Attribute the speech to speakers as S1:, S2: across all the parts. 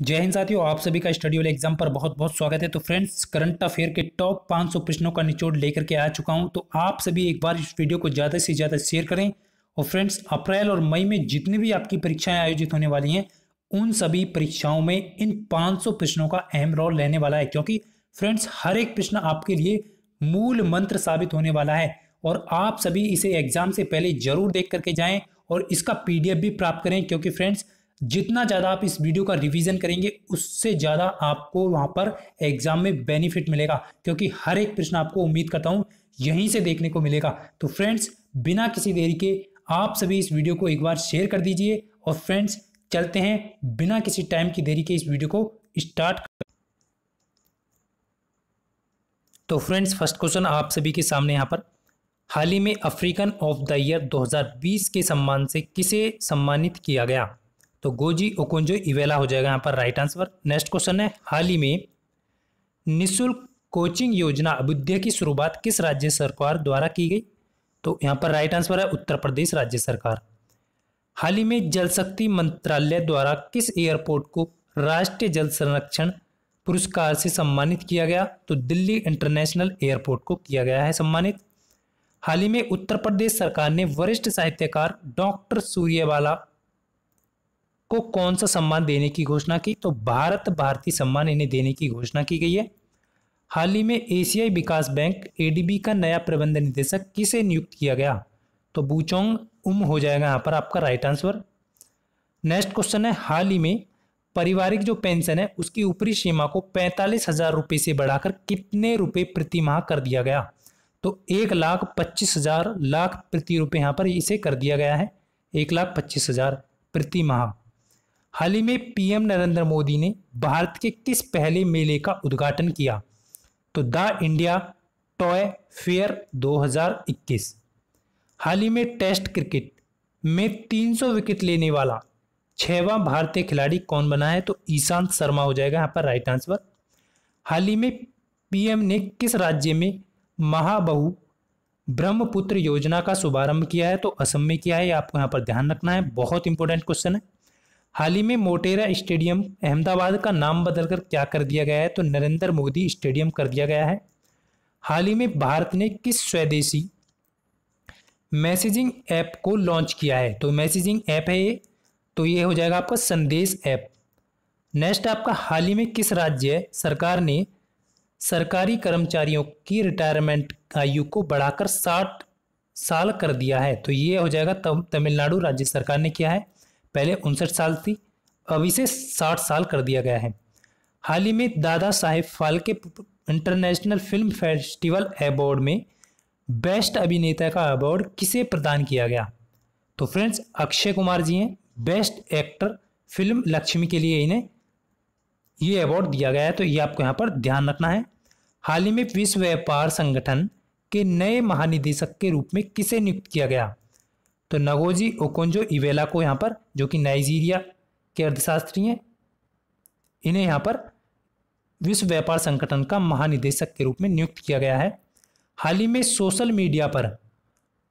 S1: जय हिंद साथियों, आप सभी का स्टडी वाले एग्ज़ाम पर बहुत बहुत स्वागत है। तो फ्रेंड्स करंट अफेयर के टॉप 500 प्रश्नों का निचोड़ लेकर के आ चुका हूँ। तो आप सभी एक बार इस वीडियो को ज़्यादा से ज़्यादा शेयर करें। और फ्रेंड्स अप्रैल और मई में जितनी भी आपकी परीक्षाएँ आयोजित होने वाली हैं, उन सभी परीक्षाओं में इन पाँच सौ प्रश्नों का अहम रोल रहने वाला है। क्योंकि फ्रेंड्स हर एक प्रश्न आपके लिए मूल मंत्र साबित होने वाला है। और आप सभी इसे एग्ज़ाम से पहले ज़रूर देख करके जाएँ और इसका पीडीएफ भी प्राप्त करें। क्योंकि फ्रेंड्स जितना ज़्यादा आप इस वीडियो का रिवीजन करेंगे, उससे ज़्यादा आपको वहाँ पर एग्ज़ाम में बेनिफिट मिलेगा। क्योंकि हर एक प्रश्न आपको उम्मीद करता हूँ, यहीं से देखने को मिलेगा। तो फ्रेंड्स बिना किसी देरी के आप सभी इस वीडियो को एक बार शेयर कर दीजिए और फ्रेंड्स चलते हैं बिना किसी टाइम की देरी के इस वीडियो को स्टार्ट तो फ्रेंड्स फ़र्स्ट क्वेश्चन आप सभी के सामने यहाँ पर। हाल ही में अफ्रीकन ऑफ़ द ईयर 2020 के सम्मान से किसे सम्मानित किया गया? तो गोजी ओकुंजो इवेला हो जाएगा यहाँ पर राइट आंसर नेक्स्ट क्वेश्चन है, हाल ही में निःशुल्क कोचिंग योजना अभ्युदय की शुरुआत किस राज्य सरकार द्वारा की गई? तो यहाँ पर राइट आंसर है, उत्तर प्रदेश राज्य सरकार। हाल ही में जल शक्ति मंत्रालय द्वारा किस एयरपोर्ट को राष्ट्रीय जल संरक्षण पुरस्कार से सम्मानित किया गया? तो दिल्ली इंटरनेशनल एयरपोर्ट को किया गया है सम्मानित। हाल ही में उत्तर प्रदेश सरकार ने वरिष्ठ साहित्यकार डॉक्टर सूर्यवाला को कौन सा सम्मान देने की घोषणा की? तो भारत भारती सम्मान इन्हें देने की घोषणा की गई है। हाल ही में एशियाई विकास बैंक एडीबी का नया प्रबंध निदेशक किसे नियुक्त किया गया? तो बूचोंग उम हो जाएगा यहाँ पर आपका राइट आंसर नेक्स्ट क्वेश्चन है, हाल ही में पारिवारिक जो पेंशन है, उसकी ऊपरी सीमा को पैंतालीस हज़ार रुपये से बढ़ाकर कितने रुपए प्रति माह कर दिया गया? तो एक लाख पच्चीस हज़ार लाख प्रति रुपये यहाँ पर इसे कर दिया गया है, एक लाख पच्चीस हज़ार प्रति माह हाल ही में पीएम नरेंद्र मोदी ने भारत के किस पहले मेले का उद्घाटन किया? तो द इंडिया टॉय फेयर 2021 हाल ही में टेस्ट क्रिकेट में 300 विकेट लेने वाला छवा भारतीय खिलाड़ी कौन बना है? तो ईशांत शर्मा हो जाएगा यहाँ पर राइट आंसर हाल ही में पीएम ने किस राज्य में महाबहु ब्रह्मपुत्र योजना का शुभारंभ किया है? तो असम में किया है। आपको यहाँ पर ध्यान रखना है। बहुत इंपॉर्टेंट क्वेश्चन है। हाल ही में मोटेरा स्टेडियम अहमदाबाद का नाम बदलकर क्या कर दिया गया है? तो नरेंद्र मोदी स्टेडियम कर दिया गया है। हाल ही में भारत ने किस स्वदेशी मैसेजिंग ऐप को लॉन्च किया है? तो मैसेजिंग ऐप है ये। तो ये हो जाएगा आपका संदेश ऐप। नेक्स्ट आपका हाल ही में किस राज्य सरकार ने सरकारी कर्मचारियों की रिटायरमेंट आयु को बढ़ाकर साठ साल कर दिया है। तो ये हो जाएगा तमिलनाडु राज्य सरकार ने किया है। पहले उनसठ साल थी, अब इसे साठ साल कर दिया गया है। हाल ही में Dada Saheb Phalke international film festival award में बेस्ट अभिनेता का अवार्ड किसे प्रदान किया गया? तो फ्रेंड्स, अक्षय कुमार जी हैं, बेस्ट एक्टर फ़िल्म लक्ष्मी के लिए इन्हें ये अवार्ड दिया गया है तो ये आपको यहाँ पर ध्यान रखना है। हाल ही में विश्व व्यापार संगठन के नए महानिदेशक के रूप में किसे नियुक्त किया गया? तो नगोजी ओकोंजो इवेला को यहाँ पर, जो कि नाइजीरिया के अर्थशास्त्री हैं, इन्हें यहाँ पर विश्व व्यापार संगठन का महानिदेशक के रूप में नियुक्त किया गया है। हाल ही में सोशल मीडिया पर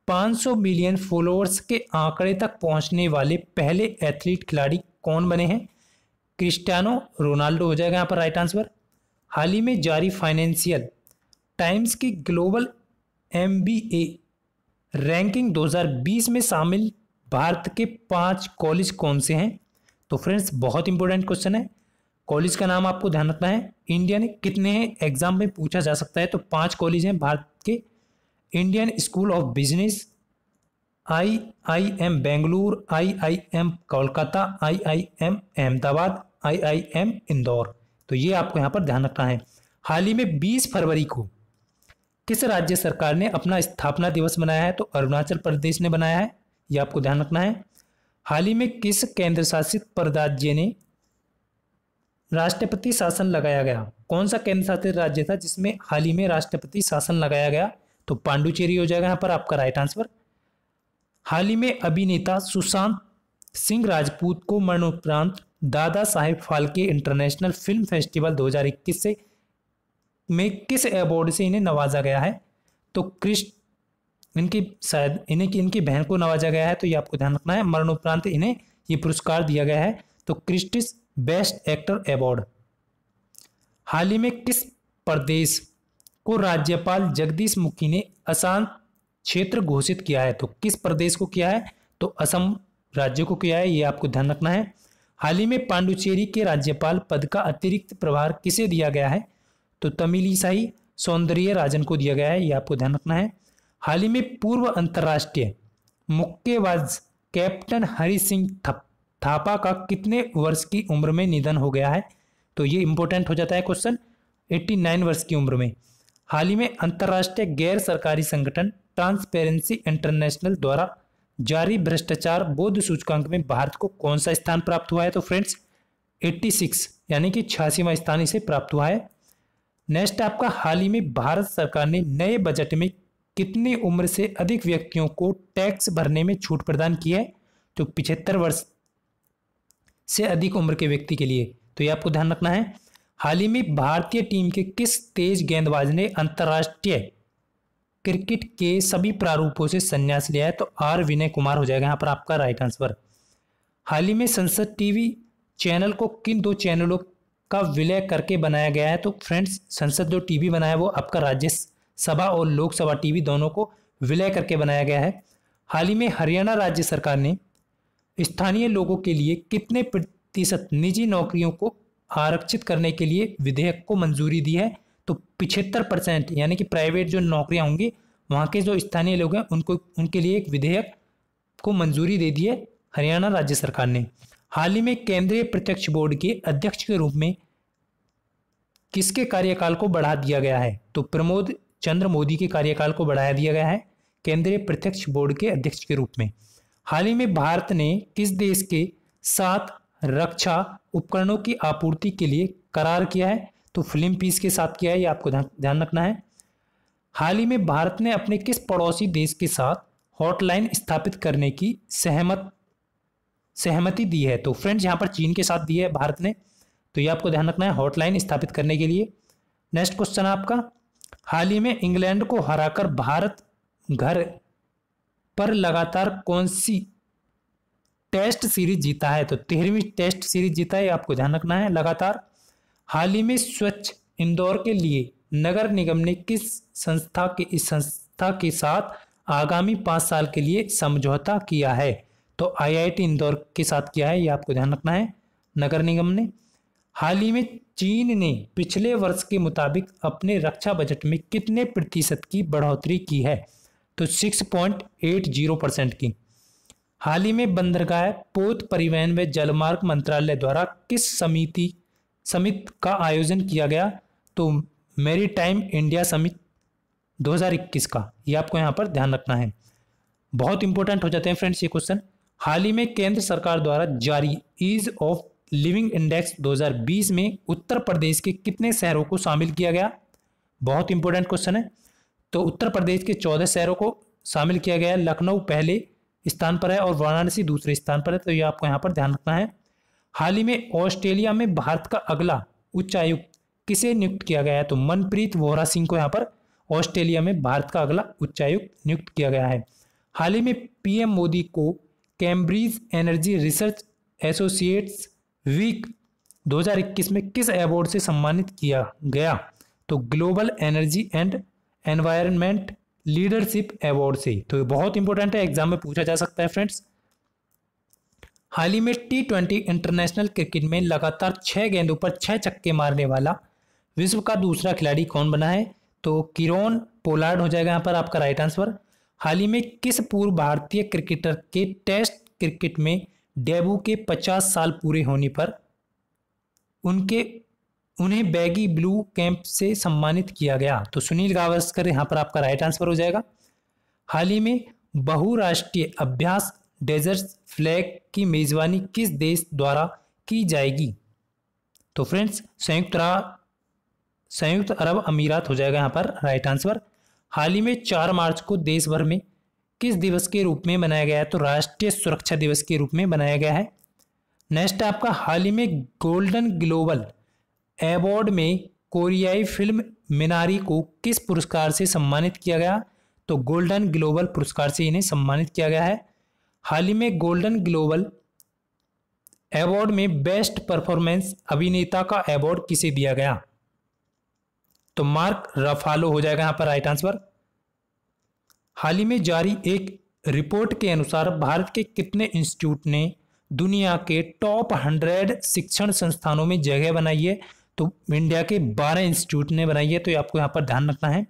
S1: 500 मिलियन फॉलोअर्स के आंकड़े तक पहुँचने वाले पहले एथलीट खिलाड़ी कौन बने हैं? क्रिस्टियानो रोनाल्डो हो जाएगा यहाँ पर राइट आंसर हाल ही में जारी फाइनेंशियल टाइम्स की ग्लोबल एमबीए रैंकिंग 2020 में शामिल भारत के पाँच कॉलेज कौन से हैं? तो फ्रेंड्स, बहुत इंपॉर्टेंट क्वेश्चन है। कॉलेज का नाम आपको ध्यान रखना है। इंडियन कितने हैं एग्ज़ाम में पूछा जा सकता है? तो पाँच कॉलेज हैं भारत के। Indian school of business I I M Bengaluru I I M Kolkata I I M Ahmedabad I I M Indore तो ये आपको यहाँ पर ध्यान रखना है। हाल ही में 20 फरवरी को किस राज्य सरकार ने अपना स्थापना दिवस मनाया है? तो अरुणाचल प्रदेश ने बनाया है। यह आपको ध्यान रखना है। हाल ही में किस केंद्र शासित राज्य ने राष्ट्रपति शासन लगाया गया? कौन सा केंद्र शासित राज्य था जिसमें हाल ही में राष्ट्रपति शासन लगाया गया? तो पांडुचेरी हो जाएगा यहाँ पर आपका राइट आंसर हाल ही में अभिनेता सुशांत सिंह राजपूत को मरणोपरांत Dada Saheb Phalke international film festival 2021 से में किस अवार्ड से इन्हें नवाजा गया है? तो क्रिस्ट इनकी शायद, इन्हें, इनकी बहन को नवाजा गया है तो ये आपको ध्यान रखना है। मरणोपरांत इन्हें ये पुरस्कार दिया गया है। तो क्रिस्टिस बेस्ट एक्टर अवार्ड। हाल ही में किस प्रदेश को राज्यपाल जगदीश मुखी ने अशांत क्षेत्र घोषित किया है? तो किस प्रदेश को किया है? तो असम राज्य को किया है, ये आपको ध्यान रखना है। हाल ही में पांडुचेरी के राज्यपाल पद का अतिरिक्त प्रभार किसे दिया गया है? तो तमिलीसाई सौंदर्य राजन को दिया गया है, ये आपको ध्यान रखना है। हाल ही में पूर्व अंतर्राष्ट्रीय मुक्केबाज कैप्टन हरि सिंह थापा का कितने वर्ष की उम्र में निधन हो गया है? तो ये इंपॉर्टेंट हो जाता है क्वेश्चन 89 वर्ष की उम्र में। हाल ही में अंतर्राष्ट्रीय गैर सरकारी संगठन ट्रांसपेरेंसी इंटरनेशनल द्वारा जारी भ्रष्टाचार बोध सूचकांक में भारत को कौन सा स्थान प्राप्त हुआ है? तो फ्रेंड्स 86 यानी कि छियासीवा स्थान इसे प्राप्त हुआ है। नेक्स्ट आपका, हाल ही में भारत सरकार ने नए बजट में कितनी उम्र से अधिक व्यक्तियों को टैक्स भरने में छूट प्रदान की है? तो पिछहत्तर वर्ष से अधिक उम्र के व्यक्ति के लिए तो ये आपको ध्यान रखना है। हाल ही में भारतीय टीम के किस तेज गेंदबाज ने अंतर्राष्ट्रीय क्रिकेट के सभी प्रारूपों से संन्यास लिया है? तो आर विनय कुमार हो जाएगा यहाँ पर आपका राइट आंसर। हाल ही में संसद टीवी चैनल को किन दो चैनलों का विलय करके बनाया गया है। तो फ्रेंड्स, संसद जो टीवी बनाया, वो आपका राज्यसभा और लोकसभा टीवी दोनों को विलय करके बनाया गया है। हाल ही में हरियाणा राज्य सरकार ने स्थानीय लोगों के लिए कितने प्रतिशत निजी नौकरियों को आरक्षित करने के लिए विधेयक को मंजूरी दी है? तो पिछहत्तर परसेंट, यानी कि प्राइवेट जो नौकरियाँ होंगी, वहाँ के जो स्थानीय लोग हैं, उनको, उनके लिए एक विधेयक को मंजूरी दे दी है हरियाणा राज्य सरकार ने। हाल ही में केंद्रीय प्रत्यक्ष बोर्ड के अध्यक्ष के रूप में किसके कार्यकाल को बढ़ा दिया गया है? तो प्रमोद चंद्र मोदी के कार्यकाल को बढ़ाया दिया गया है केंद्रीय प्रत्यक्ष बोर्ड के अध्यक्ष के रूप में। हाल ही में भारत ने किस देश के साथ रक्षा उपकरणों की आपूर्ति के लिए करार किया है? तो फ़िल्म पीस के साथ किया है, ये आपको ध्यान रखना है। हाल ही में भारत ने अपने किस पड़ोसी देश के साथ हॉटलाइन स्थापित करने की सहमत सहमति दी है। तो फ्रेंड्स, यहाँ पर चीन के साथ दी है भारत ने। तो ये आपको ध्यान रखना है, हॉटलाइन स्थापित करने के लिए। नेक्स्ट क्वेश्चन आपका, हाल ही में इंग्लैंड को हराकर भारत घर पर लगातार कौन सी टेस्ट सीरीज़ जीता है? तो तेरहवीं टेस्ट सीरीज़ जीता है आपको ध्यान रखना है लगातार। हाल ही में स्वच्छ इंदौर के लिए नगर निगम ने किस संस्था के, इस संस्था के साथ आगामी पाँच साल के लिए समझौता किया है? तो आईआईटी इंदौर के साथ किया है, ये आपको ध्यान रखना है। नगर निगम ने हाल ही में चीन ने पिछले वर्ष के मुताबिक अपने रक्षा बजट में कितने प्रतिशत की बढ़ोतरी की है? तो 6.80 परसेंट की। हाल ही में बंदरगाह, पोत परिवहन व जलमार्ग मंत्रालय द्वारा किस समिति, समित का आयोजन किया गया? तो मेरी टाइम इंडिया समिट 2021 का। ये आपको यहाँ पर ध्यान रखना है। बहुत इंपॉर्टेंट हो जाते हैं फ्रेंड्स ये क्वेश्चन। हाल ही में केंद्र सरकार द्वारा जारी ईज ऑफ़ लिविंग इंडेक्स 2020 में उत्तर प्रदेश के कितने शहरों को शामिल किया गया? बहुत इंपॉर्टेंट क्वेश्चन है। तो उत्तर प्रदेश के चौदह शहरों को शामिल किया गया। लखनऊ पहले स्थान पर है और वाराणसी दूसरे स्थान पर है तो ये आपको यहाँ पर ध्यान रखना है। हाल ही में ऑस्ट्रेलिया में भारत का अगला उच्चायुक्त किसे नियुक्त किया गया है? तो मनप्रीत वोहरा सिंह को यहाँ पर ऑस्ट्रेलिया में भारत का अगला उच्चायुक्त नियुक्त किया गया है। हाल ही में पीएम मोदी को Cambridge energy research associates week 2021 में किस अवार्ड से सम्मानित किया गया? तो global energy and environment leadership award से। तो ये बहुत इंपॉर्टेंट है एग्ज़ाम में पूछा जा सकता है फ्रेंड्स हाल ही में टी ट्वेंटी इंटरनेशनल क्रिकेट में लगातार छह गेंदों पर छह चक्के मारने वाला विश्व का दूसरा खिलाड़ी कौन बना है? तो किरोन पोलार्ड हो जाएगा यहाँ पर आपका राइट आंसर हाल ही में किस पूर्व भारतीय क्रिकेटर के टेस्ट क्रिकेट में डेबू के 50 साल पूरे होने पर उनके, उन्हें बैगी ब्लू कैंप से सम्मानित किया गया? तो सुनील गावस्कर, यहाँ पर आपका राइट आंसर हो जाएगा। हाल ही में बहुराष्ट्रीय अभ्यास डेजर्ट फ्लैग की मेजबानी किस देश द्वारा की जाएगी? तो फ्रेंड्स संयुक्त संयुक्त अरब अमीरात हो जाएगा यहाँ पर राइट आंसर हाल ही में चार मार्च को देश भर में किस दिवस के रूप में मनाया गया है? तो राष्ट्रीय सुरक्षा दिवस के रूप में मनाया गया है। नेक्स्ट आपका हाल ही में गोल्डन ग्लोबल अवार्ड में कोरियाई फ़िल्म मिनारी को किस पुरस्कार से सम्मानित किया गया? तो गोल्डन ग्लोबल पुरस्कार से इन्हें सम्मानित किया गया है। हाल ही में गोल्डन ग्लोबल अवार्ड में बेस्ट परफॉर्मेंस अभिनेता का अवार्ड किसे दिया गया? तो मार्क रफालो हो जाएगा यहाँ पर राइट आंसर हाल ही में जारी एक रिपोर्ट के अनुसार भारत के कितने इंस्टीट्यूट ने दुनिया के टॉप हंड्रेड शिक्षण संस्थानों में जगह बनाई है? तो इंडिया के बारह इंस्टीट्यूट ने बनाई है तो आपको यहाँ पर ध्यान रखना है।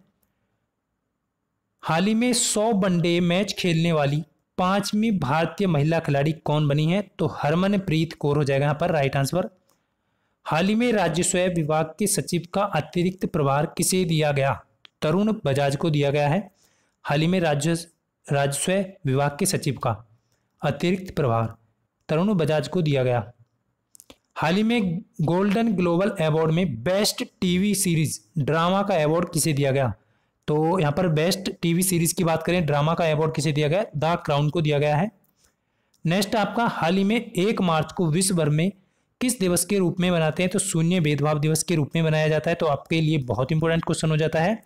S1: हाल ही में सौ वनडे मैच खेलने वाली पांचवी भारतीय महिला खिलाड़ी कौन बनी है? तो हरमनप्रीत कौर हो जाएगा यहाँ पर राइट आंसर हाल ही में राजस्व विभाग के सचिव का अतिरिक्त प्रभार किसे दिया गया? तरुण बजाज को दिया गया है। हाल ही में राज्य राजस्व विभाग के सचिव का अतिरिक्त प्रभार तरुण बजाज को दिया गया। हाल ही में गोल्डन ग्लोबल अवार्ड में बेस्ट टीवी सीरीज़ ड्रामा का अवार्ड किसे दिया गया? तो यहाँ पर बेस्ट टीवी सीरीज़ की बात करें, ड्रामा का अवार्ड किसे दिया गया? द क्राउन को दिया गया है। नेक्स्ट आपका हाल ही में एक मार्च को विश्व भर में किस दिवस के रूप में मनाते हैं? तो शून्य भेदभाव दिवस के रूप में मनाया जाता है। तो आपके लिए बहुत इंपॉर्टेंट क्वेश्चन हो जाता है।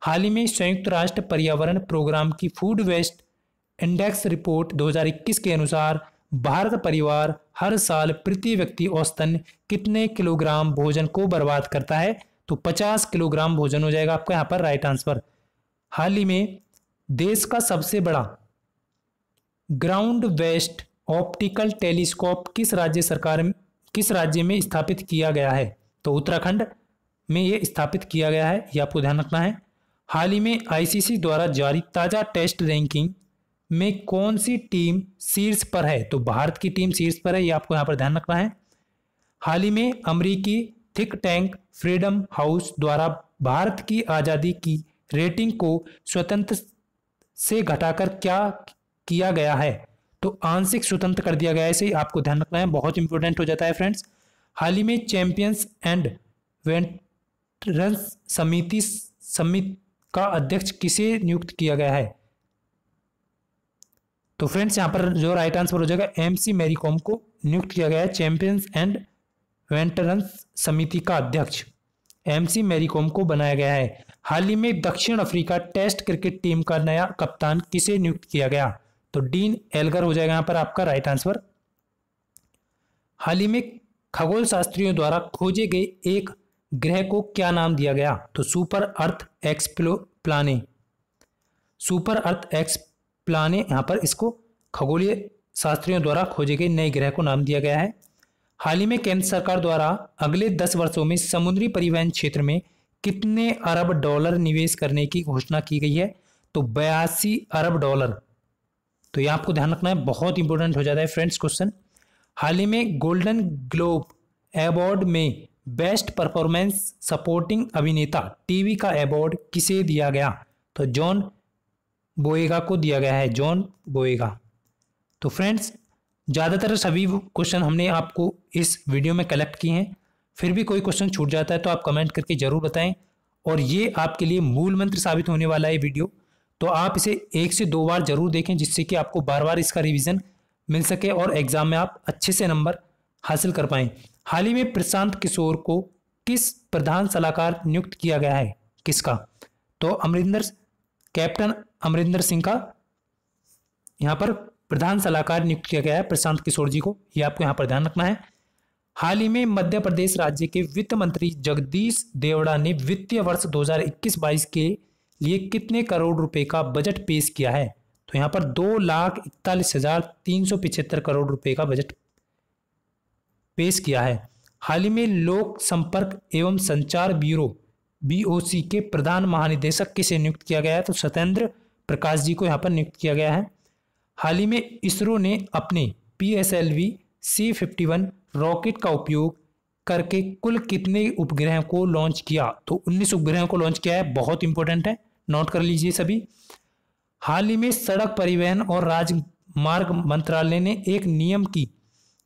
S1: हाल ही में संयुक्त राष्ट्र पर्यावरण प्रोग्राम की फ़ूड वेस्ट इंडेक्स रिपोर्ट 2021 के अनुसार भारत परिवार हर साल प्रति व्यक्ति औसतन कितने किलोग्राम भोजन को बर्बाद करता है? तो 50 किलोग्राम भोजन हो जाएगा आपका यहाँ पर राइट आंसर हाल ही में देश का सबसे बड़ा ग्राउंड वेस्ट ऑप्टिकल टेलीस्कोप किस राज्य सरकार किस राज्य में स्थापित किया गया है? तो उत्तराखंड में ये स्थापित किया गया है, ये आपको ध्यान रखना है। हाल ही में आईसीसी द्वारा जारी ताज़ा टेस्ट रैंकिंग में कौन सी टीम शीर्ष पर है? तो भारत की टीम शीर्ष पर है, ये आपको यहाँ पर ध्यान रखना है। हाल ही में अमरीकी थिक टैंक फ्रीडम हाउस द्वारा भारत की आज़ादी की रेटिंग को स्वतंत्र से घटाकर क्या किया गया है? तो आंशिक स्वतंत्र कर दिया गया है इसे। आपको ध्यान रखना है, बहुत इंपॉर्टेंट हो जाता है फ्रेंड्स हाल ही में चैंपियंस एंड वेंट्रेंस समिति समिति का अध्यक्ष किसे नियुक्त किया गया है? तो फ्रेंड्स यहाँ पर जो राइट आंसर हो जाएगा एम सी मैरी कॉम को नियुक्त किया गया है चैंपियंस एंड वेंटरन्स समिति का अध्यक्ष। एम सी मैरी कॉम को बनाया गया है। हाल ही में दक्षिण अफ्रीका टेस्ट क्रिकेट टीम का नया कप्तान किसे नियुक्त किया गया? तो डीन एलगर हो जाएगा यहाँ पर आपका राइट आंसर हाल ही में खगोल शास्त्रियों द्वारा खोजे गए एक ग्रह को क्या नाम दिया गया? तो super earth exoplanet super earth exoplanet यहाँ पर इसको खगोलीय शास्त्रियों द्वारा खोजे गए नए ग्रह को नाम दिया गया है। हाल ही में केंद्र सरकार द्वारा अगले दस वर्षों में समुद्री परिवहन क्षेत्र में कितने अरब डॉलर निवेश करने की घोषणा की गई है? तो बयासी अरब डॉलर। तो ये आपको ध्यान रखना है, बहुत इंपॉर्टेंट हो जाता है फ्रेंड्स क्वेश्चन हाल ही में गोल्डन ग्लोब अवार्ड में बेस्ट परफॉर्मेंस सपोर्टिंग अभिनेता टीवी का अवार्ड किसे दिया गया? तो जॉन बोएगा को दिया गया है जॉन बोएगा तो फ्रेंड्स ज़्यादातर सभी क्वेश्चन हमने आपको इस वीडियो में कलेक्ट किए हैं। फिर भी कोई क्वेश्चन छूट जाता है तो आप कमेंट करके ज़रूर बताएँ। और ये आपके लिए मूल मंत्र साबित होने वाला है वीडियो तो आप इसे एक से दो बार ज़रूर देखें जिससे कि आपको बार बार इसका रिवीजन मिल सके और एग्ज़ाम में आप अच्छे से नंबर हासिल कर पाएँ। हाल ही में प्रशांत किशोर को किस प्रधान सलाहकार नियुक्त किया गया है? किसका? तो अमरिंदर कैप्टन अमरिंदर सिंह का यहाँ पर प्रधान सलाहकार नियुक्त किया गया है प्रशांत किशोर जी को। ये आपको यहाँ पर ध्यान रखना है। हाल ही में मध्य प्रदेश राज्य के वित्त मंत्री जगदीश देवड़ा ने वित्तीय वर्ष 2021-22 के लिए कितने करोड़ रुपए का बजट पेश किया है? तो यहाँ पर दो लाख इकतालीस हज़ार तीन सौ पिछहत्तर करोड़ रुपए का बजट पेश किया है। हाल ही में लोक संपर्क एवं संचार ब्यूरो बीओसी के प्रधान महानिदेशक किसे नियुक्त किया गया है? तो सत्येंद्र प्रकाश जी को यहाँ पर नियुक्त किया गया है। हाल ही में इसरो ने अपने P S L V C fifty one rocket का उपयोग करके कुल कितने उपग्रहों को लॉन्च किया? तो 19 उपग्रहों को लॉन्च किया है, बहुत इंपॉर्टेंट है नोट कर लीजिए सभी। हाल ही में सड़क परिवहन और राजमार्ग मंत्रालय ने एक नियम की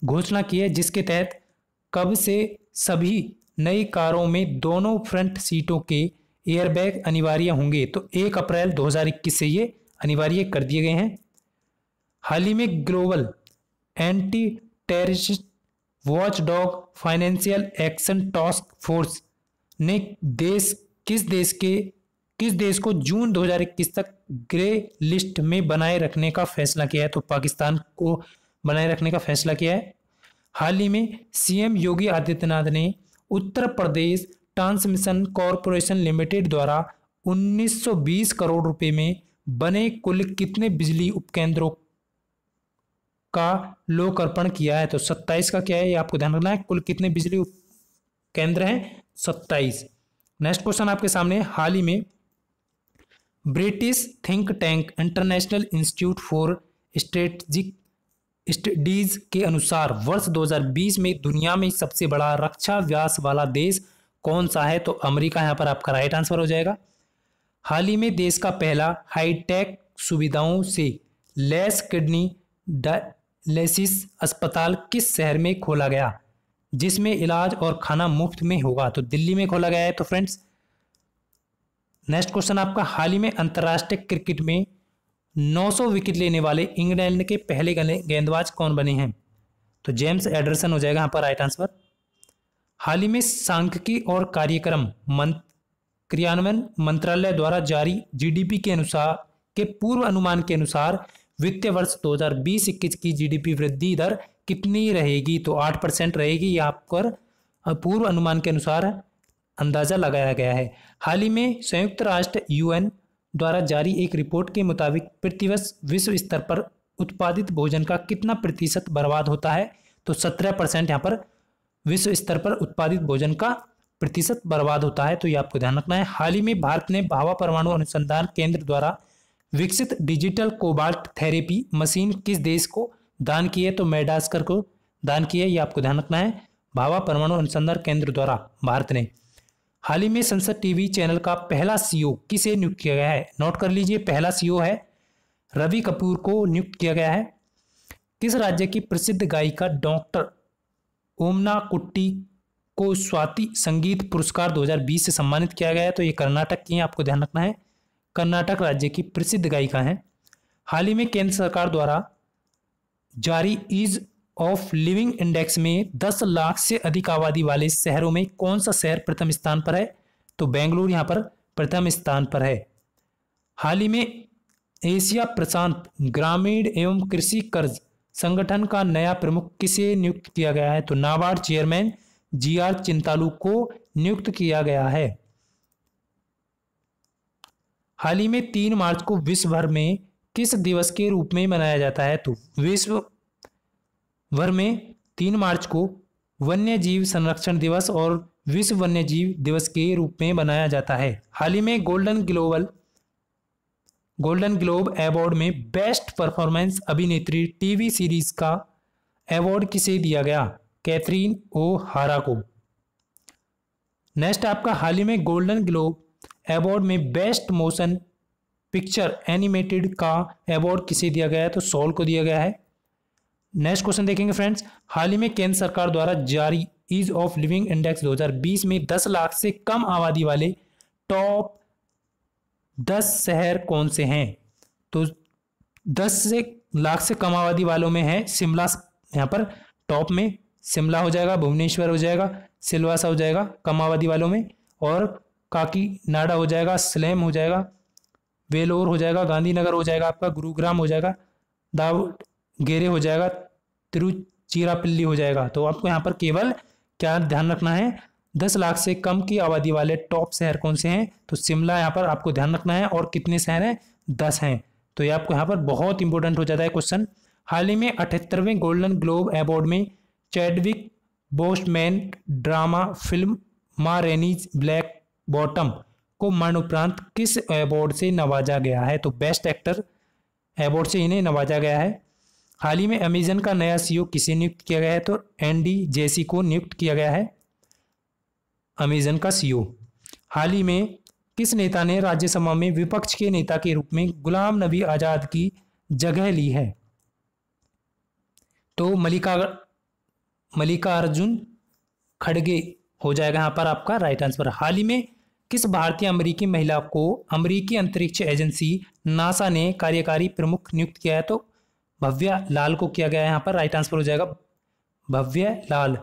S1: घोषणा की है, जिसके तहत कब से सभी नई कारों में दोनों फ्रंट सीटों के एयरबैग अनिवार्य होंगे? तो एक अप्रैल 2021 से ये अनिवार्य कर दिए गए हैं। हाल ही में global anti terrorist watchdog financial action task force ने देश, किस देश के, किस देश को जून 2021 तक ग्रे लिस्ट में बनाए रखने का फैसला किया है? तो पाकिस्तान को बनाए रखने का फैसला किया है। हाल ही में सीएम योगी आदित्यनाथ ने Uttar Pradesh transmission corporation limited द्वारा 1920 करोड़ रुपए में बने कुल कितने बिजली उपकेंद्रों का लोकार्पण किया है तो 27 का क्या है, ये आपको ध्यान रखना है, कुल कितने बिजली केंद्र हैं? 27 नेक्स्ट क्वेश्चन आपके सामने हाल ही में British think tank international institute for strategic studies के अनुसार वर्ष 2020 में दुनिया में सबसे बड़ा रक्षा व्यास वाला देश कौन सा है? तो अमेरिका, यहाँ पर आपका राइट आंसर हो जाएगा। हाल ही में देश का पहला हाईटेक सुविधाओं से लेस किडनी डायलिसिस अस्पताल किस शहर में खोला गया? जिसमें इलाज और खाना मुफ़्त में होगा। तो दिल्ली में खोला गया है। तो फ्रेंड्स, नेक्स्ट क्वेश्चन आपका। हाल ही में अंतर्राष्ट्रीय क्रिकेट में 900 विकेट लेने वाले इंग्लैंड के पहले गेंदबाज कौन बने हैं? तो जेम्स एडरसन हो जाएगा यहाँ पर राइट आंसर। हाल ही में सांख्यिकी और कार्यक्रम क्रियान्वयन मंत्रालय द्वारा जारी जीडीपी के अनुसार के पूर्व अनुमान के अनुसार वित्तीय वर्ष 2020-21 की जीडीपी वृद्धि दर कितनी रहेगी? तो 8 परसेंट रहेगी। यहाँ पर पूर्व अनुमान के अनुसार अंदाज़ा लगाया गया है। हाल ही में संयुक्त राष्ट्र यूएन द्वारा जारी एक रिपोर्ट के मुताबिक प्रतिवर्ष विश्व स्तर पर उत्पादित भोजन का कितना प्रतिशत बर्बाद होता है? तो सत्रह परसेंट यहाँ पर विश्व स्तर पर उत्पादित भोजन का प्रतिशत बर्बाद होता है। तो ये आपको ध्यान रखना है। हाल ही में भारत ने भावा परमाणु अनुसंधान केंद्र द्वारा विकसित डिजिटल कोबाल्ट थेरेपी मशीन किस देश को दान की है? तो मेडास्कर को दान की है, ये आपको ध्यान रखना है। भावा परमाणु अनुसंधान केंद्र द्वारा, भारत ने। हाल ही में संसद टीवी चैनल का पहला सीईओ किसे नियुक्त किया गया है? नोट कर लीजिए, पहला सीईओ है रवि कपूर को नियुक्त किया गया है। किस राज्य की प्रसिद्ध गायिका डॉक्टर ओमना कुट्टी को स्वाति संगीत पुरस्कार 2020 से सम्मानित किया गया है? तो ये कर्नाटक की है, आपको ध्यान रखना है। कर्नाटक राज्य की प्रसिद्ध गायिका हैं। हाल ही में केंद्र सरकार द्वारा जारी ईज ऑफ़ लिविंग इंडेक्स में 10 लाख से अधिक आबादी वाले शहरों में कौन सा शहर प्रथम स्थान पर है? तो बेंगलुरु यहाँ पर प्रथम स्थान पर है। हाल ही में एशिया प्रशांत ग्रामीण एवं कृषि कर्ज संगठन का नया प्रमुख किसे नियुक्त किया गया है? तो NABARD chairman G R Chintala को नियुक्त किया गया है। हाल ही में तीन मार्च को विश्व भर में किस दिवस के रूप में मनाया जाता है? तो विश्व भर में तीन मार्च को वन्य जीव संरक्षण दिवस और विश्व वन्य जीव दिवस के रूप में मनाया जाता है। हाल ही में golden global, golden globe award में बेस्ट परफॉर्मेंस अभिनेत्री टीवी सीरीज़ का अवार्ड किसे दिया गया? कैथरीन ओ हारा को। नेक्स्ट आपका हाल ही में गोल्डन ग्लोब अवार्ड में बेस्ट मोशन पिक्चर एनिमेटेड का अवार्ड किसे दिया गया है? तो सोल को दिया गया है। नेक्स्ट क्वेश्चन देखेंगे फ्रेंड्स। हाल ही में केंद्र सरकार द्वारा जारी ईज ऑफ़ लिविंग इंडेक्स 2020 में 10 लाख से कम आबादी वाले टॉप 10 शहर कौन से हैं? तो 10 से लाख से कम आबादी वालों में है शिमला यहाँ पर टॉप में। शिमला हो जाएगा, भुवनेश्वर हो जाएगा, सिलवासा हो जाएगा, कम आबादी वालों में। और काकी नाडा हो जाएगा, स्लेम हो जाएगा, वेलोर हो जाएगा, गांधीनगर हो जाएगा आपका, गुरुग्राम हो जाएगा, दाव गेरे हो जाएगा, तिरुचिरापल्ली हो जाएगा। तो आपको यहाँ पर केवल क्या ध्यान रखना है, दस लाख से कम की आबादी वाले टॉप शहर कौन से हैं? तो शिमला यहाँ पर आपको ध्यान रखना है, और कितने शहर हैं? दस हैं। तो ये आपको यहाँ पर बहुत इंपॉर्टेंट हो जाता है क्वेश्चन हाल ही में अठहत्तरवें गोल्डन ग्लोब अवार्ड में Chadwick Boseman drama film Ma Rainey's Black bottom को मरणोपरांत किस अवार्ड से नवाजा गया है? तो बेस्ट एक्टर अवार्ड से इन्हें नवाजा गया है। हाल ही में अमेजन का नया सीईओ किसे नियुक्त किया गया है? तो एनडी जेसी को नियुक्त किया गया है अमेजन का सीईओ हाल ही में किस नेता ने राज्यसभा में विपक्ष के नेता के रूप में गुलाम नबी आज़ाद की जगह ली है? तो मलिका मलिका मल्लिकार्जुन खड़गे हो जाएगा यहाँ पर आपका राइट आंसर। हाल ही में किस भारतीय अमेरिकी महिला को अमेरिकी अंतरिक्ष एजेंसी नासा ने कार्यकारी प्रमुख नियुक्त किया है? तो भव्य लाल को किया गया है यहाँ पर राइट आंसर हो जाएगा। भव्य लाल।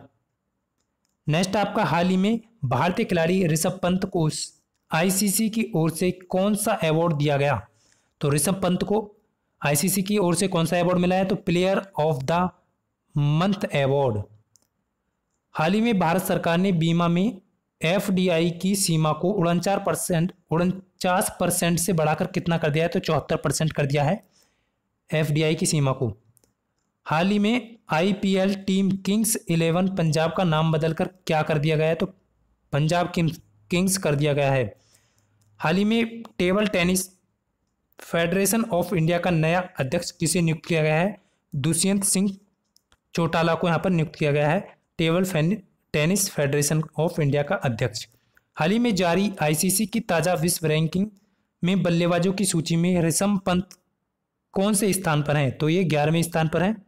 S1: नेक्स्ट आपका हाल ही में भारतीय खिलाड़ी ऋषभ पंत को आईसीसी की ओर से कौन सा अवार्ड दिया गया? तो ऋषभ पंत को आईसीसी की ओर से कौन सा अवार्ड मिला है? तो player of the month award हाल ही में भारत सरकार ने बीमा में एफडीआई की सीमा को उनचार परसेंट, उनचास परसेंट से बढ़ाकर कितना कर दिया है? तो चौहत्तर परसेंट कर दिया है एफडीआई की सीमा को। हाल ही में IPL team Kings Eleven Punjab का नाम बदलकर क्या कर दिया गया है? तो पंजाब किंग्स कर दिया गया है। हाल ही में table tennis federation of India का नया अध्यक्ष किसे नियुक्त किया गया है, दुष्यंत सिंह चौटाला को यहाँ पर नियुक्त किया गया है। Table tennis federation of India का अध्यक्ष। हाल ही में जारी आईसीसी की ताज़ा विश्व रैंकिंग में बल्लेबाजों की सूची में ऋषभ पंत कौन से स्थान पर हैं? तो ये ग्यारहवें स्थान पर हैं।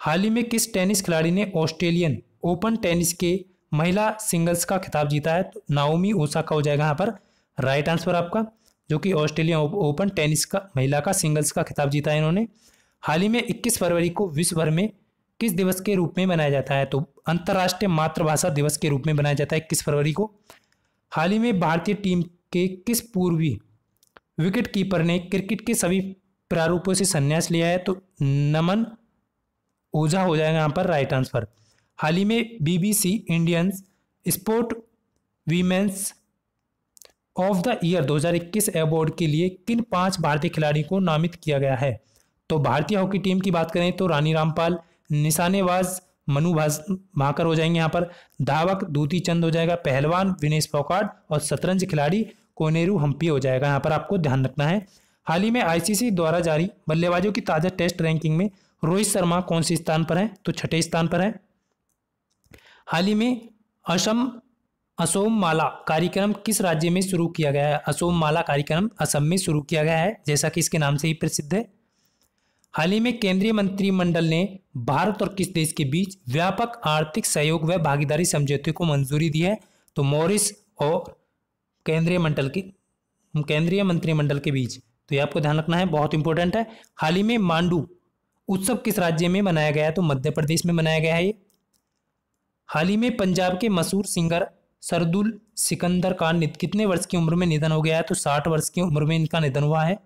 S1: हाल ही में किस टेनिस खिलाड़ी ने ऑस्ट्रेलियन ओपन टेनिस के महिला सिंगल्स का खिताब जीता है? तो नाओमी ओसाका हो जाएगा यहाँ पर। राइट आंसर आपका, जो कि ऑस्ट्रेलियन ओपन टेनिस का, महिला का सिंगल्स का खिताब जीता है इन्होंने। हाल ही में 21 फरवरी को विश्व भर में किस दिवस के रूप में मनाया जाता है? तो अंतर्राष्ट्रीय मातृभाषा दिवस के रूप में मनाया जाता है इक्कीस फरवरी को। हाल ही में भारतीय टीम के किस पूर्वी विकेट कीपर ने क्रिकेट के सभी प्रारूपों से संन्यास लिया है? तो नमन ओझा हो जाएगा यहाँ पर राइट आंसर हाल ही में BBC Indians sport women's of the year 2021 award के लिए किन पाँच भारतीय खिलाड़ियों को नामित किया गया है? तो भारतीय हॉकी टीम की बात करें तो रानी रामपाल निशानेबाज मनु भाकर हो जाएँगे यहाँ पर। धावक दूती चंद हो जाएगा, पहलवान विनेश फोकाट और शतरंज खिलाड़ी कोनेरू हम्पी हो जाएगा। यहाँ पर आपको ध्यान रखना है। हाल ही में आईसीसी द्वारा जारी बल्लेबाजों की ताज़ा टेस्ट रैंकिंग में रोहित शर्मा कौन से स्थान पर है? तो छठे स्थान पर है। हाल ही में असम, असोम माला कार्यक्रम किस राज्य में शुरू किया गया है? असोम माला कार्यक्रम असम में शुरू किया गया है, जैसा कि इसके नाम से ही प्रसिद्ध है। हाल ही में केंद्रीय मंत्रिमंडल ने भारत और किस देश के बीच व्यापक आर्थिक सहयोग व भागीदारी समझौते को मंजूरी दी है? तो मॉरिस और केंद्रीय मंडल की केंद्रीय मंत्रिमंडल के बीच। तो ये आपको ध्यान रखना है, बहुत इंपॉर्टेंट है। हाल ही में मांडू उत्सव किस राज्य में मनाया गया है? तो मध्य प्रदेश में मनाया गया है ये। हाल ही में पंजाब के मशहूर सिंगर सरदुल सिकंदर का कितने वर्ष की उम्र में निधन हो गया है? तो साठ वर्ष की उम्र में इनका निधन हुआ है।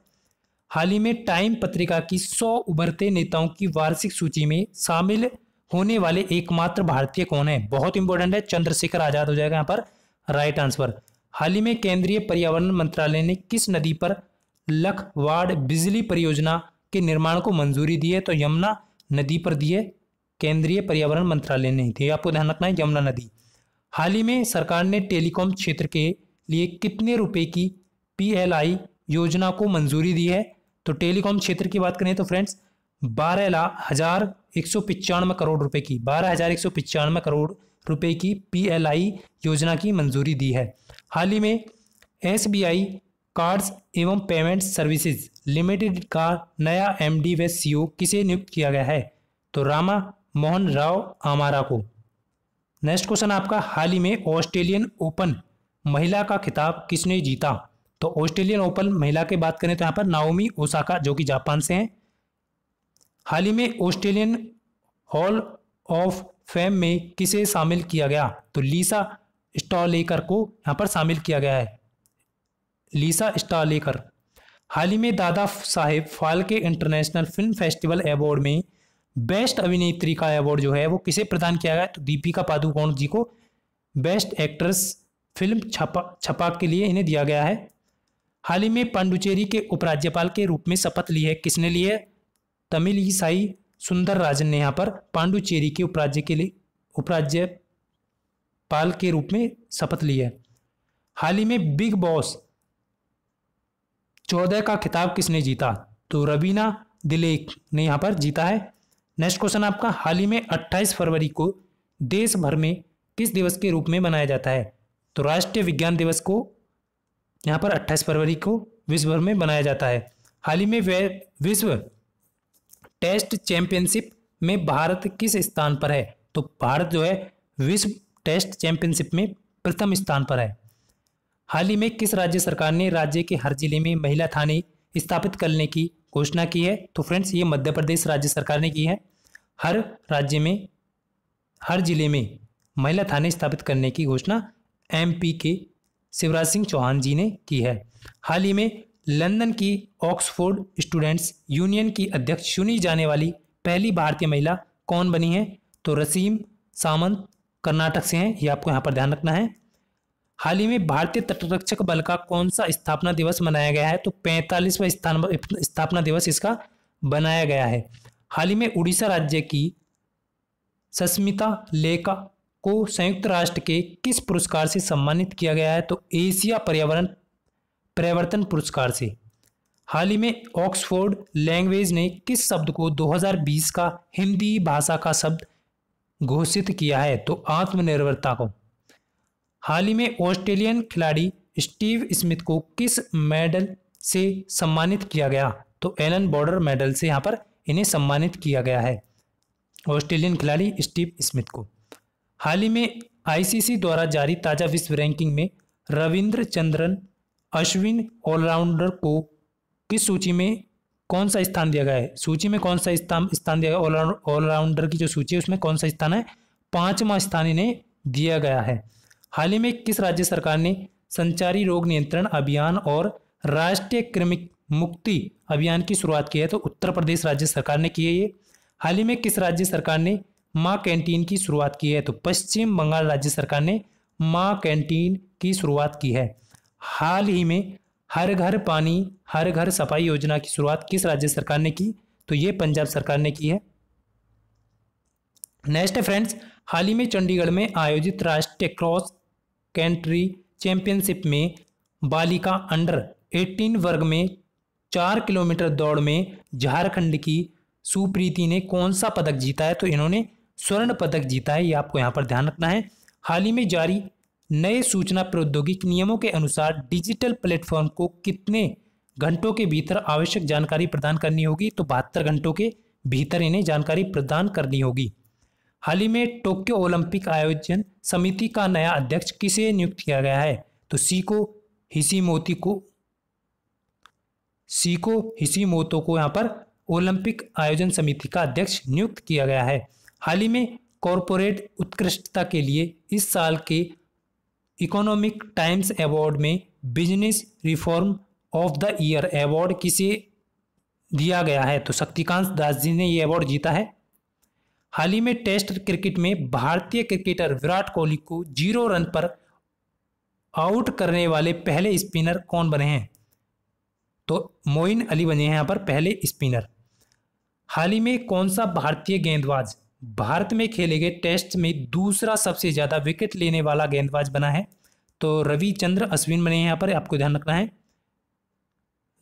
S1: हाल ही में टाइम पत्रिका की सौ उभरते नेताओं की वार्षिक सूची में शामिल होने वाले एकमात्र भारतीय कौन है? बहुत इंपॉर्टेंट है। चंद्रशेखर आज़ाद हो जाएगा यहाँ पर। राइट आंसर हाल ही में केंद्रीय पर्यावरण मंत्रालय ने किस नदी पर लखवाड़ बिजली परियोजना के निर्माण को मंजूरी दी है? तो यमुना नदी पर दी है। केंद्रीय पर्यावरण मंत्रालय ने दी आपको ध्यान रखना है, यमुना नदी। हाल ही में सरकार ने टेलीकॉम क्षेत्र के लिए कितने रुपए की पीएलआई योजना को मंजूरी दी है? तो टेलीकॉम क्षेत्र की बात करें तो फ्रेंड्स, बारह लाख हज़ार एक सौ पचानवे करोड़ रुपए की, बारह हज़ार एक सौ पचानवे करोड़ रुपए की पीएलआई योजना की मंजूरी दी है। हाल ही में एसबीआई कार्ड्स एवं पेमेंट सर्विसेज़ लिमिटेड का नया एमडी व सीईओ किसे नियुक्त किया गया है? तो रामा मोहन राव आमारा को। नेक्स्ट क्वेश्चन आपका, हाल ही में ऑस्ट्रेलियन ओपन महिला का खिताब किसने जीता? तो ऑस्ट्रेलियन ओपन महिला की बात करें तो यहाँ पर नाओमी ओसाका, जो कि जापान से हैं। हाल ही में ऑस्ट्रेलियन हॉल ऑफ़ फेम में किसे शामिल किया गया? तो लीसा स्टॉलेकर को यहाँ पर शामिल किया गया है। लीसा स्टालेकर। हाल ही में Dada Saheb Phalke international film festival award में बेस्ट अभिनेत्री का अवार्ड जो है, वो किसे प्रदान किया गया? तो दीपिका पादुकोण जी को बेस्ट एक्ट्रेस फ़िल्म छपा, छपाक के लिए इन्हें दिया गया है। हाल ही में पांडुचेरी के उपराज्यपाल के रूप में शपथ ली है। किसने ली है? तमिल ईसाई सुंदर राजन ने यहाँ पर पांडुचेरी के उपराज्य के लिए उपराज्यपाल के रूप में शपथ ली है। हाल ही में बिग बॉस चौदह का खिताब किसने जीता? तो रवीना दिलेक ने यहाँ पर जीता है। नेक्स्ट क्वेश्चन आपका, हाल ही में 28 फरवरी को देश भर में किस दिवस के रूप में मनाया जाता है? तो राष्ट्रीय विज्ञान दिवस को यहाँ पर 28 फरवरी को विश्व भर में मनाया जाता है। हाल ही में वे विश्व टेस्ट चैंपियनशिप में भारत किस स्थान पर है? तो भारत जो है, विश्व टेस्ट चैंपियनशिप में प्रथम स्थान पर है। हाल ही में किस राज्य सरकार ने राज्य के हर ज़िले में महिला थाने स्थापित करने की घोषणा की है? तो फ्रेंड्स, ये मध्य प्रदेश राज्य सरकार ने की है। हर राज्य में, हर ज़िले में महिला थाने स्थापित करने की घोषणा एमपी के शिवराज सिंह चौहान जी ने की है। हाल ही में लंदन की ऑक्सफोर्ड स्टूडेंट्स यूनियन की अध्यक्ष चुनी जाने वाली पहली भारतीय महिला कौन बनी है? तो रसीम सामंत कर्नाटक से हैं। ये आपको यहाँ पर ध्यान रखना है। हाल ही में भारतीय तटरक्षक बल का कौन सा स्थापना दिवस मनाया गया है? तो पैंतालीसवा स्थापना दिवस इसका बनाया गया है। हाल ही में उड़ीसा राज्य की सस्मिता लेखा को संयुक्त राष्ट्र के किस पुरस्कार से सम्मानित किया गया है? तो एशिया पर्यावरण परिवर्तन पुरस्कार से। हाल ही में ऑक्सफोर्ड लैंग्वेज ने किस शब्द को 2020 का हिंदी भाषा का शब्द घोषित किया है? तो आत्मनिर्भरता को। हाल ही में ऑस्ट्रेलियन खिलाड़ी स्टीव स्मिथ को किस मेडल से सम्मानित किया गया? तो एलन बॉर्डर मेडल से यहाँ पर इन्हें सम्मानित किया गया है। ऑस्ट्रेलियन खिलाड़ी स्टीव स्मिथ को। हाल ही में आईसीसी द्वारा जारी ताज़ा विश्व रैंकिंग में रविंद्र चंद्रन, अश्विन ऑलराउंडर को किस सूची में कौन सा स्थान दिया गया है? सूची में कौन सा स्थान स्थान दिया गया? ऑलराउंडर की जो सूची है, उसमें कौन सा स्थान है? पांचवा स्थान इन्हें दिया गया है। हाल ही में किस राज्य सरकार ने संचारी रोग नियंत्रण अभियान और राष्ट्रीय कृमिक मुक्ति अभियान की शुरुआत की है? तो उत्तर प्रदेश राज्य सरकार ने की है ये। हाल ही में किस राज्य सरकार ने माँ कैंटीन की शुरुआत की है। तो पश्चिम बंगाल राज्य सरकार ने माँ कैंटीन की शुरुआत की है। हाल ही में हर घर पानी, हर घर सफ़ाई योजना की शुरुआत किस राज्य सरकार ने की? तो ये पंजाब सरकार ने की है। नेक्स्ट फ्रेंड्स, हाल ही में चंडीगढ़ में आयोजित राष्ट्रीय क्रॉस कंट्री चैंपियनशिप में बालिका अंडर 18 वर्ग में चार किलोमीटर दौड़ में झारखंड की सुप्रीति ने कौन सा पदक जीता है? तो इन्होंने स्वर्ण पदक जीता है, ये आपको यहाँ पर ध्यान रखना है। हाल ही में जारी नए सूचना प्रौद्योगिक नियमों के अनुसार डिजिटल प्लेटफॉर्म को कितने घंटों के भीतर आवश्यक जानकारी प्रदान करनी होगी तो बहत्तर घंटों के भीतर इन्हें जानकारी प्रदान करनी होगी। हाल ही में टोक्यो ओलंपिक आयोजन समिति का नया अध्यक्ष किसे नियुक्त किया गया है तो सीको हिसीमोती को, सीको हिसीमोतो को यहाँ पर ओलंपिक आयोजन समिति का अध्यक्ष नियुक्त किया गया है। हाल ही में कॉरपोरेट उत्कृष्टता के लिए इस साल के इकोनॉमिक टाइम्स अवार्ड में business reform of the year award किसे दिया गया है? तो शक्तिकांत दास जी ने ये अवार्ड जीता है। हाल ही में टेस्ट क्रिकेट में भारतीय क्रिकेटर विराट कोहली को ज़ीरो रन पर आउट करने वाले पहले स्पिनर कौन बने हैं? तो मोइन अली बने हैं यहाँ पर पहले स्पिनर। हाल ही में कौन सा भारतीय गेंदबाज भारत में खेले गए टेस्ट में दूसरा सबसे ज़्यादा विकेट लेने वाला गेंदबाज बना है। तो रविचंद्र अश्विन बने यहाँ पर, आपको ध्यान रखना है।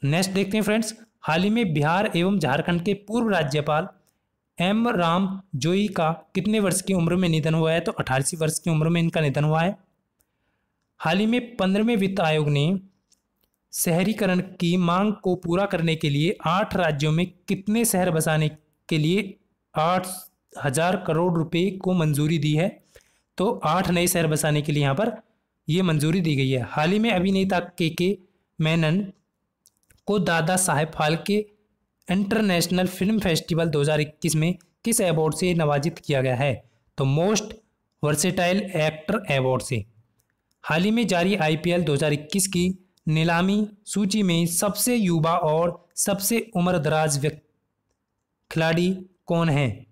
S1: नेक्स्ट देखते हैं फ्रेंड्स हाल ही में बिहार एवं झारखंड के पूर्व राज्यपाल एम राम जोई का कितने वर्ष की उम्र में निधन हुआ है? तो अठारहवीं वर्ष की उम्र में इनका निधन हुआ है। हाल ही में पंद्रहवें वित्त आयोग ने शहरीकरण की मांग को पूरा करने के लिए आठ राज्यों में कितने शहर बसाने के लिए आठ हज़ार करोड़ रुपए को मंजूरी दी है। तो आठ नए शहर बसाने के लिए यहाँ पर ये मंजूरी दी गई है। हाल ही में अभिनेता के के मैनन को Dada Saheb Phalke international film festival 2021 में किस अवार्ड से नवाजित किया गया है? तो मोस्ट वर्सेटाइल एक्टर अवार्ड से। हाल ही में जारी आईपीएल 2021 की नीलामी सूची में सबसे युवा और सबसे उम्रदराज खिलाड़ी कौन है?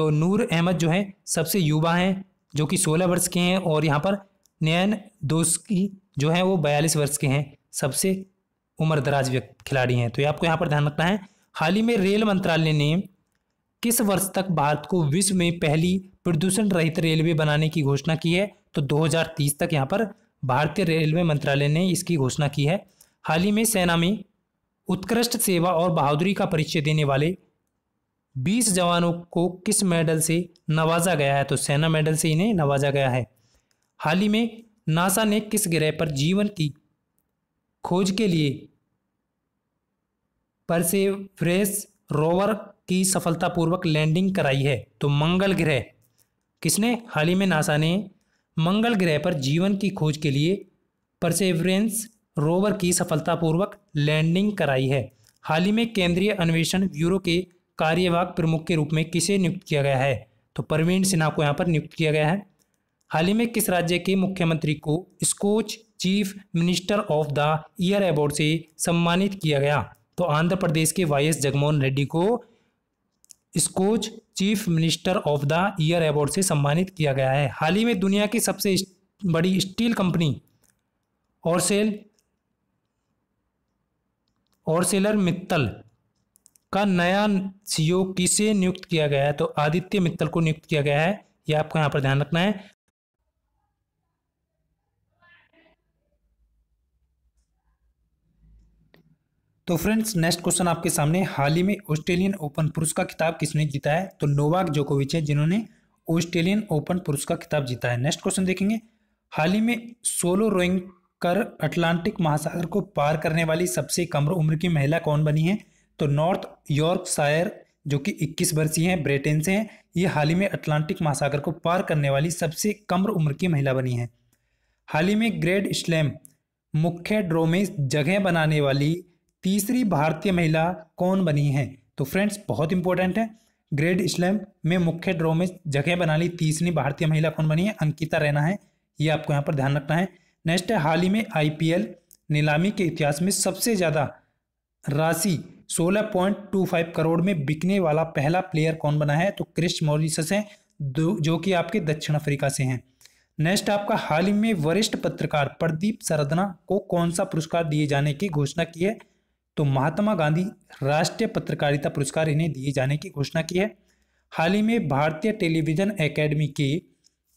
S1: तो नूर अहमद जो है, सबसे युवा हैं, जो कि 16 वर्ष के हैं और यहाँ पर नयन दोस्की जो है, वो 42 वर्ष के हैं, सबसे उम्रदराज खिलाड़ी हैं। तो ये आपको यहाँ पर ध्यान रखना है। हाल ही में रेल मंत्रालय ने किस वर्ष तक भारत को विश्व में पहली प्रदूषण रहित रेलवे बनाने की घोषणा की है? तो 2030 तक यहाँ पर भारतीय रेलवे मंत्रालय ने इसकी घोषणा की है। हाल ही में सेना में उत्कृष्ट सेवा और बहादुरी का परिचय देने वाले 20 जवानों को किस मेडल से नवाजा गया है? तो सेना मेडल से इन्हें नवाजा गया है। हाल ही में नासा ने किस ग्रह पर जीवन की खोज के लिए परसेवरेस रोवर की सफलतापूर्वक लैंडिंग कराई है? तो मंगल ग्रह। किसने? हाल ही में नासा ने मंगल ग्रह पर जीवन की खोज के लिए परसेवरेंस रोवर की सफलतापूर्वक लैंडिंग कराई है। हाल ही में केंद्रीय अन्वेषण ब्यूरो के कार्यवाहक प्रमुख के रूप में किसे नियुक्त किया गया है? तो प्रवीण सिन्हा को यहाँ पर नियुक्त किया गया है। हाल ही में किस राज्य के मुख्यमंत्री को Skoch chief minister of the year award से सम्मानित किया गया? तो आंध्र प्रदेश के वाई एस जगनमोहन रेड्डी को Skoch chief minister of the year award से सम्मानित किया गया है। हाल ही में दुनिया की सबसे बड़ी steel company Arcel Arcelor Mittal का नया सीईओ किसे नियुक्त किया गया है? तो आदित्य मित्तल को नियुक्त किया गया है। यह आपको यहाँ पर ध्यान रखना है। तो फ्रेंड्स, नेक्स्ट क्वेश्चन आपके सामने हाल ही में ऑस्ट्रेलियन ओपन पुरुष का खिताब किसने जीता है? तो नोवाक जोकोविच है, जिन्होंने ऑस्ट्रेलियन ओपन पुरुष का खिताब जीता है। नेक्स्ट क्वेश्चन देखेंगे। हाल ही में सोलो रोइंग कर अटलांटिक महासागर को पार करने वाली सबसे कम उम्र की महिला कौन बनी है? तो नॉर्थ यॉर्क शायर जो कि 21 वर्षीय हैं, ब्रिटेन से हैं, ये हाल ही में अटलांटिक महासागर को पार करने वाली सबसे कम उम्र की महिला बनी है। हाल ही में ग्रेड स्लैम मुख्य ड्रो में जगह बनाने वाली तीसरी भारतीय महिला कौन बनी है? तो फ्रेंड्स, बहुत इंपॉर्टेंट है। ग्रेड स्लैम में मुख्य ड्रो में जगह बना ली तीसरी भारतीय महिला कौन बनी है? अंकिता रहना है। ये आपको यहाँ पर ध्यान रखना है। नेक्स्ट है, हाल ही में आईपीएल नीलामी के इतिहास में सबसे ज़्यादा राशि 16.25 करोड़ में बिकने वाला पहला प्लेयर कौन बना है? तो क्रिस्ट मॉरिसस है जो कि आपके दक्षिण अफ्रीका से हैं। नेक्स्ट आपका हाल ही में वरिष्ठ पत्रकार प्रदीप सरदना को कौन सा पुरस्कार दिए जाने की घोषणा की है? तो महात्मा गांधी राष्ट्रीय पत्रकारिता पुरस्कार इन्हें दिए जाने की घोषणा की है। हाल ही में भारतीय टेलीविज़न एकेडमी के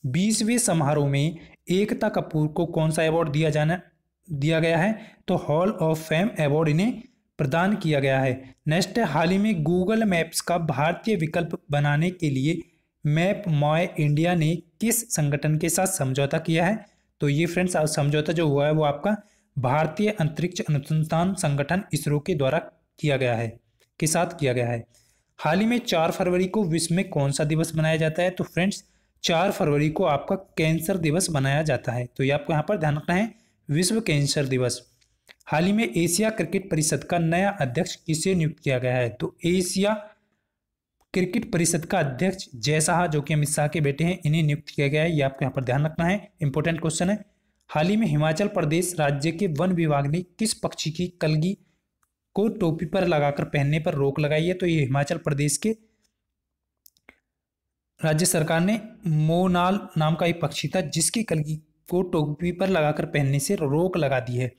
S1: बीसवें समारोह में एकता कपूर को कौन सा अवार्ड दिया जाना, दिया गया है? तो हॉल ऑफ़ फेम अवार्ड इन्हें प्रदान किया गया है। नेक्स्ट, हाल ही में गूगल मैप्स का भारतीय विकल्प बनाने के लिए मैप मॉय इंडिया ने किस संगठन के साथ समझौता किया है? तो ये फ्रेंड्स समझौता जो हुआ है वो आपका भारतीय अंतरिक्ष अनुसंधान संगठन इसरो के द्वारा किया गया है, के साथ किया गया है। हाल ही में चार फरवरी को विश्व में कौन सा दिवस मनाया जाता है? तो फ्रेंड्स चार फरवरी को आपका कैंसर दिवस मनाया जाता है। तो ये आपको यहाँ पर ध्यान रखना है, विश्व कैंसर दिवस। हाल ही में एशिया क्रिकेट परिषद का नया अध्यक्ष किसे नियुक्त किया गया है। तो एशिया क्रिकेट परिषद का अध्यक्ष जय शाह जो कि अमित शाह के बेटे हैं, इन्हें नियुक्त किया गया है। ये आपको यहाँ पर ध्यान रखना है। इंपॉर्टेंट क्वेश्चन है। हाल ही में हिमाचल प्रदेश राज्य के वन विभाग ने किस पक्षी की कलगी को टोपी पर लगाकर पहनने पर रोक लगाई है? तो ये हिमाचल प्रदेश के राज्य सरकार ने मोनाल नाम का एक पक्षी था, जिसकी कलगी को टोपी पर लगाकर पहनने से रोक लगा दी है।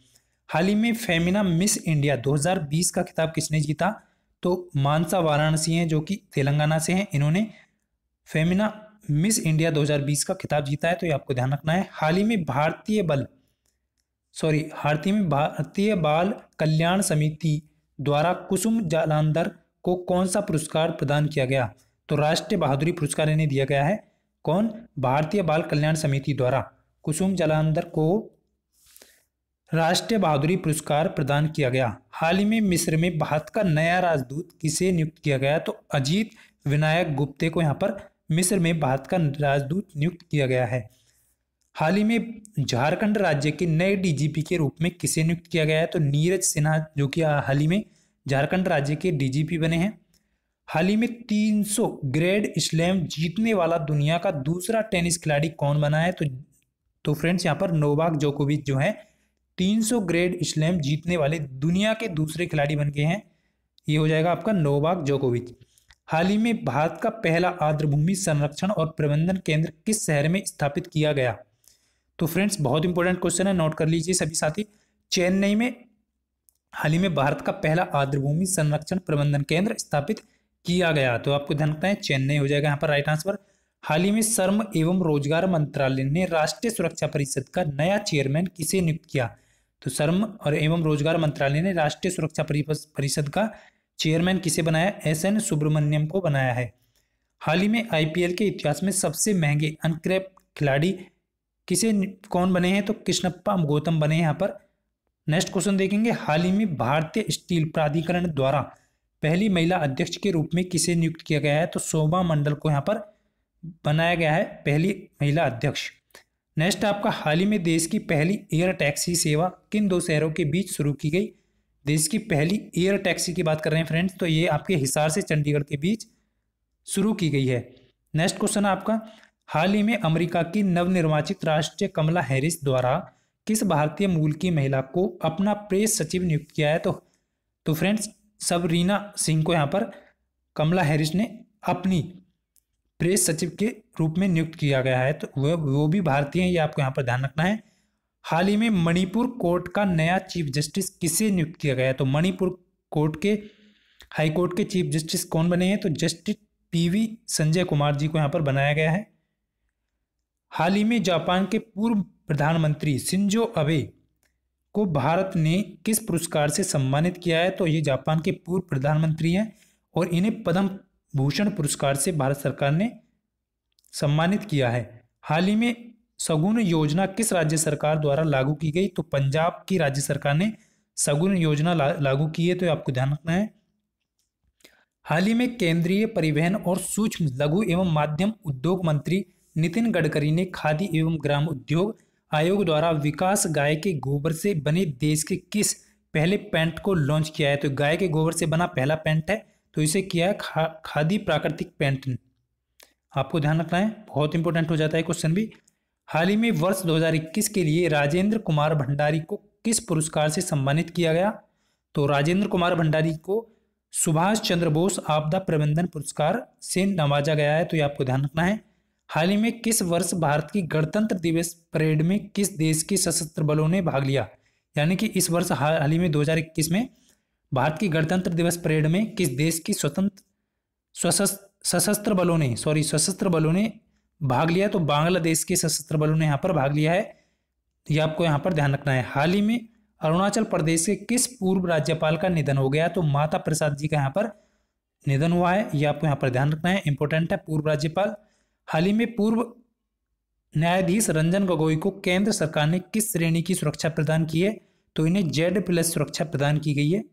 S1: हाल ही में फेमिना मिस इंडिया 2020 का खिताब किसने जीता? तो मानसा वाराणसी हैं, जो कि तेलंगाना से हैं। इन्होंने फेमिना मिस इंडिया 2020 का खिताब जीता है तो ये आपको ध्यान रखना है। हाल ही में भारतीय बल, सॉरी भारतीय में भारतीय बाल कल्याण समिति द्वारा कुसुम जालांधर को कौन सा पुरस्कार प्रदान किया गया? तो राष्ट्रीय बहादुरी पुरस्कार इन्हें दिया गया है। कौन? भारतीय बाल कल्याण समिति द्वारा कुसुम जलांधर को राष्ट्रीय बहादुरी पुरस्कार प्रदान किया गया। हाल ही में मिस्र में भारत का नया राजदूत किसे नियुक्त किया गया तो अजीत विनायक गुप्ते को यहाँ पर मिस्र में भारत का राजदूत नियुक्त किया गया है। हाल ही में झारखंड राज्य के नए डीजीपी के रूप में किसे नियुक्त किया गया है तो नीरज सिन्हा जो कि हाल ही में झारखंड राज्य के डीजीपी बने हैं। हाल ही में 300 ग्रेड स्लैम जीतने वाला दुनिया का दूसरा टेनिस खिलाड़ी कौन बना है तो तो फ्रेंड्स यहाँ पर नोवाक जोकोविच जो है 300 ग्रेड स्लैम जीतने वाले दुनिया के दूसरे खिलाड़ी बन गए हैं। ये हो जाएगा आपका नोवाक जोकोविच। हाल ही में भारत का पहला आर्द्रभूमि संरक्षण और प्रबंधन केंद्र किस शहर में स्थापित किया गया? तो फ्रेंड्स, बहुत इंपॉर्टेंट क्वेश्चन है, नोट कर लीजिए सभी साथी। चेन्नई में, हाल ही में भारत का पहला आर्द्रभूमि संरक्षण प्रबंधन केंद्र स्थापित किया गया। तो आपको ध्यान रखना है, चेन्नई हो जाएगा यहाँ पर राइट आंसर हाल ही में श्रम एवं रोज़गार मंत्रालय ने राष्ट्रीय सुरक्षा परिषद का नया चेयरमैन किसे नियुक्त किया? तो श्रम और एवं रोज़गार मंत्रालय ने राष्ट्रीय सुरक्षा परिषद का चेयरमैन किसे बनाया? एस एन सुब्रमण्यम को बनाया है। हाल ही में आईपीएल के इतिहास में सबसे महँगे अनक्रैप खिलाड़ी किसे कौन बने हैं? तो कृष्णप्पा गौतम बने यहाँ पर। नेक्स्ट क्वेश्चन देखेंगे। हाल ही में भारतीय स्टील प्राधिकरण द्वारा पहली महिला अध्यक्ष के रूप में किसे नियुक्त किया गया है? तो शोभा मंडल को यहाँ पर बनाया गया है पहली महिला अध्यक्ष। नेक्स्ट आपका हाल ही में देश की पहली एयर टैक्सी सेवा किन दो शहरों के बीच शुरू की गई? देश की पहली एयर टैक्सी की बात कर रहे हैं फ्रेंड्स तो ये आपके हिसार से चंडीगढ़ के बीच शुरू की गई है। नेक्स्ट क्वेश्चन आपका, हाल ही में अमेरिका की नवनिर्वाचित राष्ट्रीय कमला हैरिस द्वारा किस भारतीय मूल की महिला को अपना प्रेस सचिव नियुक्त किया है? तो तो फ्रेंड्स सबरीना सिंह को यहाँ पर कमला हैरिस ने अपनी प्रेस सचिव के रूप में नियुक्त किया गया है। तो वो वो भी भारतीय हैं, ये आपको यहाँ पर ध्यान रखना है। हाल ही में मणिपुर कोर्ट का नया चीफ जस्टिस किसे नियुक्त किया गया है? तो मणिपुर कोर्ट के, हाई कोर्ट के चीफ जस्टिस कौन बने हैं? तो justice P V Sanjay Kumar ji को यहाँ पर बनाया गया है। हाल ही में जापान के पूर्व प्रधानमंत्री सिंजो अबे को भारत ने किस पुरस्कार से सम्मानित किया है? तो ये जापान के पूर्व प्रधानमंत्री हैं और इन्हें पद्म भूषण पुरस्कार से भारत सरकार ने सम्मानित किया है। हाल ही में सगुन योजना किस राज्य सरकार द्वारा लागू की गई? तो पंजाब की राज्य सरकार ने सगुन योजना ला, लागू की है तो आपको ध्यान रखना है। हाल ही में केंद्रीय परिवहन और सूक्ष्म लघु एवं माध्यम उद्योग मंत्री नितिन गडकरी ने खादी एवं ग्राम उद्योग आयोग द्वारा विकास गाय के गोबर से बने देश के किस पहले पैंट को लॉन्च किया है? तो गाय के गोबर से बना पहला पैंट है। तो इसे किया है खा, खादी प्राकृतिक पेंट आपको ध्यान रखना है बहुत इंपॉर्टेंट हो जाता है क्वेश्चन भी। हाल ही में वर्ष 2021 के लिए राजेंद्र कुमार भंडारी को किस पुरस्कार से सम्मानित किया गया? तो राजेंद्र कुमार भंडारी को सुभाष चंद्र बोस आपदा प्रबंधन पुरस्कार से नवाजा गया है तो ये आपको ध्यान रखना है। हाल ही में किस वर्ष भारत की गणतंत्र दिवस परेड में किस देश के सशस्त्र बलों ने भाग लिया? यानी कि इस वर्ष हाल ही में 2021 में भारत की गणतंत्र दिवस परेड में किस देश की स्वतंत्र, सशस्त्र बलों ने सॉरी सशस्त्र बलों ने भाग लिया? तो बांग्लादेश के सशस्त्र बलों ने यहाँ पर भाग लिया है। ये आपको यहाँ पर ध्यान रखना है। हाल ही में अरुणाचल प्रदेश के किस पूर्व राज्यपाल का निधन हो गया? तो माता प्रसाद जी का यहाँ पर निधन हुआ है। ये आपको यहाँ पर ध्यान रखना है। इंपॉर्टेंट है। पूर्व राज्यपाल। हाल ही में पूर्व न्यायाधीश रंजन गोगोई को केंद्र सरकार ने किस श्रेणी की सुरक्षा प्रदान की है? तो इन्हें जेड प्लस सुरक्षा प्रदान की गई है।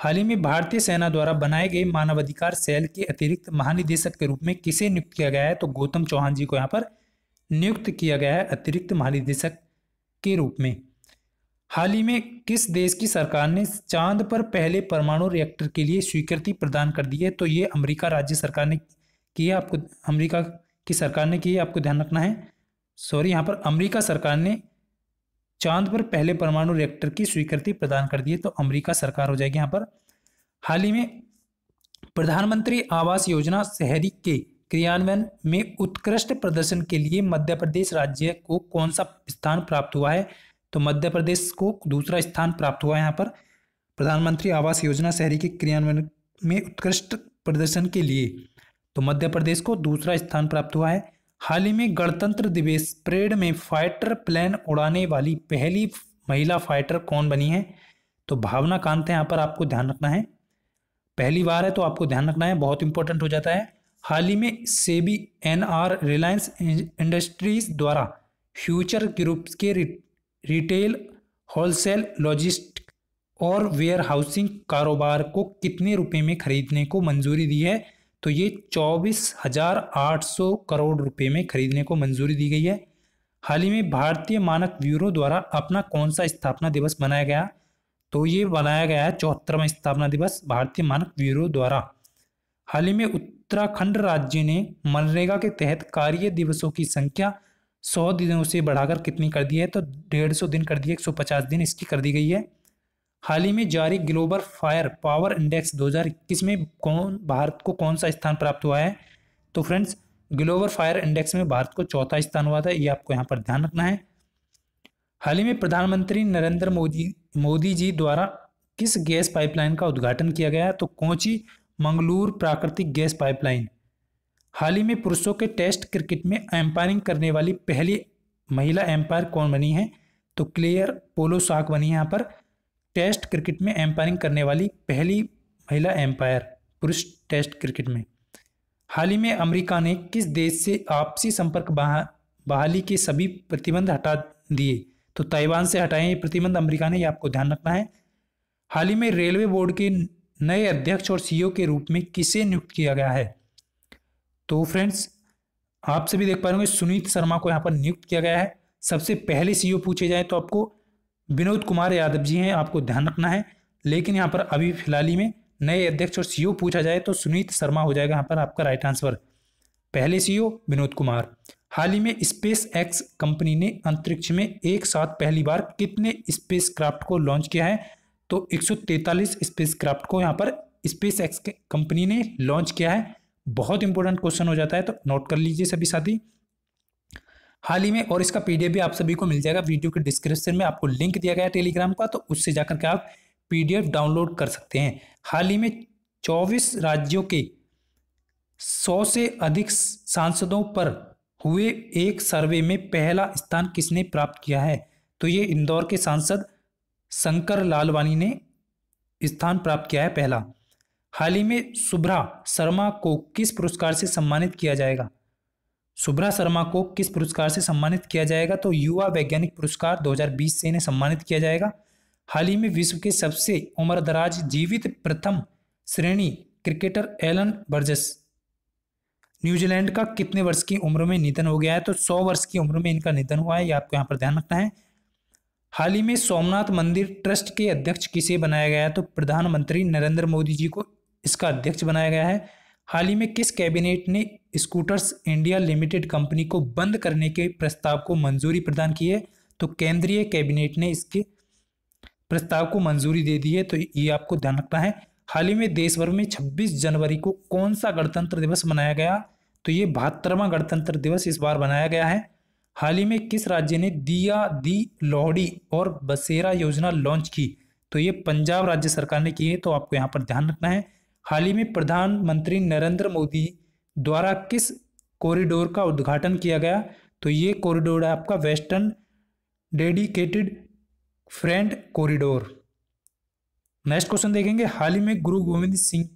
S1: हाल ही में भारतीय सेना द्वारा बनाए गए मानवाधिकार सेल के अतिरिक्त महानिदेशक के रूप में किसे नियुक्त किया गया है तो गौतम चौहान जी को यहाँ पर नियुक्त किया गया है अतिरिक्त महानिदेशक के रूप में। हाल ही में किस देश की सरकार ने चाँद पर पहले परमाणु रिएक्टर के लिए स्वीकृति प्रदान कर दी है तो ये अमेरिका राज्य सरकार ने की है? आपको, अमेरिका की सरकार ने की है? आपको ध्यान रखना है। सॉरी, यहाँ पर अमेरिका सरकार ने चाँद पर पहले परमाणु रिएक्टर की स्वीकृति प्रदान कर दी तो अमेरिका सरकार हो जाएगी यहाँ पर। हाल ही में प्रधानमंत्री आवास योजना शहरी के क्रियान्वयन में उत्कृष्ट प्रदर्शन के लिए मध्य प्रदेश राज्य को कौन सा स्थान प्राप्त हुआ है तो मध्य प्रदेश को दूसरा स्थान प्राप्त हुआ है यहाँ पर। प्रधानमंत्री आवास योजना शहरी के क्रियान्वयन में उत्कृष्ट प्रदर्शन के लिए तो मध्य प्रदेश को दूसरा स्थान प्राप्त हुआ है। हाल ही में गणतंत्र दिवस परेड में फाइटर प्लेन उड़ाने वाली पहली महिला फाइटर कौन बनी है? तो भावना कांत है, यहाँ पर आपको ध्यान रखना है। पहली बार है तो आपको ध्यान रखना है, बहुत इंपॉर्टेंट हो जाता है। हाल ही में SEBI N R Reliance Industries द्वारा फ्यूचर ग्रुप के रिटेल, होलसेल लॉजिस्टिक और वेयर हाउसिंग कारोबार को कितने रुपए में खरीदने को मंजूरी दी है? तो ये चौबीस हज़ार आठ सौ करोड़ रुपए में खरीदने को मंजूरी दी गई है। हाल ही में भारतीय मानक ब्यूरो द्वारा अपना कौन सा स्थापना दिवस मनाया गया? तो ये बनाया गया है चौहत्तरवा स्थापना दिवस भारतीय मानक ब्यूरो द्वारा। हाल ही में उत्तराखंड राज्य ने मनरेगा के तहत कार्य दिवसों की संख्या सौ दिनों से बढ़ाकर कितनी कर दी है? तो डेढ़ सौ दिन कर दी है एक सौ पचास दिन इसकी कर दी गई है। हाल ही में जारी ग्लोबल फायर पावर इंडेक्स 2021 में कौन, भारत को कौन सा स्थान प्राप्त हुआ है? तो फ्रेंड्स, ग्लोबल फायर इंडेक्स में भारत को चौथा स्थान हुआ था, ये आपको यहाँ पर ध्यान रखना है। हाल ही में प्रधानमंत्री नरेंद्र मोदी मोदी जी द्वारा किस गैस पाइपलाइन का उद्घाटन किया गया? तो कोची, मंगलूर प्राकृतिक गैस पाइपलाइन। हाल ही में पुरुषों के टेस्ट क्रिकेट में एम्पायरिंग करने वाली पहली महिला एम्पायर कौन बनी है? तो क्लेयर पोलो साक बनी है यहाँ पर। टेस्ट क्रिकेट में एम्पायरिंग करने वाली पहली महिला एम्पायर पुरुष टेस्ट क्रिकेट में। हाल ही में अमेरिका ने किस देश से आपसी संपर्क बहाली के सभी प्रतिबंध हटा दिए? तो ताइवान से हटाए ये प्रतिबंध अमेरिका ने, ये आपको ध्यान रखना है। हाल ही में रेलवे बोर्ड के नए अध्यक्ष और सीईओ के रूप में किसे नियुक्त किया गया है? तो फ्रेंड्स, आप सभी देख पा रहे होंगे, सुनीत शर्मा को यहाँ पर नियुक्त किया गया है। सबसे पहले सीईओ पूछे जाए तो आपको विनोद कुमार यादव जी हैं, आपको ध्यान रखना है। लेकिन यहाँ पर अभी फ़िलहाल ही में नए अध्यक्ष और सीईओ पूछा जाए तो सुनीत शर्मा हो जाएगा यहाँ पर आपका राइट आंसर पहले सीईओ विनोद कुमार। हाल ही में स्पेस एक्स कंपनी ने अंतरिक्ष में एक साथ पहली बार कितने स्पेस क्राफ्ट को लॉन्च किया है? तो 143 स्पेस क्राफ्ट को यहाँ पर स्पेस एक्स कंपनी ने लॉन्च किया है। बहुत इंपॉर्टेंट क्वेश्चन हो जाता है तो नोट कर लीजिए सभी साथी। हाल ही में, और इसका पीडीएफ भी आप सभी को मिल जाएगा। वीडियो के डिस्क्रिप्शन में आपको लिंक दिया गया टेलीग्राम का तो उससे जाकर के आप पीडीएफ डाउनलोड कर सकते हैं। हाल ही में चौबीस राज्यों के सौ से अधिक सांसदों पर हुए एक सर्वे में पहला स्थान किसने प्राप्त किया है? तो ये इंदौर के सांसद शंकर लालवानी ने स्थान प्राप्त किया है पहला। हाल ही में सुभ्रा शर्मा को किस पुरस्कार से सम्मानित किया जाएगा? सुभ्रा शर्मा को किस पुरस्कार से सम्मानित किया जाएगा? तो युवा वैज्ञानिक पुरस्कार 2020 से इन्हें सम्मानित किया जाएगा। हाल ही में विश्व के सबसे उम्रदराज जीवित प्रथम श्रेणी क्रिकेटर एलन बर्जस न्यूजीलैंड का कितने वर्ष की उम्र में निधन हो गया है? तो 100 वर्ष की उम्र में इनका निधन हुआ है, ये आपको यहाँ पर ध्यान रखना है। हाल ही में सोमनाथ मंदिर ट्रस्ट के अध्यक्ष किसे बनाया गया है? तो प्रधानमंत्री नरेंद्र मोदी जी को इसका अध्यक्ष बनाया गया है। हाल ही में किस कैबिनेट ने स्कूटर्स इंडिया लिमिटेड कंपनी को बंद करने के प्रस्ताव को मंजूरी प्रदान की है? तो केंद्रीय कैबिनेट ने इसके प्रस्ताव को मंजूरी दे दी है तो ये आपको ध्यान रखना है। हाल ही में देश भर में 26 जनवरी को कौन सा गणतंत्र दिवस मनाया गया? तो ये बहत्तरवा गणतंत्र दिवस इस बार बनाया गया है। हाल ही में किस राज्य ने दिया, दी, लोहड़ी और बसेरा योजना लॉन्च की? तो ये पंजाब राज्य सरकार ने की है तो आपको यहाँ पर ध्यान रखना है। हाल ही में प्रधानमंत्री नरेंद्र मोदी द्वारा किस कॉरिडोर का उद्घाटन किया गया? तो ये कॉरिडोर है आपका western dedicated friend corridor. Next question देखेंगे। हाल ही में गुरु गोविंद सिंह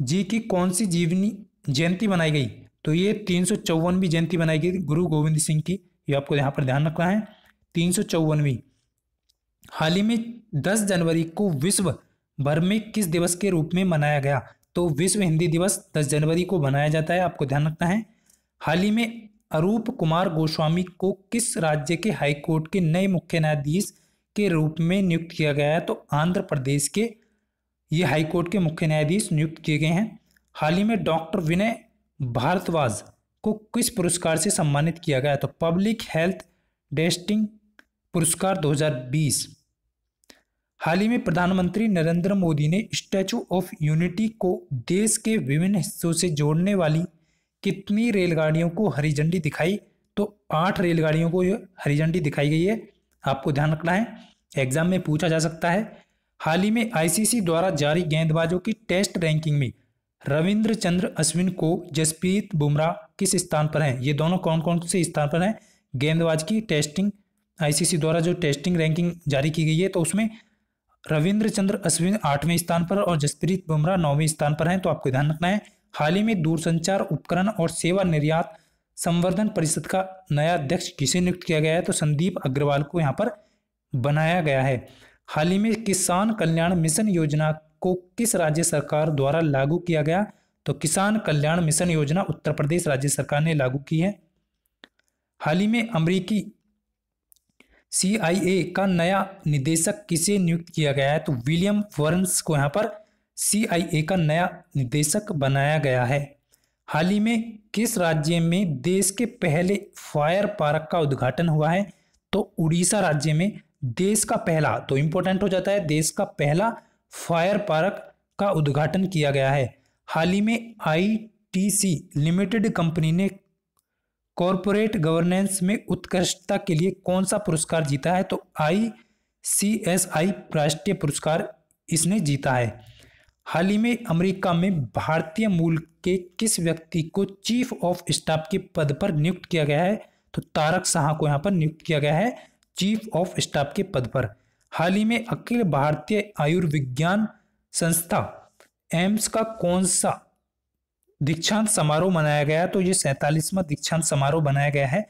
S1: जी की कौन सी जीवनी जयंती बनाई गई? तो ये तीन सौ चौवनवीं जयंती बनाई गई गुरु गोविंद सिंह की। ये आपको यहाँ पर ध्यान रखना है। तीन सौ चौवनवीं। हाल ही में दस जनवरी को विश्व भर में किस दिवस के रूप में मनाया गया? तो विश्व हिंदी दिवस 10 जनवरी को मनाया जाता है, आपको ध्यान रखना है। हाल ही में अरूप कुमार गोस्वामी को किस राज्य के हाईकोर्ट के नए मुख्य न्यायाधीश के रूप में नियुक्त किया गया है? तो आंध्र प्रदेश के ये हाईकोर्ट के मुख्य न्यायाधीश नियुक्त किए गए हैं। हाल ही में डॉक्टर विनय भारद्वाज को किस पुरस्कार से सम्मानित किया गया? तो पब्लिक हेल्थ डेस्टिंग पुरस्कार 2020 हाल ही में प्रधानमंत्री नरेंद्र मोदी ने स्टैचू ऑफ़ यूनिटी को देश के विभिन्न हिस्सों से जोड़ने वाली कितनी रेलगाड़ियों को हरी झंडी दिखाई? तो आठ रेलगाड़ियों को हरी झंडी दिखाई गई है। आपको ध्यान रखना है, एग्ज़ाम में पूछा जा सकता है। हाल ही में आईसीसी द्वारा जारी गेंदबाजों की टेस्ट रैंकिंग में रविंद्र चंद्र अश्विन को जसप्रीत बुमराह किस स्थान पर हैं? ये दोनों कौन कौन से स्थान पर हैं? गेंदबाज की टेस्टिंग, आईसीसी द्वारा जो टेस्टिंग रैंकिंग जारी की गई है तो उसमें रविंद्र चंद्र अश्विन आठवें स्थान पर और जसप्रीत बुमराह नौवें स्थान पर हैं तो आपको ध्यान रखना है। हाल ही में दूरसंचार उपकरण और सेवा निर्यात संवर्धन परिषद का नया अध्यक्ष किसे नियुक्त किया गया है तो संदीप अग्रवाल को यहाँ पर बनाया गया है। हाल ही में किसान कल्याण मिशन योजना को किस राज्य सरकार द्वारा लागू किया गया? तो किसान कल्याण मिशन योजना उत्तर प्रदेश राज्य सरकार ने लागू की है। हाल ही में अमरीकी सीआईए का नया निदेशक किसे नियुक्त किया गया है? तो विलियम वर्न्स को यहाँ पर सीआईए का नया निदेशक बनाया गया है। हाल ही में किस राज्य में देश के पहले फायर पार्क का उद्घाटन हुआ है? तो उड़ीसा राज्य में देश का पहला तो इंपॉर्टेंट हो जाता है, देश का पहला फायर पार्क का उद्घाटन किया गया है। हाल ही में आईटीसी लिमिटेड कंपनी ने कॉरपोरेट गवर्नेंस में उत्कृष्टता के लिए कौन सा पुरस्कार जीता है? तो आई सी एस आई राष्ट्रीय पुरस्कार इसने जीता है। हाल ही में अमेरिका में भारतीय मूल के किस व्यक्ति को चीफ ऑफ़ स्टाफ के पद पर नियुक्त किया गया है? तो तारक शाह को यहाँ पर नियुक्त किया गया है, चीफ ऑफ़ स्टाफ के पद पर। हाल ही में अखिल भारतीय आयुर्विज्ञान संस्था, एम्स का कौन सा दीक्षांत समारोह मनाया गया तो ये सैतालीसवा दीक्षांत समारोह बनाया गया है,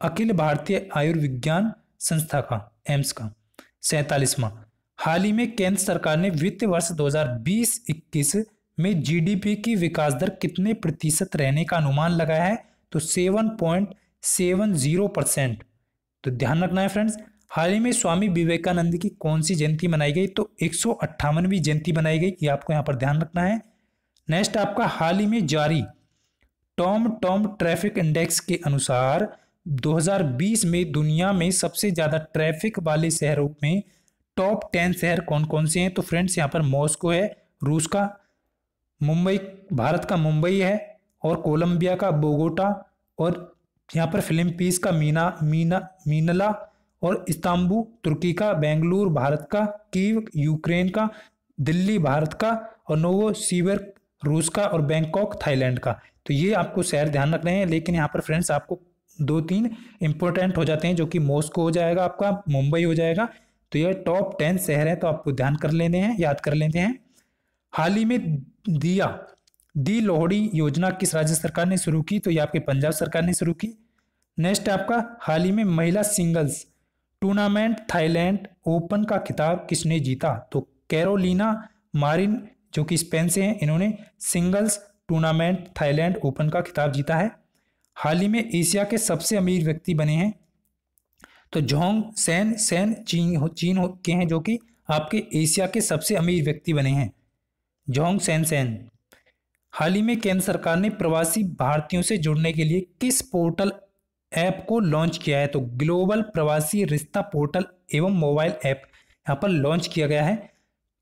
S1: अखिल भारतीय आयुर्विज्ञान संस्था का, एम्स का, सैतालीसवा। हाल ही में केंद्र सरकार ने वित्त वर्ष 2020-21 में जीडीपी की विकास दर कितने प्रतिशत रहने का अनुमान लगाया है तो 7.70 परसेंट। तो ध्यान रखना है फ्रेंड्स, हाल ही में स्वामी विवेकानंद की कौन सी जयंती मनाई गई तो एक जयंती बनाई गई, ये आपको यहाँ पर ध्यान रखना है। नेक्स्ट आपका हाल ही में जारी टॉम टॉम ट्रैफ़िक इंडेक्स के अनुसार 2020 में दुनिया में सबसे ज़्यादा ट्रैफ़िक वाले शहरों में टॉप टेन शहर कौन कौन से हैं? तो फ्रेंड्स, यहाँ पर मॉस्को है, रूस का, मुंबई, भारत का मुंबई है और कोलंबिया का बोगोटा और यहाँ पर फ़िल्म पीस का मीना मीना, मीनला और इस्तांबुल, तुर्की का, बेंगलुरु, भारत का, कीव, यूक्रेन का, दिल्ली, भारत का और नोवो सीवर रूस का और बैंकॉक, थाईलैंड का। तो ये आपको शहर ध्यान रखने हैं, लेकिन यहाँ पर फ्रेंड्स आपको दो तीन इंपॉर्टेंट हो जाते हैं, जो कि मॉस्को हो जाएगा आपका मुंबई हो जाएगा। तो ये टॉप टेन शहर है तो आपको ध्यान कर लेने हैं, याद कर लेते हैं। हाल ही में दिया, दी लोहड़ी योजना किस राज्य सरकार ने शुरू की? तो ये आपके पंजाब सरकार ने शुरू की। नेक्स्ट आपका, हाल ही में महिला सिंगल्स टूर्नामेंट थाईलैंड ओपन का खिताब किसने जीता? तो कैरोलिना मारिन जो कि स्पेन से हैं, इन्होंने सिंगल्स टूर्नामेंट थाईलैंड ओपन का खिताब जीता है। हाल ही में एशिया के सबसे अमीर व्यक्ति बने हैं। तो जोंग सैन सैन चीन चीन के हैं जो कि आपके एशिया के सबसे अमीर व्यक्ति बने हैं। Zhong Shan Shan. हाल ही में केंद्र सरकार ने प्रवासी भारतीयों से जुड़ने के लिए किस पोर्टल ऐप को लॉन्च किया है? तो ग्लोबल प्रवासी रिश्ता पोर्टल एवं मोबाइल ऐप यहाँ पर लॉन्च किया गया है।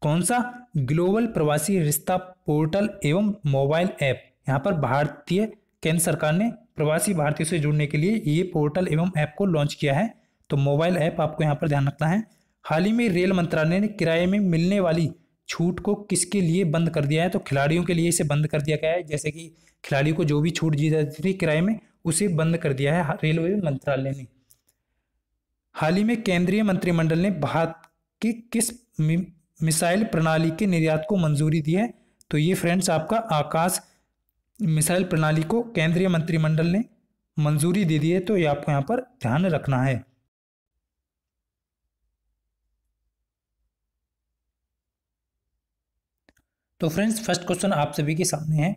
S1: कौन सा? ग्लोबल प्रवासी रिश्ता पोर्टल एवं मोबाइल ऐप। यहाँ पर भारतीय केंद्र सरकार ने प्रवासी भारतीयों से जुड़ने के लिए ये पोर्टल एवं ऐप को लॉन्च किया है। तो मोबाइल ऐप आपको यहाँ पर ध्यान रखना है। हाल ही में रेल मंत्रालय ने किराए में मिलने वाली छूट को किसके लिए बंद कर दिया है? तो खिलाड़ियों के लिए इसे बंद कर दिया गया है। जैसे कि खिलाड़ियों को जो भी छूट दी जाती थी किराए में, उसे बंद कर दिया है रेलवे मंत्रालय ने। हाल ही में केंद्रीय मंत्रिमंडल ने भारत के किस मिसाइल प्रणाली के निर्यात को मंजूरी दी है। तो ये फ्रेंड्स आपका आकाश मिसाइल प्रणाली को केंद्रीय मंत्रिमंडल ने मंजूरी दे दी है। तो ये आपको यहाँ पर ध्यान रखना है। तो फ्रेंड्स, फ़र्स्ट क्वेश्चन आप सभी के सामने है।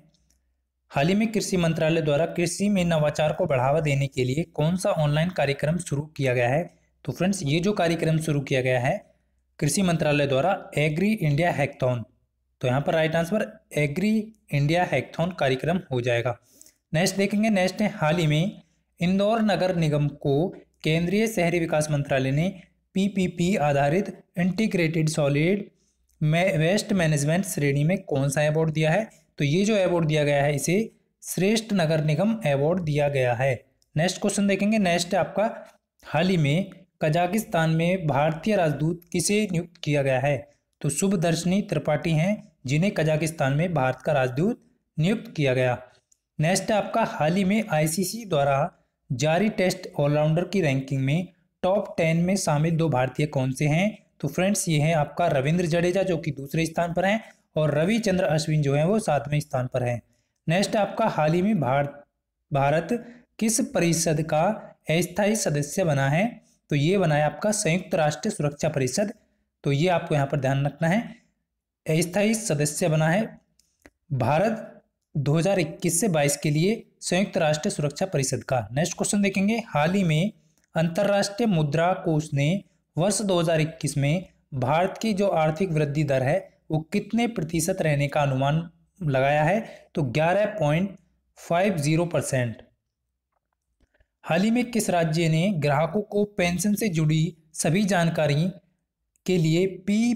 S1: हाल ही में कृषि मंत्रालय द्वारा कृषि में नवाचार को बढ़ावा देने के लिए कौन सा ऑनलाइन कार्यक्रम शुरू किया गया है? तो फ्रेंड्स, ये जो कार्यक्रम शुरू किया गया है कृषि मंत्रालय द्वारा एग्री इंडिया हैकथॉन। तो यहाँ पर right answer agri India hackathon कार्यक्रम हो जाएगा। नेक्स्ट देखेंगे नेक्स्ट है हाल ही में इंदौर नगर निगम को केंद्रीय शहरी विकास मंत्रालय ने पीपीपी आधारित इंटीग्रेटेड सॉलिड वेस्ट मैनेजमेंट श्रेणी में कौन सा अवार्ड दिया है? तो ये जो अवार्ड दिया गया है, इसे श्रेष्ठ नगर निगम अवार्ड दिया गया है। नेक्स्ट क्वेश्चन देखेंगे नेक्स्ट आपका हाल ही में कजाकिस्तान में भारतीय राजदूत किसे नियुक्त किया गया है? तो शुभ दर्शनी त्रिपाठी हैं, जिन्हें कजाकिस्तान में भारत का राजदूत नियुक्त किया गया। नेक्स्ट आपका हाल ही में आईसीसी द्वारा जारी टेस्ट ऑलराउंडर की रैंकिंग में टॉप टेन में शामिल दो भारतीय कौन से हैं? तो फ्रेंड्स, ये हैं आपका रविंद्र जडेजा, जो कि दूसरे स्थान पर हैं, और रविचंद्र अश्विन जो है, वो सातवें स्थान पर है। नेक्स्ट आपका हाल ही में भारत भारत किस परिषद का अस्थायी सदस्य बना है? तो ये बना है आपका संयुक्त राष्ट्र सुरक्षा परिषद। तो ये आपको यहाँ पर ध्यान रखना है। अस्थायी सदस्य बना है। भारत 2021 से 22 के लिए संयुक्त राष्ट्र सुरक्षा परिषद का। नेक्स्ट क्वेश्चन देखेंगे। हाल ही में अंतर्राष्ट्रीय मुद्रा कोष ने वर्ष 2021 में भारत की जो आर्थिक वृद्धि दर है, वो कितने प्रतिशत रहने का अनुमान लगाया है? तो ग्यारह पॉइंट फाइव ज़ीरो परसेंट। हाल ही में किस राज्य ने ग्राहकों को पेंशन से जुड़ी सभी जानकारी के लिए पी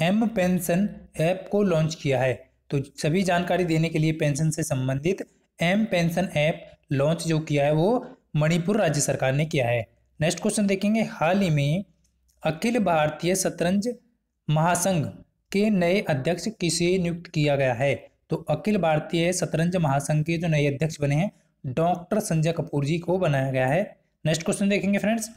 S1: एम पेंशन ऐप को लॉन्च किया है? तो सभी जानकारी देने के लिए पेंशन से संबंधित एम पेंशन ऐप लॉन्च जो किया है वो मणिपुर राज्य सरकार ने किया है। नेक्स्ट क्वेश्चन देखेंगे। हाल ही में अखिल भारतीय शतरंज महासंघ के नए अध्यक्ष किसे नियुक्त किया गया है? तो अखिल भारतीय शतरंज महासंघ के जो नए अध्यक्ष बने हैं डॉक्टर संजय कपूर जी को बनाया गया है। नेक्स्ट क्वेश्चन देखेंगे फ्रेंड्स।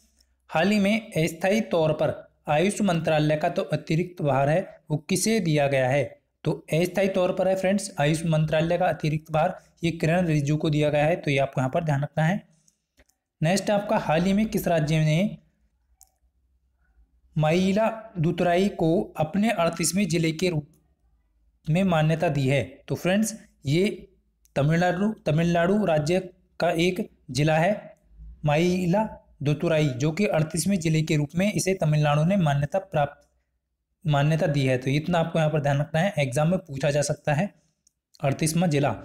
S1: हाल ही में अस्थायी तौर पर आयुष मंत्रालय का तो अतिरिक्त भार है, वो किसे दिया गया है? तो अस्थायी तौर पर है फ्रेंड्स, आयुष मंत्रालय का अतिरिक्त भार, ये किरण रिजिजू को दिया गया है तो ये आपको यहाँ पर ध्यान रखना है। नेक्स्ट आपका, हाल ही में किस राज्य ने माइला दुतराई को अपने अड़तीसवें ज़िले के रूप में मान्यता दी है? तो फ्रेंड्स, ये तमिलनाडु तमिलनाडु राज्य का एक जिला है माइला दोतुराई जो कि अड़तीसवें ज़िले के रूप में इसे तमिलनाडु ने मान्यता प्राप्त, मान्यता दी है। तो इतना आपको यहाँ पर ध्यान रखना है। एग्ज़ाम में पूछा जा सकता है। अड़तीसवा जिला।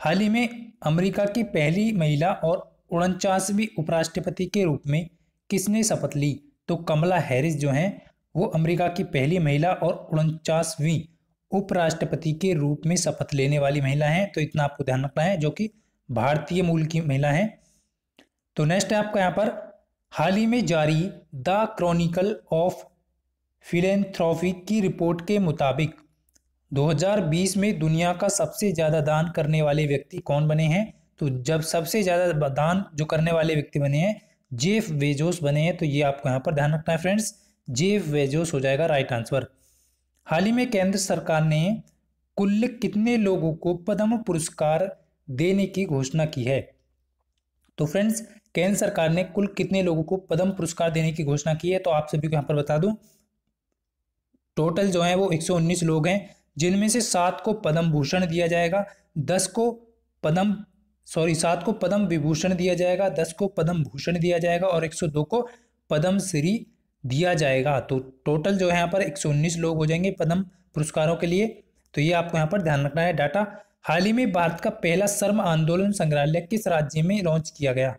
S1: हाल ही में अमेरिका की पहली महिला और उनचासवीं उपराष्ट्रपति के रूप में किसने शपथ ली? तो कमला हैरिस जो हैं, वो अमेरिका की पहली महिला और उनचासवीं उपराष्ट्रपति के रूप में शपथ लेने वाली महिला हैं। तो इतना आपको ध्यान रखना है, जो कि भारतीय मूल की महिला हैं। तो नेक्स्ट है आपका यहाँ पर, हाल ही में जारी द क्रॉनिकल ऑफ़ फिलेंथ्रॉफी की रिपोर्ट के मुताबिक 2020 में दुनिया का सबसे ज़्यादा दान करने वाले व्यक्ति कौन बने हैं? तो जब सबसे ज़्यादा दान जो करने वाले व्यक्ति बने हैं, जेफ वेजोस बने हैं। तो ये आपको यहाँ पर ध्यान रखना है फ्रेंड्स, जेफ वेजोस हो जाएगा राइट आंसर हाल ही में केंद्र सरकार ने कुल कितने लोगों को पद्म पुरस्कार देने की घोषणा की है? तो फ्रेंड्स, केंद्र सरकार ने कुल कितने लोगों को पद्म पुरस्कार देने की घोषणा की है? तो आप सभी को यहाँ पर बता दूँ, टोटल जो है वो 119 लोग हैं, जिनमें से सात को पद्म भूषण दिया जाएगा, दस को पद्म, सॉरी, सात को पद्म विभूषण दिया जाएगा, दस को पद्म भूषण दिया जाएगा और 102 को पद्म श्री दिया जाएगा। तो टोटल जो है यहाँ पर 119 लोग हो जाएँगे पद्म पुरस्कारों के लिए। तो ये आपको यहाँ पर ध्यान रखना है डाटा। हाल ही में भारत का पहला सर्म आंदोलन संग्रहालय किस राज्य में लॉन्च किया गया?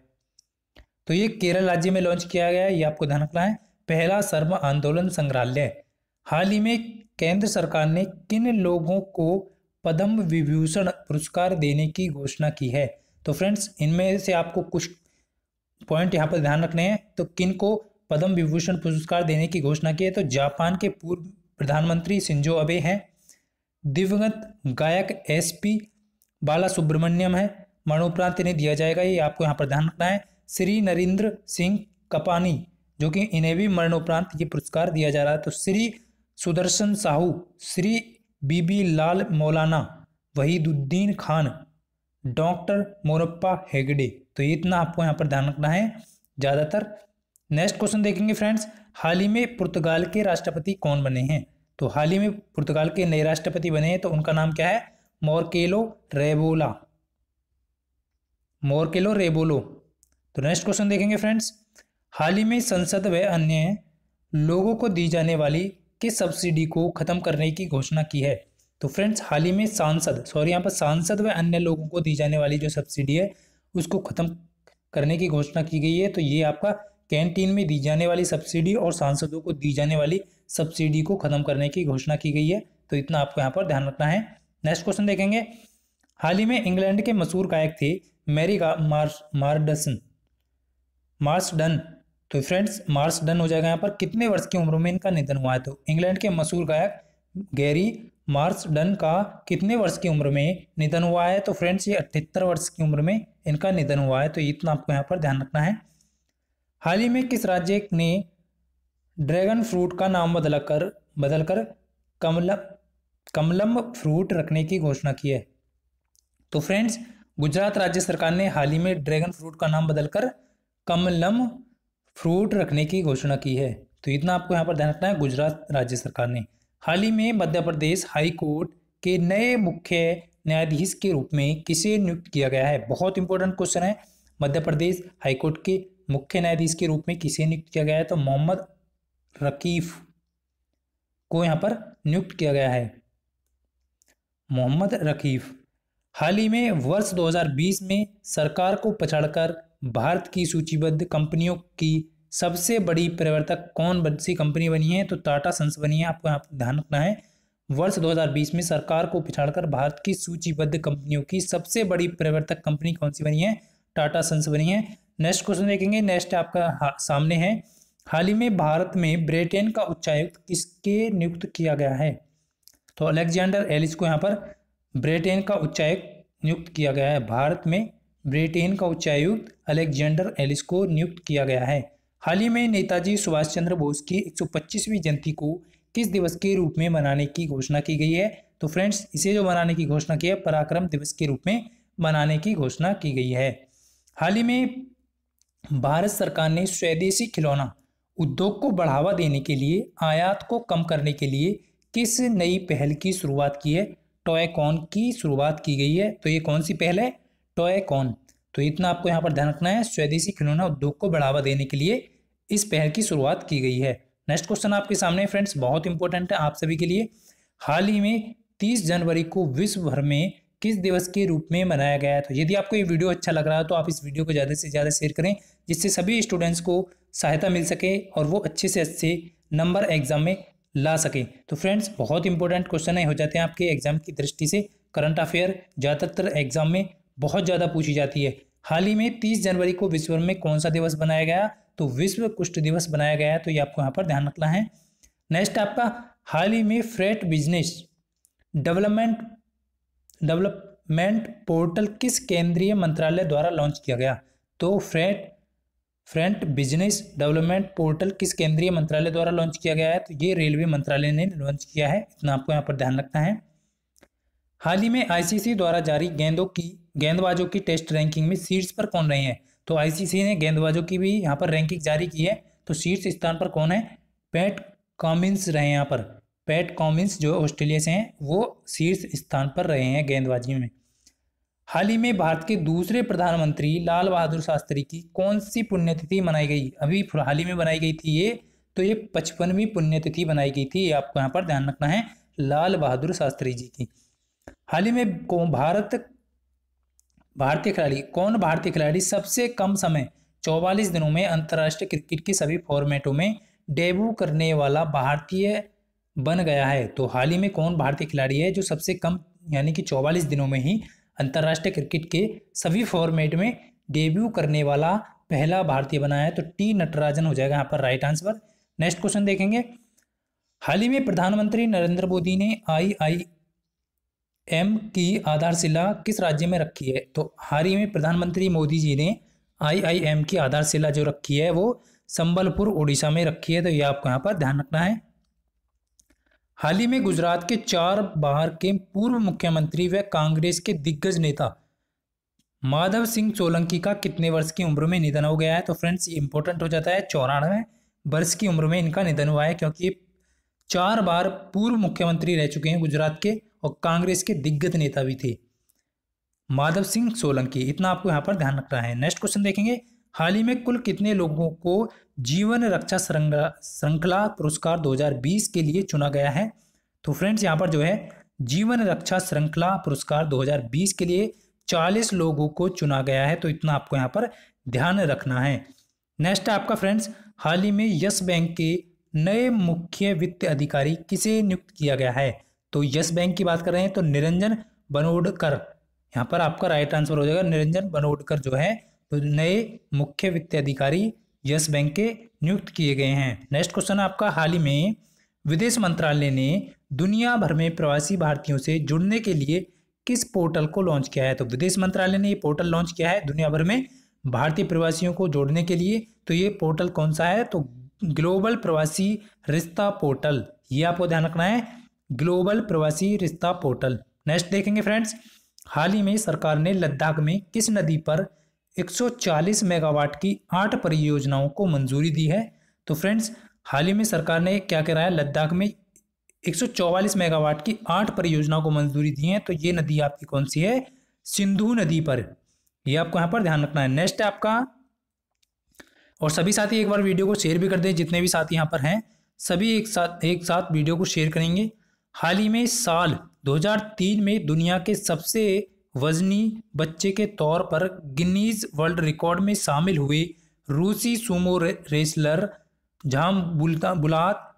S1: तो ये केरल राज्य में लॉन्च किया गया ये आपको ध्यान रखना है। पहला सर्म आंदोलन संग्रहालय। हाल ही में केंद्र सरकार ने किन लोगों को पद्म विभूषण पुरस्कार देने की घोषणा की है? तो फ्रेंड्स, इनमें से आपको कुछ पॉइंट यहाँ पर ध्यान रखने हैं। तो किन को पद्म विभूषण पुरस्कार देने की घोषणा की है। तो जापान के पूर्व प्रधानमंत्री सिंजो अबे हैं। दिवंगत गायक एस पी बाला सुब्रमण्यम है। मरणोपरांत इन्हें दिया जाएगा। ये आपको यहाँ पर ध्यान रखना है। श्री नरेंद्र सिंह कपानी, जो कि इन्हें भी मरणोपरांत ये पुरस्कार दिया जा रहा है। तो Shri Sudarshan Sahu, Shri B B Lal Maulana, Wahiduddin Khan, doctor Morappa Hegde. तो ये इतना आपको यहाँ पर ध्यान रखना है। ज़्यादातर नेक्स्ट क्वेश्चन देखेंगे फ्रेंड्स हाल ही में पुर्तगाल के राष्ट्रपति कौन बने हैं? तो हाल ही में पुर्तगाल के नए राष्ट्रपति बने हैं तो उनका नाम क्या है? मोरकेलो रेबोला। Marcelo Rebelo. तो नेक्स्ट क्वेश्चन देखेंगे फ्रेंड्स हाल ही में संसद व अन्य लोगों को दी जाने वाली किस सब्सिडी को खत्म करने की घोषणा की है? तो फ्रेंड्स हाल ही में सांसद सॉरी यहाँ पर सांसद व अन्य लोगों को दी जाने वाली जो सब्सिडी है, उसको खत्म करने की घोषणा की गई है तो ये आपका कैंटीन में दी जाने वाली सब्सिडी और सांसदों को दी जाने वाली सब्सिडी को खत्म करने की घोषणा की गई है। तो इतना आपको यहाँ पर ध्यान रखना है। नेक्स्ट क्वेश्चन देखेंगे। हाल ही में इंग्लैंड के मशहूर गायक थे Mary Mars, Marsden. Marsden तो फ्रेंड्स मार्स डन हो जाएगा यहाँ पर। कितने वर्ष की उम्र में इनका निधन हुआ है? तो इंग्लैंड के मशहूर गायक गैरी मार्स डन का कितने वर्ष की उम्र में निधन हुआ है? तो फ्रेंड्स, ये अठहत्तर वर्ष की उम्र में इनका निधन हुआ है। तो इतना आपको यहाँ पर ध्यान रखना है। हाल ही में किस राज्य ने ड्रैगन फ्रूट का नाम बदलकर बदलकर कमलम कमलम फ्रूट रखने की घोषणा की है? तो फ्रेंड्स, गुजरात राज्य सरकार ने हाल ही में ड्रैगन फ्रूट का नाम बदलकर कमलम फ्रूट रखने की घोषणा की है। तो इतना आपको यहाँ पर ध्यान रखना है, गुजरात राज्य सरकार ने। हाल ही में मध्य प्रदेश हाई कोर्ट के नए मुख्य न्यायाधीश के रूप में किसे नियुक्त किया गया है? बहुत इंपॉर्टेंट क्वेश्चन है। मध्य प्रदेश हाई कोर्ट के मुख्य न्यायाधीश के रूप में किसे नियुक्त किया गया है? तो मोहम्मद रकीफ को यहाँ पर नियुक्त किया गया है। मोहम्मद रकीफ, हाल ही में वर्ष 2020 में सरकार को पछाड़कर भारत की सूचीबद्ध कंपनियों की सबसे बड़ी परिवर्तक कौन सी कंपनी बनी है? तो टाटा सन्स बनी है। आपको यहाँ पर ध्यान रखना है। वर्ष 2020 में सरकार को पिछाड़कर भारत की सूचीबद्ध कंपनियों की सबसे बड़ी परिवर्तक कंपनी कौन सी बनी है? टाटा सन्स बनी है। नेक्स्ट क्वेश्चन देखेंगे। नेक्स्ट आपका सामने है। हाल ही में भारत में ब्रिटेन का उच्चायुक्त किसके नियुक्त किया गया है? तो अलेक्जेंडर एलिस को यहाँ पर ब्रिटेन का उच्चायुक्त नियुक्त किया गया है। भारत में ब्रिटेन का उच्चायुक्त अलेक्जेंडर एलिस को नियुक्त किया गया है। हाल ही में नेताजी सुभाष चंद्र बोस की 125वीं जयंती को किस दिवस के रूप में मनाने की घोषणा की गई है? तो फ्रेंड्स, इसे जो मनाने की घोषणा की है, पराक्रम दिवस के रूप में मनाने की घोषणा की गई है। हाल ही में भारत सरकार ने स्वदेशी खिलौना उद्योग को बढ़ावा देने के लिए, आयात को कम करने के लिए किस नई पहल की शुरुआत की है? टॉयकॉन की शुरुआत की गई है। तो ये कौन सी पहल है? टॉयकॉन। तो इतना आपको यहाँ पर ध्यान रखना है। स्वदेशी खिलौना उद्योग को बढ़ावा देने के लिए इस पहल की शुरुआत की गई है। नेक्स्ट क्वेश्चन आपके सामने फ्रेंड्स। बहुत इंपॉर्टेंट है आप सभी के लिए। हाल ही में 30 जनवरी को विश्व भर में किस दिवस के रूप में मनाया गया है तो यदि आपको ये वीडियो अच्छा लग रहा है तो आप इस वीडियो को ज़्यादा से ज़्यादा शेयर करें, जिससे सभी स्टूडेंट्स को सहायता मिल सके और वो अच्छे से अच्छे नंबर एग्ज़ाम में ला सके। तो फ्रेंड्स, बहुत इंपॉर्टेंट क्वेश्चन है, हो जाते हैं आपके एग्ज़ाम की दृष्टि से। करंट अफेयर, ज़्यादातर एग्ज़ाम में बहुत ज़्यादा पूछी जाती है। हाल ही में तीस जनवरी को विश्व में कौन सा दिवस बनाया गया? तो विश्व कुष्ठ दिवस बनाया गया तो ये आपको यहाँ पर ध्यान रखना है। नेक्स्ट आपका, हाल ही में freight business development development portal किस केंद्रीय मंत्रालय द्वारा लॉन्च किया गया? तो freight, front business development portal किस केंद्रीय मंत्रालय द्वारा लॉन्च किया गया है? तो ये रेलवे मंत्रालय ने लॉन्च किया है, इतना आपको यहाँ पर ध्यान रखना है। हाल ही में आईसीसी द्वारा जारी गेंदों की, गेंदबाजों की टेस्ट रैंकिंग में शीर्ष पर कौन रहे हैं? तो आईसीसी ने गेंदबाजों की भी यहाँ पर रैंकिंग जारी की है। तो शीर्ष स्थान पर कौन है? पैट कॉमिन्स रहे यहाँ पर। पैट कॉमिंस जो ऑस्ट्रेलिया से हैं, वो शीर्ष स्थान पर रहे हैं गेंदबाजी में। हाल ही में भारत के दूसरे प्रधानमंत्री लाल बहादुर शास्त्री की कौन सी पुण्यतिथि मनाई गई? अभी हाल ही में बनाई गई थी ये तो ये पचपनवीं पुण्यतिथि बनाई गई थी, ये आपको यहाँ पर ध्यान रखना है, लाल बहादुर शास्त्री जी की। हाल ही में भारत, भारतीय खिलाड़ी, कौन भारतीय खिलाड़ी सबसे कम समय, चौवालीस दिनों में अंतर्राष्ट्रीय क्रिकेट के सभी फॉर्मेटों में डेब्यू करने वाला भारतीय बन गया है। तो हाल ही में कौन भारतीय खिलाड़ी है जो सबसे कम, यानी कि चौवालीस दिनों में ही अंतर्राष्ट्रीय क्रिकेट के सभी फॉर्मेट में डेब्यू करने वाला पहला भारतीय बना है? तो टी नटराजन हो जाएगा यहाँ पर राइट आंसर नेक्स्ट क्वेश्चन देखेंगे। हाल ही में प्रधानमंत्री नरेंद्र मोदी ने आई आई एम की आधारशिला किस राज्य में रखी है? तो हाल ही में प्रधानमंत्री मोदी जी ने आई आई एम की आधारशिला जो रखी है, वो संबलपुर उड़ीसा में रखी है। तो ये आपको यहाँ पर ध्यान रखना है। हाल ही में गुजरात के चार बार के पूर्व मुख्यमंत्री व कांग्रेस के दिग्गज नेता माधव सिंह सोलंकी का कितने वर्ष की उम्र में निधन हो गया है? तो फ्रेंड्स ये इंपॉर्टेंट हो जाता है, चौरानवे वर्ष की उम्र में इनका निधन हुआ है, क्योंकि चार बार पूर्व मुख्यमंत्री रह चुके हैं गुजरात के और कांग्रेस के दिग्गज नेता भी थे माधव सिंह सोलंकी। इतना आपको यहाँ पर ध्यान रखना है। नेक्स्ट क्वेश्चन देखेंगे। हाल ही में कुल कितने लोगों को जीवन रक्षा श्रृंखला पुरस्कार 2020 के लिए चुना गया है। तो फ्रेंड्स यहाँ पर जो है, जीवन रक्षा श्रृंखला पुरस्कार 2020 के लिए 40 लोगों को चुना गया है। तो इतना आपको यहाँ पर ध्यान रखना है। नेक्स्ट आपका फ्रेंड्स हाल ही में यस बैंक के नए मुख्य वित्त अधिकारी किसे नियुक्त किया गया है? तो यस बैंक की बात कर रहे हैं तो निरंजन बनोडकर। यहाँ पर आपका राइट आंसर हो जाएगा, निरंजन बनोडकर जो है तो नए मुख्य वित्त अधिकारी यस बैंक के नियुक्त किए गए हैं। नेक्स्ट क्वेश्चन आपका हाल ही में, विदेश मंत्रालय ने दुनिया भर में प्रवासी भारतीयों से जुड़ने के लिए किस पोर्टल को लॉन्च किया है? तो विदेश मंत्रालय ने ये पोर्टल लॉन्च किया है दुनिया भर में भारतीय प्रवासियों को जोड़ने के लिए। तो ये पोर्टल कौन सा है? तो ग्लोबल प्रवासी रिश्ता पोर्टल, ये आपको ध्यान रखना है। Global Pravasi Rishta portal. Next देखेंगे फ्रेंड्स, हाल ही में सरकार ने लद्दाख में किस नदी पर 140 मेगावाट की आठ परियोजनाओं को मंजूरी दी है। तो फ्रेंड्स, हाल ही में सरकार ने क्या कराया लद्दाख में 144 मेगावाट की आठ परियोजनाओं को मंजूरी दी है। तो ये नदी आपकी कौन सी है? सिंधु नदी पर। ये आपको यहाँ पर ध्यान रखना है। नेक्स्ट आपका, और सभी साथी एक बार वीडियो को शेयर भी कर दें, जितने भी साथी यहाँ पर हैं, सभी एक साथ एक साथ वीडियो को शेयर करेंगे। हाल ही में साल 2003 में दुनिया के सबसे वजनी बच्चे के तौर पर गिनीज वर्ल्ड रिकॉर्ड में शामिल हुए रूसी सुमो रेसलर झाम बुलता, बुलात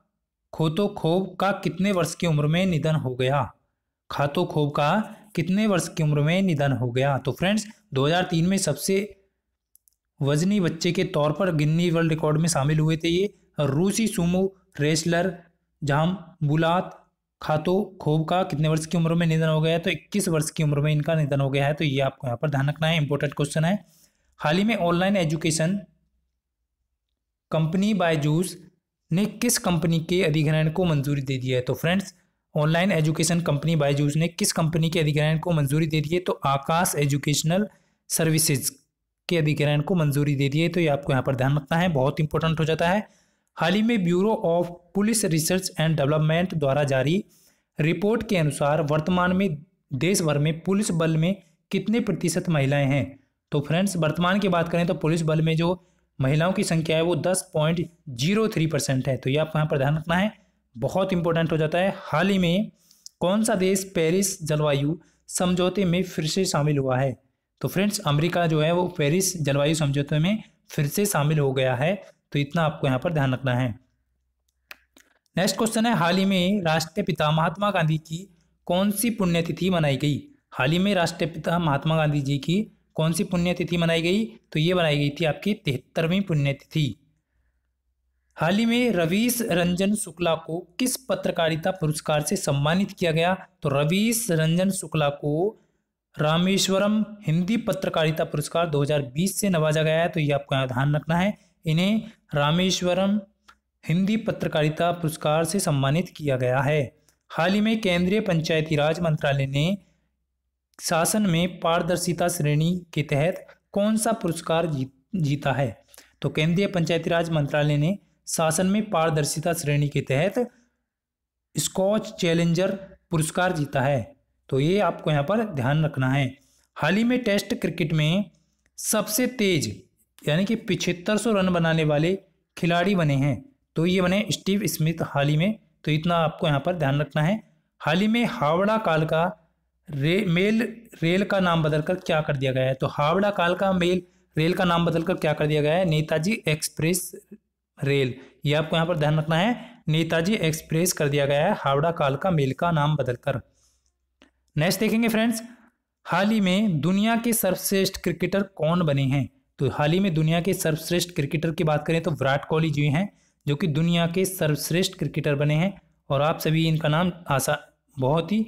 S1: खोतो खोब का कितने वर्ष की उम्र में निधन हो गया? खातो खोब का कितने वर्ष की उम्र में निधन हो गया? तो फ्रेंड्स 2003 में सबसे वजनी बच्चे के तौर पर गिन्नी वर्ल्ड रिकॉर्ड में शामिल हुए थे ये रूसी सुमो रेसलर जाम बुलात खातो खोब का, कितने वर्ष की उम्र में निधन हो गया तो 21 वर्ष की उम्र में इनका निधन हो गया है। तो ये आपको यहाँ पर ध्यान रखना है इंपॉर्टेंट क्वेश्चन है। हाल ही में ऑनलाइन एजुकेशन कंपनी बायजूस ने किस कंपनी के अधिग्रहण को मंजूरी दे दी है? तो friends online education company Byju's ने किस कंपनी के अधिग्रहण को मंजूरी दे दी है? तो आकाश एजुकेशनल सर्विसेज़ के अधिग्रहण को मंजूरी दे दी है। तो ये आपको यहाँ पर ध्यान रखना है, बहुत इंपॉर्टेंट हो जाता है। हाल ही में bureau of police research and development द्वारा जारी रिपोर्ट के अनुसार वर्तमान में देश भर में पुलिस बल में कितने प्रतिशत महिलाएँ हैं? तो फ्रेंड्स, वर्तमान की बात करें तो पुलिस बल में जो महिलाओं की संख्या है वो दस पॉइंट ज़ीरो थ्री परसेंट है। तो ये आपको यहाँ पर ध्यान रखना है। बहुत इंपॉर्टेंट हो जाता है। हाल ही में कौन सा देश पेरिस जलवायु समझौते में फिर से शामिल हुआ है? तो फ्रेंड्स, अमेरिका जो है वो पेरिस जलवायु समझौते में फिर से शामिल हो गया है। तो इतना आपको यहाँ पर ध्यान रखना है। नेक्स्ट क्वेश्चन है, हाल ही में राष्ट्रपिता महात्मा गांधी की कौन सी पुण्यतिथि मनाई गई? हाल ही में राष्ट्रपिता महात्मा गांधी जी की कौन सी पुण्यतिथि मनाई गई? तो ये बनाई गई थी आपकी तिहत्तरवीं पुण्यतिथि। हाल ही में रवीश रंजन शुक्ला को किस पत्रकारिता पुरस्कार से सम्मानित किया गया? तो रवीश रंजन शुक्ला को रामेश्वरम हिंदी पत्रकारिता पुरस्कार 2020 से नवाजा गया है। तो ये आपको यहाँ ध्यान रखना है। इन्हें रामेश्वरम हिंदी पत्रकारिता पुरस्कार से सम्मानित किया गया है। हाल ही में केंद्रीय पंचायती राज मंत्रालय ने शासन में पारदर्शिता श्रेणी के तहत कौन सा पुरस्कार जीत, जीता है? तो केंद्रीय पंचायती राज मंत्रालय ने शासन में पारदर्शिता श्रेणी के तहत स्कॉच चैलेंजर पुरस्कार जीता है। तो ये आपको यहाँ पर ध्यान रखना है। हाल ही में टेस्ट क्रिकेट में सबसे तेज यानी कि पिछहत्तर सौ रन बनाने वाले खिलाड़ी बने हैं। तो ये बने स्टीव स्मिथ हाल ही में। तो इतना आपको यहाँ पर ध्यान रखना है। हाल ही में हावड़ा काल का रे, मेल, रेल का नाम बदलकर क्या कर दिया गया है? तो हावड़ा काल का मेल, रेल का नाम बदलकर क्या कर दिया गया है? Netaji express rail. ये आपको यहाँ पर ध्यान रखना है। नेताजी एक्सप्रेस कर दिया गया है हावड़ा काल का मेल का नाम बदलकर। नेक्स्ट देखेंगे फ्रेंड्स। हाल ही में दुनिया के सर्वश्रेष्ठ क्रिकेटर कौन बने हैं? तो हाल ही में दुनिया के सर्वश्रेष्ठ क्रिकेटर की बात करें तो विराट कोहली जी हैं, जो कि दुनिया के सर्वश्रेष्ठ क्रिकेटर बने हैं और आप सभी इनका नाम आसा बहुत ही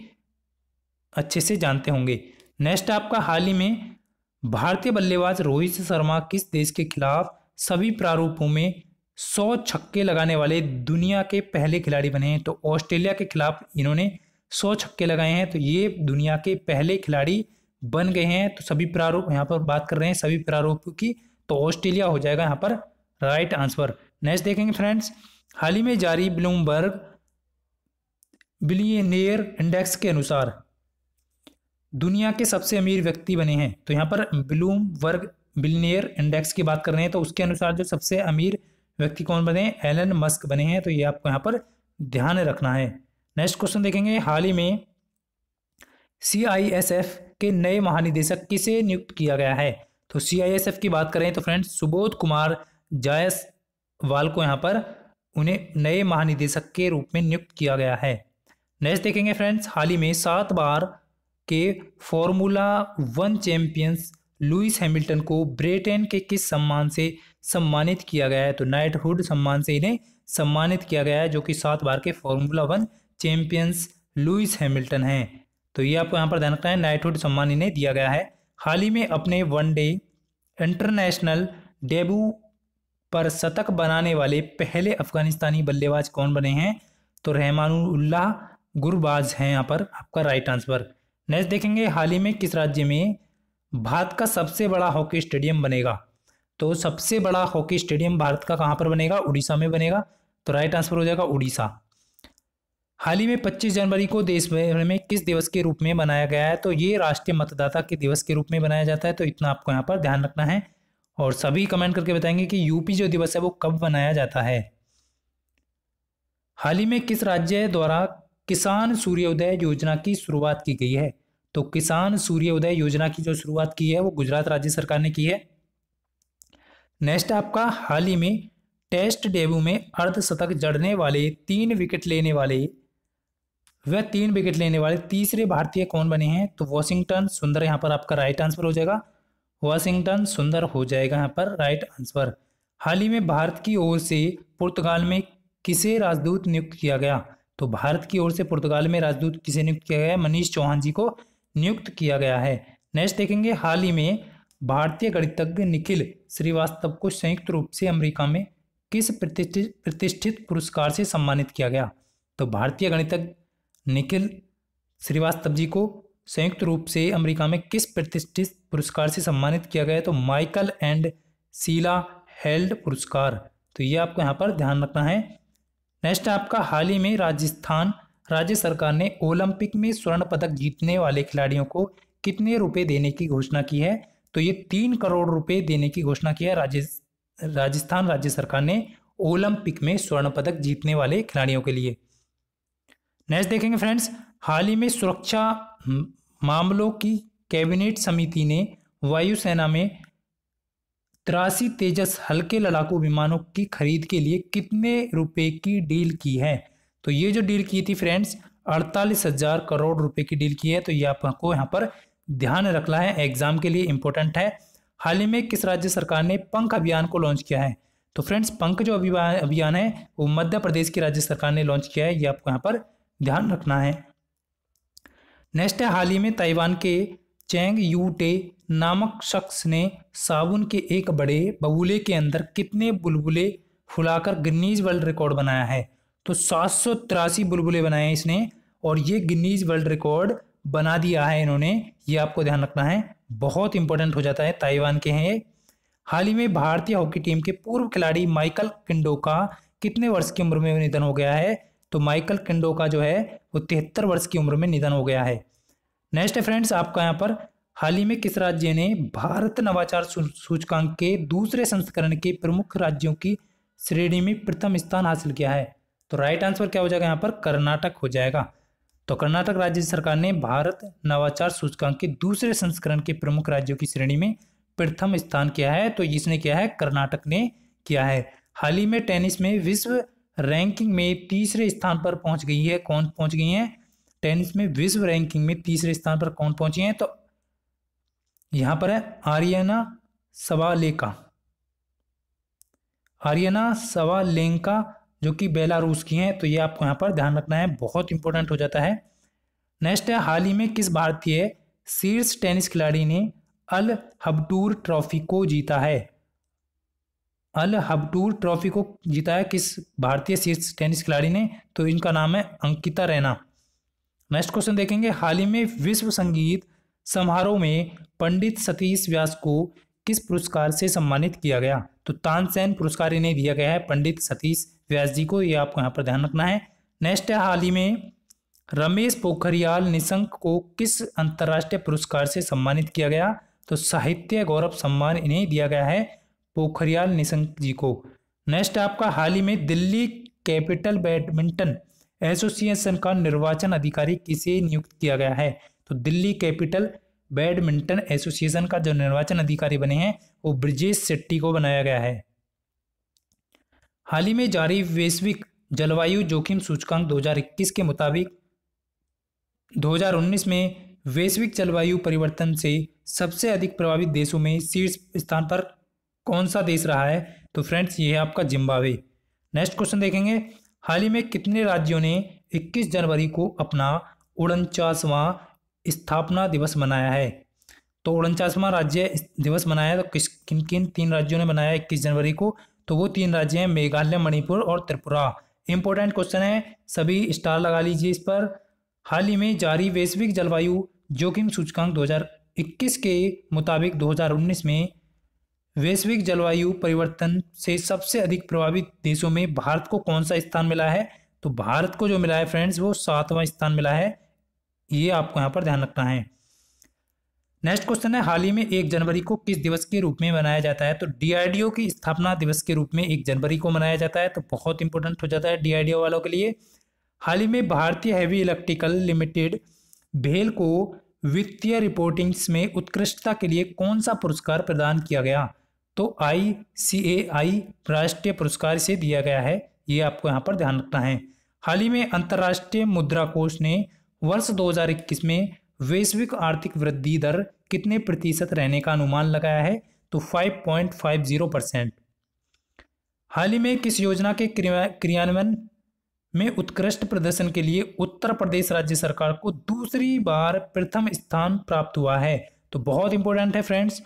S1: अच्छे से जानते होंगे। नेक्स्ट आपका हाल ही में भारतीय बल्लेबाज रोहित शर्मा किस देश के खिलाफ सभी प्रारूपों में सौ छक्के लगाने वाले दुनिया के पहले खिलाड़ी बने हैं तो ऑस्ट्रेलिया के खिलाफ इन्होंने सौ छक्के लगाए हैं तो ये दुनिया के पहले खिलाड़ी बन गए हैं तो सभी प्रारूप यहाँ पर बात कर रहे हैं, सभी प्रारूप की तो ऑस्ट्रेलिया हो जाएगा यहाँ पर राइट आंसर नेक्स्ट देखेंगे फ्रेंड्स हाल ही में जारी ब्लूमबर्ग बिलियनियर इंडेक्स के अनुसार दुनिया के सबसे अमीर व्यक्ति बने हैं। तो यहाँ पर ब्लूमबर्ग बिलियनियर इंडेक्स की बात कर रहे हैं तो उसके अनुसार जो सबसे अमीर व्यक्ति कौन बने एलन मस्क बने हैं तो ये आपको यहाँ पर ध्यान रखना है। नेक्स्ट क्वेश्चन देखेंगे, हाल ही में सीआईएसएफ के नए महानिदेशक किसे नियुक्त किया गया है? तो सीआईएसएफ की बात करें तो फ्रेंड्स, सुबोध कुमार जायसवाल को यहाँ पर उन्हें नए महानिदेशक के रूप में नियुक्त किया गया है। नेक्स्ट देखेंगे फ्रेंड्स, हाल ही में सात बार के formula one champions Lewis Hamilton को ब्रिटेन के किस सम्मान से सम्मानित किया गया है? तो नाइटहुड सम्मान से इन्हें सम्मानित किया गया है, जो कि सात बार के formula one champions Lewis Hamilton हैं। तो ये आपको यहाँ पर ध्यान रखना है नाइटहुड सम्मान इन्हें दिया गया है। हाल ही में अपने वनडे इंटरनेशनल डेबू पर शतक बनाने वाले पहले अफगानिस्तानी बल्लेबाज कौन बने हैं? तो रहमानुल्लाह गुरबाज हैं यहाँ पर आपका राइट आंसर नेक्स्ट देखेंगे, हाल ही में किस राज्य में भारत का सबसे बड़ा हॉकी स्टेडियम बनेगा? तो सबसे बड़ा हॉकी स्टेडियम भारत का कहाँ पर बनेगा? उड़ीसा में बनेगा। तो राइट आंसर हो जाएगा उड़ीसा। हाल ही में 25 जनवरी को देश भर में किस दिवस के रूप में मनाया गया है? तो ये राष्ट्रीय मतदाता के दिवस के रूप में मनाया जाता है तो इतना आपको यहाँ पर ध्यान रखना है। और सभी कमेंट करके बताएँगे कि यूपी जो दिवस है, वो कब मनाया जाता है? हाल ही में किस राज्य द्वारा किसान सूर्योदय योजना की शुरुआत की गई है? तो किसान सूर्योदय योजना की जो शुरुआत की है, वो गुजरात राज्य सरकार ने की है। नेक्स्ट आपका, हाल ही में टेस्ट डेब्यू में अर्धशतक जड़ने वाले, तीन विकेट लेने वाले वह तीन विकेट लेने वाले तीसरे भारतीय कौन बने हैं? तो वॉशिंगटन सुंदर यहाँ पर आपका राइट आंसर हो जाएगा। वॉशिंगटन सुंदर हो जाएगा यहाँ पर राइट आंसर हाल ही में भारत की ओर से पुर्तगाल में किसे राजदूत नियुक्त किया गया? तो भारत की ओर से पुर्तगाल में राजदूत किसे नियुक्त किया गया? मनीष चौहान जी को नियुक्त किया गया है। नेक्स्ट देखेंगे हाल ही में भारतीय गणितज्ञ निखिल श्रीवास्तव को संयुक्त रूप से अमेरिका में किस प्रतिष्ठित प्रतिष्ठित पुरस्कार से सम्मानित किया गया? तो भारतीय गणितज्ञ निखिल श्रीवास्तव जी को संयुक्त रूप से अमेरिका में किस प्रतिष्ठित पुरस्कार से सम्मानित किया गया तो माइकल एंड सीला हेल्ड पुरस्कार। तो ये आपको यहाँ पर ध्यान रखना है। नेक्स्ट आपका, हाल ही में राजस्थान राज्य सरकार ने ओलंपिक में स्वर्ण पदक जीतने वाले खिलाड़ियों को कितने रुपए देने की घोषणा की है? तो ये तीन करोड़ रुपए देने की घोषणा की है। राज्य, राजस्थान राज्य सरकार ने ओलंपिक में स्वर्ण पदक जीतने वाले खिलाड़ियों के लिए। नेक्स्ट देखेंगे फ्रेंड्स हाल ही में सुरक्षा मामलों की कैबिनेट समिति ने वायुसेना में तिरासी तेजस हल्के लड़ाकू विमानों की खरीद के लिए कितने रुपए की डील की है? तो ये जो डील की थी फ्रेंड्स अड़तालीस हज़ार करोड़ रुपए की डील की है। तो ये आपको यहाँ पर ध्यान रखना है एग्ज़ाम के लिए इंपॉर्टेंट है। हाल ही में किस राज्य सरकार ने पंख अभियान को लॉन्च किया है? तो फ्रेंड्स पंख जो अभियान है, वो मध्य प्रदेश की राज्य सरकार ने लॉन्च किया है। ये आपको यहाँ पर ध्यान रखना है। नेक्स्ट है, हाल ही में ताइवान के चैंग यूटे नामक शख्स ने साबुन के एक बड़े बबूले के अंदर कितने बुलबुले फुलाकर गिनीज वर्ल्ड रिकॉर्ड बनाया है? तो सात सौ तिरासी बुलबुले बनाए इसने और ये गिनीज वर्ल्ड रिकॉर्ड बना दिया है इन्होंने। ये आपको ध्यान रखना है, बहुत इंपॉर्टेंट हो जाता है, ताइवान के हैं हाल ही में भारतीय हॉकी टीम के पूर्व खिलाड़ी माइकल किंडो का कितने वर्ष की उम्र में निधन हो गया है? तो माइकल किंडो का जो है, वो तिहत्तर वर्ष की उम्र में निधन हो गया है। नेक्स्ट फ्रेंड्स आपका यहाँ पर, हाल ही में किस राज्य ने भारत नवाचार सूचकांक के दूसरे संस्करण के प्रमुख राज्यों की श्रेणी में प्रथम स्थान हासिल किया है? तो राइट आंसर क्या हो जाएगा यहाँ पर? कर्नाटक हो जाएगा। तो कर्नाटक राज्य सरकार ने भारत नवाचार सूचकांक के दूसरे संस्करण के प्रमुख राज्यों की श्रेणी में प्रथम स्थान किया है। तो इसने किया है, कर्नाटक ने किया है। हाल ही में टेनिस में विश्व रैंकिंग में तीसरे स्थान पर पहुँच गई है। कौन पहुँच गई है? टेनिस में विश्व रैंकिंग में तीसरे स्थान पर कौन पहुँची है? तो यहाँ पर है आर्यना सवालेका। आर्यना सवालेंका, जो कि बेलारूस की हैं तो ये आपको यहाँ पर ध्यान रखना है, बहुत इंपॉर्टेंट हो जाता है। नेक्स्ट है, हाल ही में किस भारतीय शीर्ष टेनिस खिलाड़ी ने अल हबटूर ट्रॉफी को जीता है? अल हबटूर ट्रॉफी को जीता है किस भारतीय शीर्ष टेनिस खिलाड़ी ने? तो इनका नाम है अंकिता रैना। नेक्स्ट क्वेश्चन देखेंगे। हाल ही में विश्व संगीत समारोह में पंडित सतीश व्यास को किस पुरस्कार से सम्मानित किया गया? तो तानसेन पुरस्कार इन्हें दिया गया है पंडित सतीश व्यास जी को। ये आपको यहाँ पर ध्यान रखना है। नेक्स्ट है हाल ही में रमेश पोखरियाल निशंक को किस अंतर्राष्ट्रीय पुरस्कार से सम्मानित किया गया? तो साहित्य गौरव सम्मान इन्हें दिया गया है। पोखरियाल निशंक जी को। नेक्स्ट, आपका हाल ही में दिल्ली कैपिटल बैडमिंटन एसोसिएशन का निर्वाचन अधिकारी किसे नियुक्त किया गया है? तो दिल्ली कैपिटल बैडमिंटन एसोसिएशन का जो निर्वाचन अधिकारी बने हैं, वो ब्रजेश शेट्टी को बनाया गया है। हाल ही में जारी वैश्विक जलवायु जोखिम सूचकांक 2021 के मुताबिक 2019 में वैश्विक जलवायु परिवर्तन से सबसे अधिक प्रभावित देशों में शीर्ष स्थान पर कौन सा देश रहा है? तो फ्रेंड्स, ये है आपका जिम्बावे नेक्स्ट क्वेश्चन देखेंगे। हाल ही में कितने राज्यों ने 21 जनवरी को अपना उनचासवां स्थापना दिवस मनाया है? तो उनचासवां राज्य दिवस मनाया तो किस, किन किन तीन राज्यों ने मनाया इक्कीस जनवरी को? तो वो तीन राज्य हैं, मेघालय, मणिपुर और त्रिपुरा। इंपॉर्टेंट क्वेश्चन है, सभी स्टार लगा लीजिए इस पर। हाल ही में जारी वैश्विक जलवायु जोखिम सूचकांक 2021 के मुताबिक 2019 में वैश्विक जलवायु परिवर्तन से सबसे अधिक प्रभावित देशों में भारत को कौन सा स्थान मिला है? तो भारत को जो मिला है फ्रेंड्स वो सातवां स्थान मिला है। ये आपको यहाँ पर ध्यान रखना है। नेक्स्ट क्वेश्चन है, हाल ही में एक जनवरी को किस दिवस के रूप में मनाया जाता है? तो डीआरडीओ की स्थापना दिवस के रूप में एक जनवरी को मनाया जाता है। तो बहुत इंपॉर्टेंट हो जाता है डीआरडीओ वालों के लिए। हाल ही में भारतीय हैवी इलेक्ट्रिकल लिमिटेड भेल को वित्तीय रिपोर्टिंग्स में उत्कृष्टता के लिए कौन सा पुरस्कार प्रदान किया गया? तो आई सी ए आई राष्ट्रीय पुरस्कार से दिया गया है। ये आपको यहाँ पर ध्यान रखना है। हाल ही में अंतर्राष्ट्रीय मुद्रा कोष ने वर्ष 2021 में वैश्विक आर्थिक वृद्धि दर कितने प्रतिशत रहने का अनुमान लगाया है? तो 5.50 परसेंट हाल ही में किस योजना के क्रियान्वयन में उत्कृष्ट प्रदर्शन के लिए उत्तर प्रदेश राज्य सरकार को दूसरी बार प्रथम स्थान प्राप्त हुआ है? तो बहुत इंपॉर्टेंट है फ्रेंड्स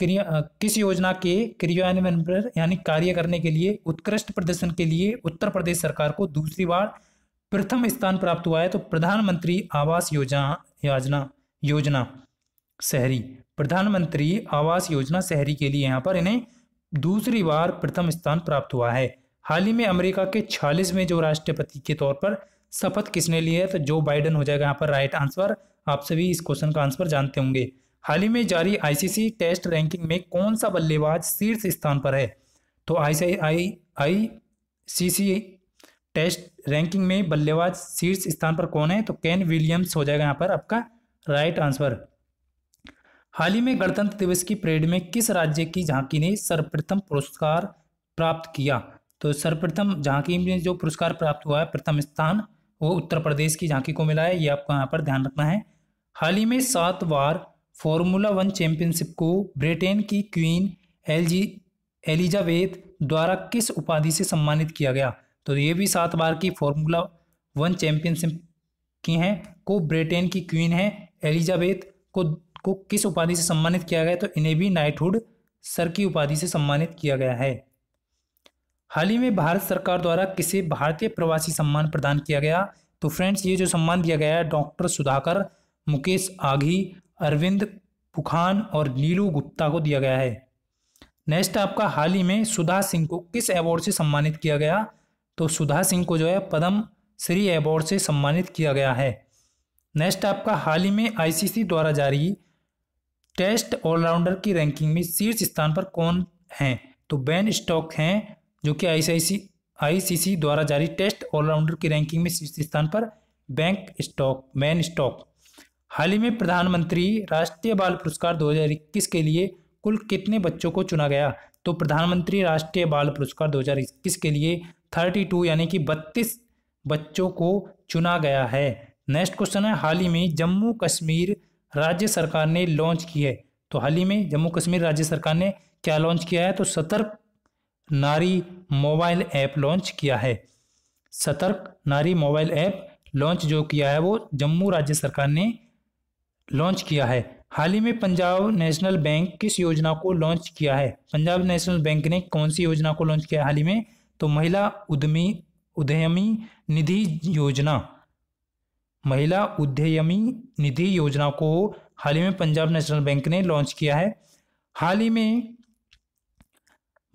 S1: क्रिया किस योजना के क्रियान्वयन पर यानी कार्य करने के लिए उत्कृष्ट प्रदर्शन के लिए उत्तर प्रदेश सरकार को दूसरी बार प्रथम स्थान प्राप्त हुआ है तो प्रधानमंत्री आवास योजना योजना योजना शहरी। प्रधानमंत्री आवास योजना शहरी के लिए यहाँ पर इन्हें दूसरी बार प्रथम स्थान प्राप्त हुआ है। हाल ही में अमेरिका के छियालीसवें जो राष्ट्रपति के तौर पर शपथ किसने ली है तो जो बाइडन हो जाएगा यहाँ पर राइट आंसर, आप सभी इस क्वेश्चन का आंसर जानते होंगे। हाल ही में जारी आईसीसी टेस्ट रैंकिंग में कौन सा बल्लेबाज शीर्ष स्थान पर है? तो आई आई आई सी सी टेस्ट रैंकिंग में बल्लेबाज शीर्ष स्थान पर कौन है? तो केन विलियम्स हो जाएगा यहाँ पर आपका राइट आंसर हाल ही में गणतंत्र दिवस की परेड में किस राज्य की झांकी ने सर्वप्रथम पुरस्कार प्राप्त किया? तो सर्वप्रथम झांकी में जो पुरस्कार प्राप्त हुआ है, प्रथम स्थान वो उत्तर प्रदेश की झांकी को मिला है, ये आपको यहाँ पर ध्यान रखना है। हाल ही में सात बार फॉर्मूला वन चैंपियनशिप को ब्रिटेन की क्वीन एलजी एलिजाबेथ द्वारा किस उपाधि से सम्मानित किया गया? तो ये भी सात बार की फॉर्मूला वन चैंपियनशिप की हैं, को ब्रिटेन की क्वीन है, एलिजाबेथ को को किस उपाधि से सम्मानित किया गया? तो इन्हें भी नाइटहुड सर की उपाधि से सम्मानित किया गया है। हाल ही में भारत सरकार द्वारा किसे भारतीय प्रवासी सम्मान प्रदान किया गया? तो फ्रेंड्स, ये जो सम्मान दिया गया है, डॉक्टर सुधाकर मुकेश आघी अरविंद पुखान और नीलू गुप्ता को दिया गया है। नेक्स्ट आपका हाल ही में सुधा सिंह को किस अवार्ड से सम्मानित किया गया? तो सुधा सिंह को जो है पद्म श्री अवार्ड से सम्मानित किया गया है। नेक्स्ट आपका हाल ही में आईसीसी द्वारा जारी टेस्ट ऑलराउंडर की रैंकिंग में शीर्ष स्थान पर कौन हैं? तो बैन स्टॉक हैं जो कि आईसीसी आईसीसी द्वारा जारी टेस्ट ऑलराउंडर की रैंकिंग में शीर्ष स्थान पर बैंक स्टॉक मैन स्टॉक। हाल ही में प्रधानमंत्री राष्ट्रीय बाल पुरस्कार 2021 के लिए कुल कितने बच्चों को चुना गया? तो प्रधानमंत्री राष्ट्रीय बाल पुरस्कार 2021 के लिए 32 यानी कि 32 बच्चों को चुना गया है। नेक्स्ट क्वेश्चन है, हाल ही में जम्मू कश्मीर राज्य सरकार ने लॉन्च की है। तो हाल ही में जम्मू कश्मीर राज्य सरकार ने क्या लॉन्च किया है? तो सतर्क नारी मोबाइल ऐप लॉन्च किया है। सतर्क नारी मोबाइल ऐप लॉन्च जो किया है वो जम्मू राज्य सरकार ने लॉन्च किया है। हाल ही में पंजाब नेशनल बैंक किस योजना को लॉन्च किया है? पंजाब नेशनल बैंक ने कौन सी योजना को लॉन्च किया हाल ही में? तो महिला उद्यमी उद्यमी निधि योजना। महिला उद्यमी निधि योजना को हाल ही में पंजाब नेशनल बैंक ने लॉन्च किया है। हाल ही में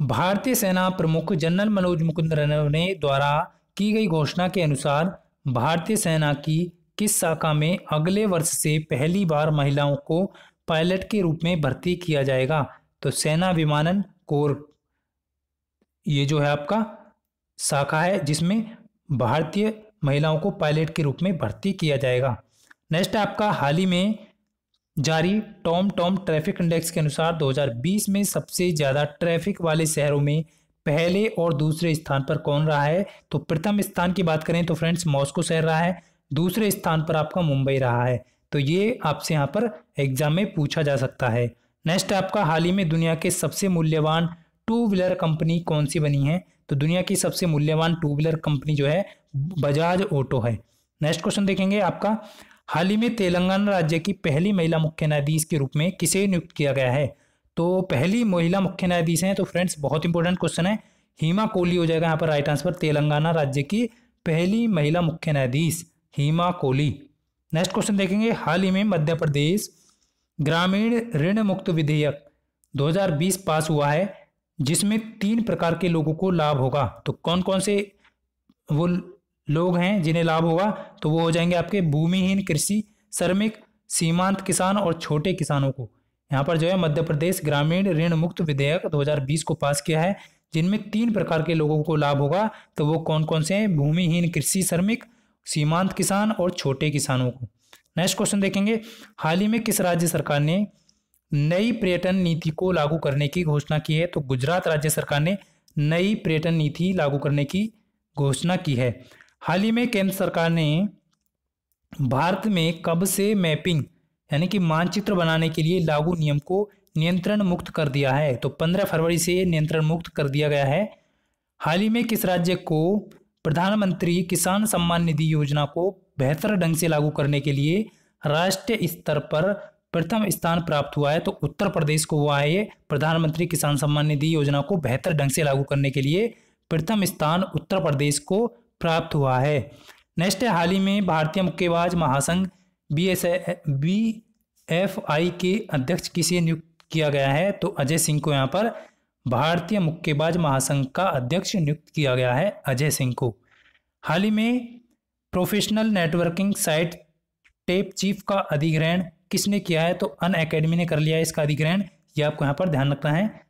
S1: भारतीय सेना प्रमुख जनरल मनोज मुकुंद नरवणे द्वारा की गई घोषणा के अनुसार भारतीय सेना की किस शाखा में अगले वर्ष से पहली बार महिलाओं को पायलट के रूप में भर्ती किया जाएगा? तो सेना विमानन कोर, ये जो है आपका शाखा है जिसमें भारतीय महिलाओं को पायलट के रूप में भर्ती किया जाएगा। नेक्स्ट आपका, हाल ही में जारी टॉम टॉम ट्रैफ़िक इंडेक्स के अनुसार 2020 में सबसे ज़्यादा ट्रैफ़िक वाले शहरों में पहले और दूसरे स्थान पर कौन रहा है? तो प्रथम स्थान की बात करें तो फ्रेंड्स मॉस्को शहर रहा है। दूसरे स्थान पर आपका मुंबई रहा है। तो ये आपसे यहाँ पर एग्ज़ाम में पूछा जा सकता है। नेक्स्ट आपका हाल ही में दुनिया के सबसे मूल्यवान टू व्हीलर कंपनी कौन सी बनी है? तो दुनिया की सबसे मूल्यवान टू व्हीलर कंपनी जो है बजाज ऑटो है। नेक्स्ट क्वेश्चन देखेंगे आपका। हाल ही में तेलंगाना राज्य की पहली महिला मुख्य न्यायाधीश के रूप में किसे नियुक्त किया गया है? तो पहली महिला मुख्य न्यायाधीश हैं तो फ्रेंड्स बहुत इंपॉर्टेंट क्वेश्चन है। हीमा कोहली हो जाएगा यहाँ पर राइट आंसर तेलंगाना राज्य की पहली महिला मुख्य न्यायाधीश। हीमा कोहली। नेक्स्ट क्वेश्चन देखेंगे। हाल ही में मध्य प्रदेश ग्रामीण ऋण मुक्त विधेयक 2020 पास हुआ है, जिसमें तीन प्रकार के लोगों को लाभ होगा। तो कौन कौन से वो लोग हैं जिन्हें लाभ होगा? तो वो हो जाएँगे आपके भूमिहीन कृषि, श्रमिक, सीमांत किसान और छोटे किसानों को। यहाँ पर जो है मध्य प्रदेश ग्रामीण ऋण मुक्त विधेयक 2020 को पास किया है, जिनमें तीन प्रकार के लोगों को लाभ होगा। तो वो कौन कौन से हैं? भूमिहीन कृषि, श्रमिक सीमांत किसान और छोटे किसानों को। नेक्स्ट क्वेश्चन देखेंगे, हाल ही में किस राज्य सरकार ने नई पर्यटन नीति को लागू करने की घोषणा की है? तो गुजरात राज्य सरकार ने नई पर्यटन नीति लागू करने की घोषणा की है। हाल ही में केंद्र सरकार ने भारत में कब से मैपिंग, यानी कि मानचित्र बनाने के लिए लागू नियम को नियंत्रण मुक्त कर दिया है? तो 15 फरवरी से नियंत्रण मुक्त कर दिया गया है। हाल ही में किस राज्य को प्रधानमंत्री किसान सम्मान निधि योजना को बेहतर ढंग से लागू करने के लिए राष्ट्रीय स्तर पर प्रथम स्थान प्राप्त हुआ है। तो उत्तर प्रदेश को हुआ है प्रधानमंत्री किसान सम्मान निधि योजना को बेहतर ढंग से लागू करने के लिए प्रथम स्थान उत्तर प्रदेश को प्राप्त हुआ है। नेक्स्ट है, हाल ही में भारतीय मुक्केबाज महासंघ B S B F I के अध्यक्ष किसे नियुक्त किया गया है? तो अजय सिंह को यहाँ पर भारतीय मुक्केबाज महासंघ का अध्यक्ष नियुक्त किया गया है अजय सिंह को। हाल ही में professional networking site tape chief का अधिग्रहण किसने किया है? तो अन अकेडमी ने कर लिया है इसका अधिग्रहण। ये आपको यहाँ पर ध्यान रखना है।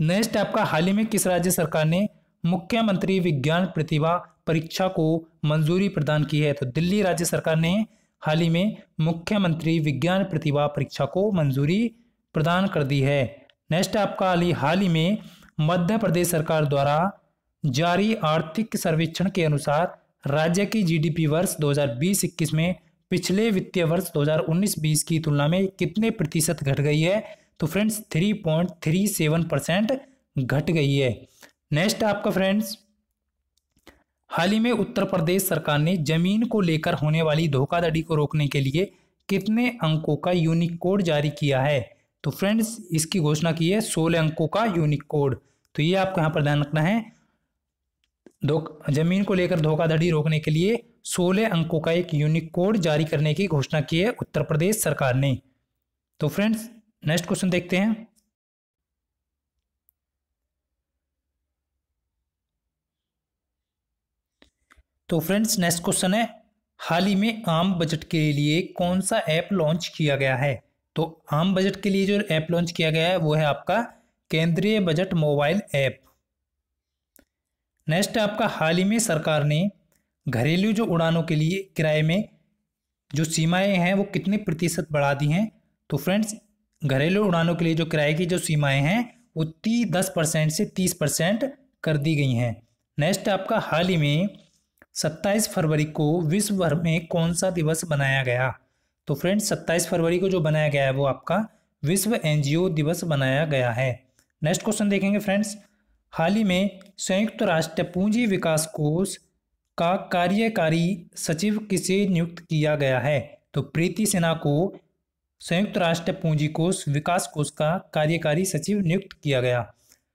S1: नेक्स्ट, आपका हाल ही में किस राज्य सरकार ने मुख्यमंत्री विज्ञान प्रतिभा परीक्षा को मंजूरी प्रदान की है? तो दिल्ली राज्य सरकार ने हाल ही में मुख्यमंत्री विज्ञान प्रतिभा परीक्षा को मंजूरी प्रदान कर दी है। नेक्स्ट आपका हाल हाल ही में मध्य प्रदेश सरकार द्वारा जारी आर्थिक सर्वेक्षण के अनुसार राज्य की जीडीपी वर्ष 2020-21 में पिछले वित्तीय वर्ष 2019-20 की तुलना में कितने प्रतिशत घट गई है? तो फ्रेंड्स 3.37 परसेंट घट गई है। नेक्स्ट आपका फ्रेंड्स हाल ही में उत्तर प्रदेश सरकार ने ज़मीन को लेकर होने वाली धोखाधड़ी को रोकने के लिए कितने अंकों का यूनिक कोड जारी किया है? तो फ्रेंड्स, इसकी घोषणा की है सोलह अंकों का यूनिक कोड तो ये आपको यहाँ पर ध्यान रखना है। ज़मीन को लेकर धोखाधड़ी रोकने के लिए सोलह अंकों का एक यूनिक कोड जारी करने की घोषणा की है उत्तर प्रदेश सरकार ने। तो फ्रेंड्स नेक्स्ट क्वेश्चन देखते हैं। तो फ्रेंड्स नेक्स्ट क्वेश्चन है, हाल ही में आम बजट के लिए कौन सा ऐप लॉन्च किया गया है? तो आम बजट के लिए जो ऐप लॉन्च किया गया है, वो है आपका केंद्रीय बजट मोबाइल ऐप। नेक्स्ट आपका हाल ही में सरकार ने घरेलू जो उड़ानों के लिए किराए में जो सीमाएँ हैं, वो कितने प्रतिशत बढ़ा दी हैं? तो फ्रेंड्स, घरेलू उड़ानों के लिए जो किराए की जो सीमाएँ हैं, वो ती, दस परसेंट से तीस परसेंट कर दी गई हैं। नेक्स्ट आपका हाल ही में सत्ताईस फरवरी को विश्व भर में कौन सा दिवस बनाया गया? तो फ्रेंड्स, सत्ताईस फरवरी को जो बनाया गया है, वो आपका विश्व एनजीओ दिवस बनाया गया है। नेक्स्ट क्वेश्चन देखेंगे फ्रेंड्स। हाल ही में संयुक्त राष्ट्र पूंजी विकास कोष का कार्यकारी सचिव किसे नियुक्त किया गया है? तो प्रीति सिन्हा को संयुक्त राष्ट्र पूंजी कोष, विकास कोष का कार्यकारी सचिव नियुक्त किया गया।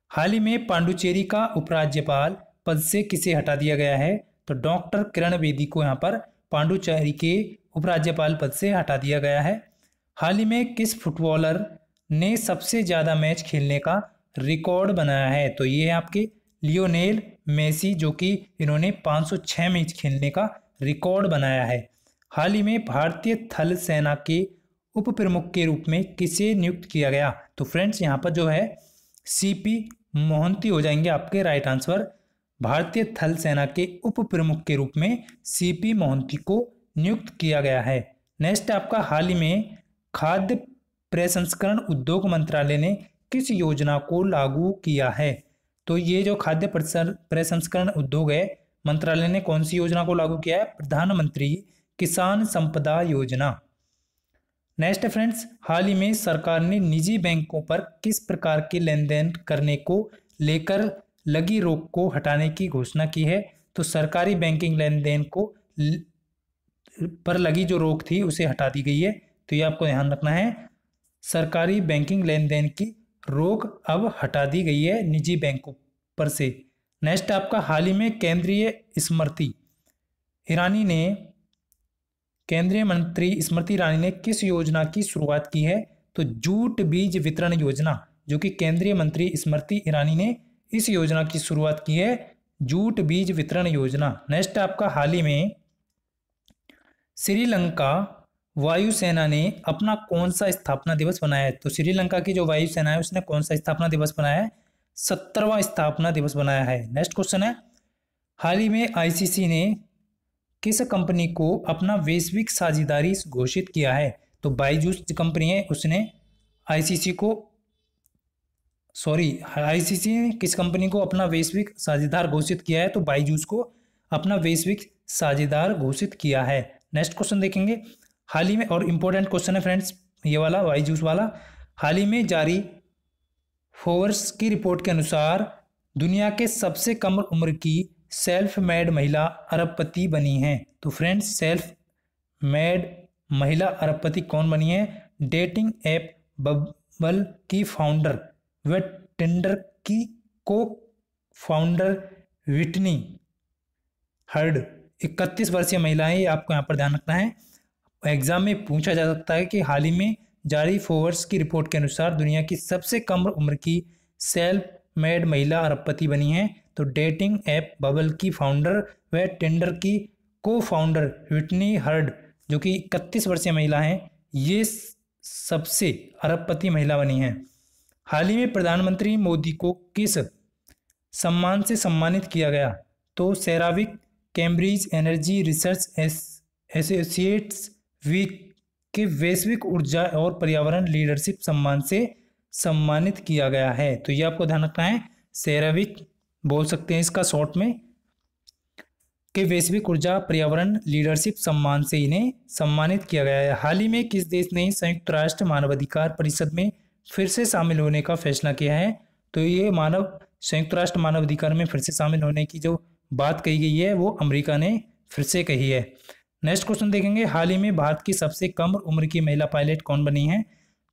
S1: हाल ही में पांडुचेरी का उपराज्यपाल पद से किसे हटा दिया गया है? तो डॉक्टर किरण बेदी को यहाँ पर पांडुचेरी के उपराज्यपाल पद से हटा दिया गया है। हाल ही में किस फुटबॉलर ने सबसे ज़्यादा मैच खेलने का रिकॉर्ड बनाया है? तो ये है आपके लियोनेल मेसी, जो कि इन्होंने 506 मैच खेलने का रिकॉर्ड बनाया है। हाल ही में भारतीय थल सेना के उप प्रमुख के रूप में किसे नियुक्त किया गया? तो फ्रेंड्स, यहाँ पर जो है, सीपी मोहंती हो जाएँगे आपके राइट आंसर। भारतीय थल सेना के उप प्रमुख के रूप में सीपी मोहंती को नियुक्त किया गया है। नेक्स्ट आपका हाल ही में खाद्य प्रसंस्करण उद्योग मंत्रालय ने किस योजना को लागू किया है? तो ये जो खाद्य प्रसंस्करण उद्योग है, मंत्रालय ने कौन सी योजना को लागू किया है? प्रधानमंत्री किसान संपदा योजना। नेक्स्ट फ्रेंड्स हाल ही में सरकार ने निजी बैंकों पर किस प्रकार के लेन देन करने को लेकर लगी रोक को हटाने की घोषणा की है? तो सरकारी बैंकिंग लेन देन को पर लगी जो रोक थी उसे हटा दी गई है। तो ये आपको ध्यान रखना है, सरकारी बैंकिंग लेन देन की रोक अब हटा दी गई है निजी बैंकों पर से। नेक्स्ट, आपका हाल ही में केंद्रीय स्मृति ईरानी ने, केंद्रीय मंत्री स्मृति ईरानी ने किस योजना की शुरुआत की है? तो जूट बीज वितरण योजना, जो कि केंद्रीय मंत्री स्मृति ईरानी ने इस योजना की शुरुआत की है, जूट बीज वितरण योजना। नेक्स्ट, आपका हाल ही में श्रीलंका वायुसेना ने अपना कौन सा स्थापना दिवस बनाया है? तो श्रीलंका की जो वायुसेना है, उसने कौन सा स्थापना दिवस बनाया है? सत्तरवा स्थापना दिवस बनाया है। नेक्स्ट क्वेश्चन है। हाल ही में आईसीसी ने किस कंपनी को अपना वैश्विक साझेदारी घोषित किया है? तो बाईजूस कंपनी है, उसने आईसीसी को, सॉरी आईसीसी ने किस कंपनी को अपना वैश्विक साझेदार घोषित किया है? तो बाईजूस को अपना वैश्विक साझेदार घोषित किया है। नेक्स्ट क्वेश्चन देखेंगे। हाल ही में और इम्पोर्टेंट क्वेश्चन है फ्रेंड्स ये वाला बाईजूस वाला। हाल ही में जारी फोर्स की रिपोर्ट के अनुसार दुनिया के सबसे कम उम्र की सेल्फ मेड महिला अरबपति बनी है। तो फ्रेंड्स सेल्फ मेड महिला अरबपति कौन बनी है? डेटिंग ऐप बबल की फाउंडर व टेंडर की को फाउंडर विटनी हर्ड इकतीस वर्षीय महिलाएँ आपको यहाँ पर ध्यान रखना है। एग्ज़ाम में पूछा जा सकता है कि हाल ही में जारी फोवर्स की रिपोर्ट के अनुसार दुनिया की सबसे कम उम्र की सेल्फ मेड महिला अरबपति बनी है। तो डेटिंग ऐप बबल की फाउंडर व टेंडर की को फाउंडर विटनी हर्ड, जो कि इकतीस वर्षीय महिला हैं, ये सबसे अरबपति महिला बनी हैं। हाल ही में प्रधानमंत्री मोदी को किस सम्मान से सम्मानित किया गया? तो CERAWeek Cambridge energy research associates week के वैश्विक ऊर्जा और पर्यावरण लीडरशिप सम्मान से सम्मानित किया गया है। तो ये आपको ध्यान रखना है सेराविक बोल सकते हैं इसका शॉर्ट में। कि वैश्विक ऊर्जा, पर्यावरण लीडरशिप सम्मान से इन्हें सम्मानित किया गया है। हाल ही में किस देश ने संयुक्त राष्ट्र मानवाधिकार परिषद में फिर से शामिल होने का फैसला किया है? तो ये मानव, संयुक्त राष्ट्र मानवाधिकार में फिर से शामिल होने की जो बात कही गई है, वो अमेरिका ने फिर से कही है। नेक्स्ट क्वेश्चन देखेंगे, हाल ही में भारत की सबसे कम उम्र की महिला पायलट कौन बनी है?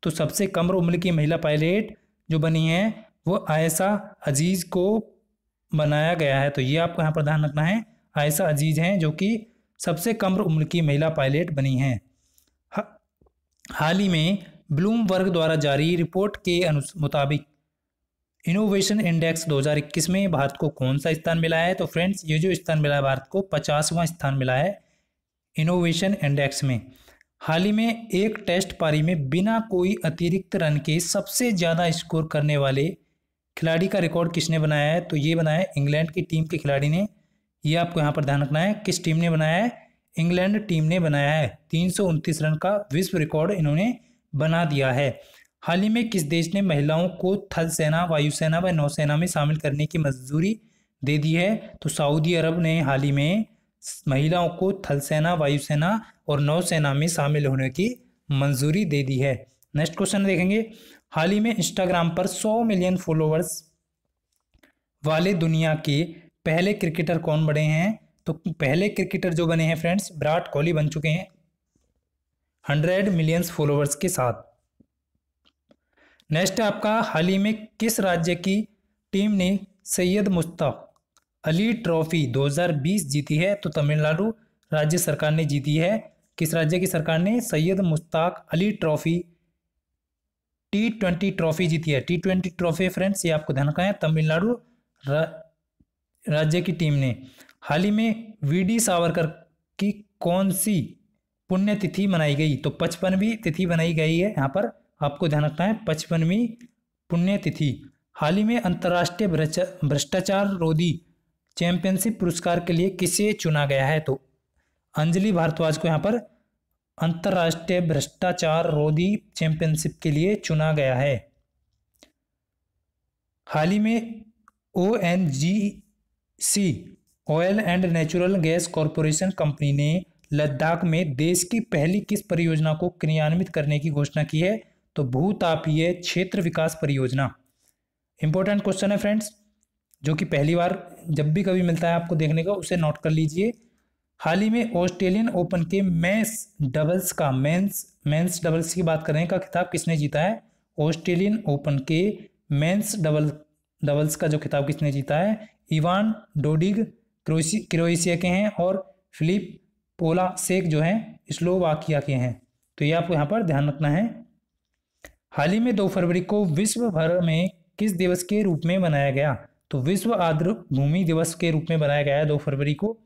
S1: तो सबसे कम उम्र की महिला पायलट जो बनी है, वो आयशा अज़ीज़ को बनाया गया है। तो ये आपको यहाँ पर ध्यान रखना है, आयशा अज़ीज़ हैं जो कि सबसे कम उम्र की महिला पायलट बनी हैं। हाल ही में ब्लूमबर्ग द्वारा जारी रिपोर्ट के मुताबिक इनोवेशन इंडेक्स 2021 में भारत को कौन सा स्थान मिला है? तो फ्रेंड्स ये जो स्थान मिला है भारत को, पचासवां स्थान मिला है इनोवेशन इंडेक्स में। हाल ही में एक टेस्ट पारी में बिना कोई अतिरिक्त रन के सबसे ज़्यादा स्कोर करने वाले खिलाड़ी का रिकॉर्ड किसने बनाया है? तो ये बनाया है इंग्लैंड की टीम के खिलाड़ी ने। ये आपको यहाँ पर ध्यान रखना है, किस टीम ने बनाया है? इंग्लैंड टीम ने बनाया है। तीन सौ उनतीस रन का विश्व रिकॉर्ड इन्होंने बना दिया है। हाल ही में किस देश ने महिलाओं को थल सेना, वायुसेना व नौसेना में शामिल करने की मंजूरी दे दी है? तो सऊदी अरब ने हाल ही में महिलाओं को थल सेना, वायुसेना और नौसेना में शामिल होने की मंजूरी दे दी है। नेक्स्ट क्वेश्चन देखेंगे। हाल ही में इंस्टाग्राम पर 100 मिलियन फॉलोअर्स वाले दुनिया के पहले क्रिकेटर कौन बने हैं? तो पहले क्रिकेटर जो बने हैं फ्रेंड्स, विराट कोहली बन चुके हैं। हंड्रेड मिलियंस फॉलोअर्स के साथ। नेक्स्ट आपका हाल ही में किस राज्य की टीम ने सैयद मुश्ताक अली ट्रॉफी 2020 जीती है? तो तमिलनाडु राज्य सरकार ने जीती है। किस राज्य की सरकार ने Syed Mushtaq Ali trophy T twenty trophy जीती है? टी ट्वेंटी ट्रॉफी फ्रेंड्स ये आपको ध्यान रखना है। तमिलनाडु रा, राज्य की टीम ने हाल ही में वी डी सावरकर की कौन सी पुण्यतिथि मनाई गई? तो पचपनवीं तिथि बनाई गई है यहाँ पर। आपको ध्यान रखना है, पचपनवीं पुण्यतिथि। हाल ही में अंतर्राष्ट्रीय भ्रष्टाचार रोधी चैंपियनशिप पुरस्कार के लिए किसे चुना गया है? तो अंजलि भारद्वाज को यहाँ पर अंतर्राष्ट्रीय भ्रष्टाचार रोधी चैंपियनशिप के लिए चुना गया है। हाल ही में O N G C, oil and natural gas corporation company ने लद्दाख में देश की पहली किस परियोजना को क्रियान्वित करने की घोषणा की है? तो भूतापीय क्षेत्र विकास परियोजना। इंपॉर्टेंट क्वेश्चन है फ्रेंड्स जो कि पहली बार जब भी कभी मिलता है आपको देखने का, उसे नोट कर लीजिए। हाल ही में ऑस्ट्रेलियन ओपन के मेंस डबल्स का मेंस मेंस डबल्स की बात करें, का खिताब किसने जीता है? ऑस्ट्रेलियन ओपन के मेंस डबल डबल्स का जो खिताब किसने जीता है? इवान डोडिग क्रोएशिया के हैं और फिलिप पोला सेक जो हैं, स्लोवाकिया के हैं। तो ये आपको यहाँ पर ध्यान रखना है। हाल ही में दो फरवरी को विश्व भर में किस दिवस के रूप में मनाया गया? तो विश्व आर्द्र भूमि दिवस के रूप में बनाया गया है दो फरवरी को।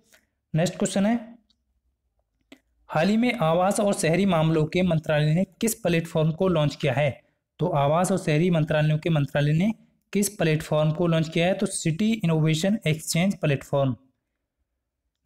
S1: नेक्स्ट क्वेश्चन है। हाल ही में आवास और शहरी मामलों के मंत्रालय ने किस प्लेटफॉर्म को लॉन्च किया है? तो आवास और शहरी मंत्रालयों के मंत्रालय ने किस प्लेटफॉर्म को लॉन्च किया है? तो city innovation exchange platform.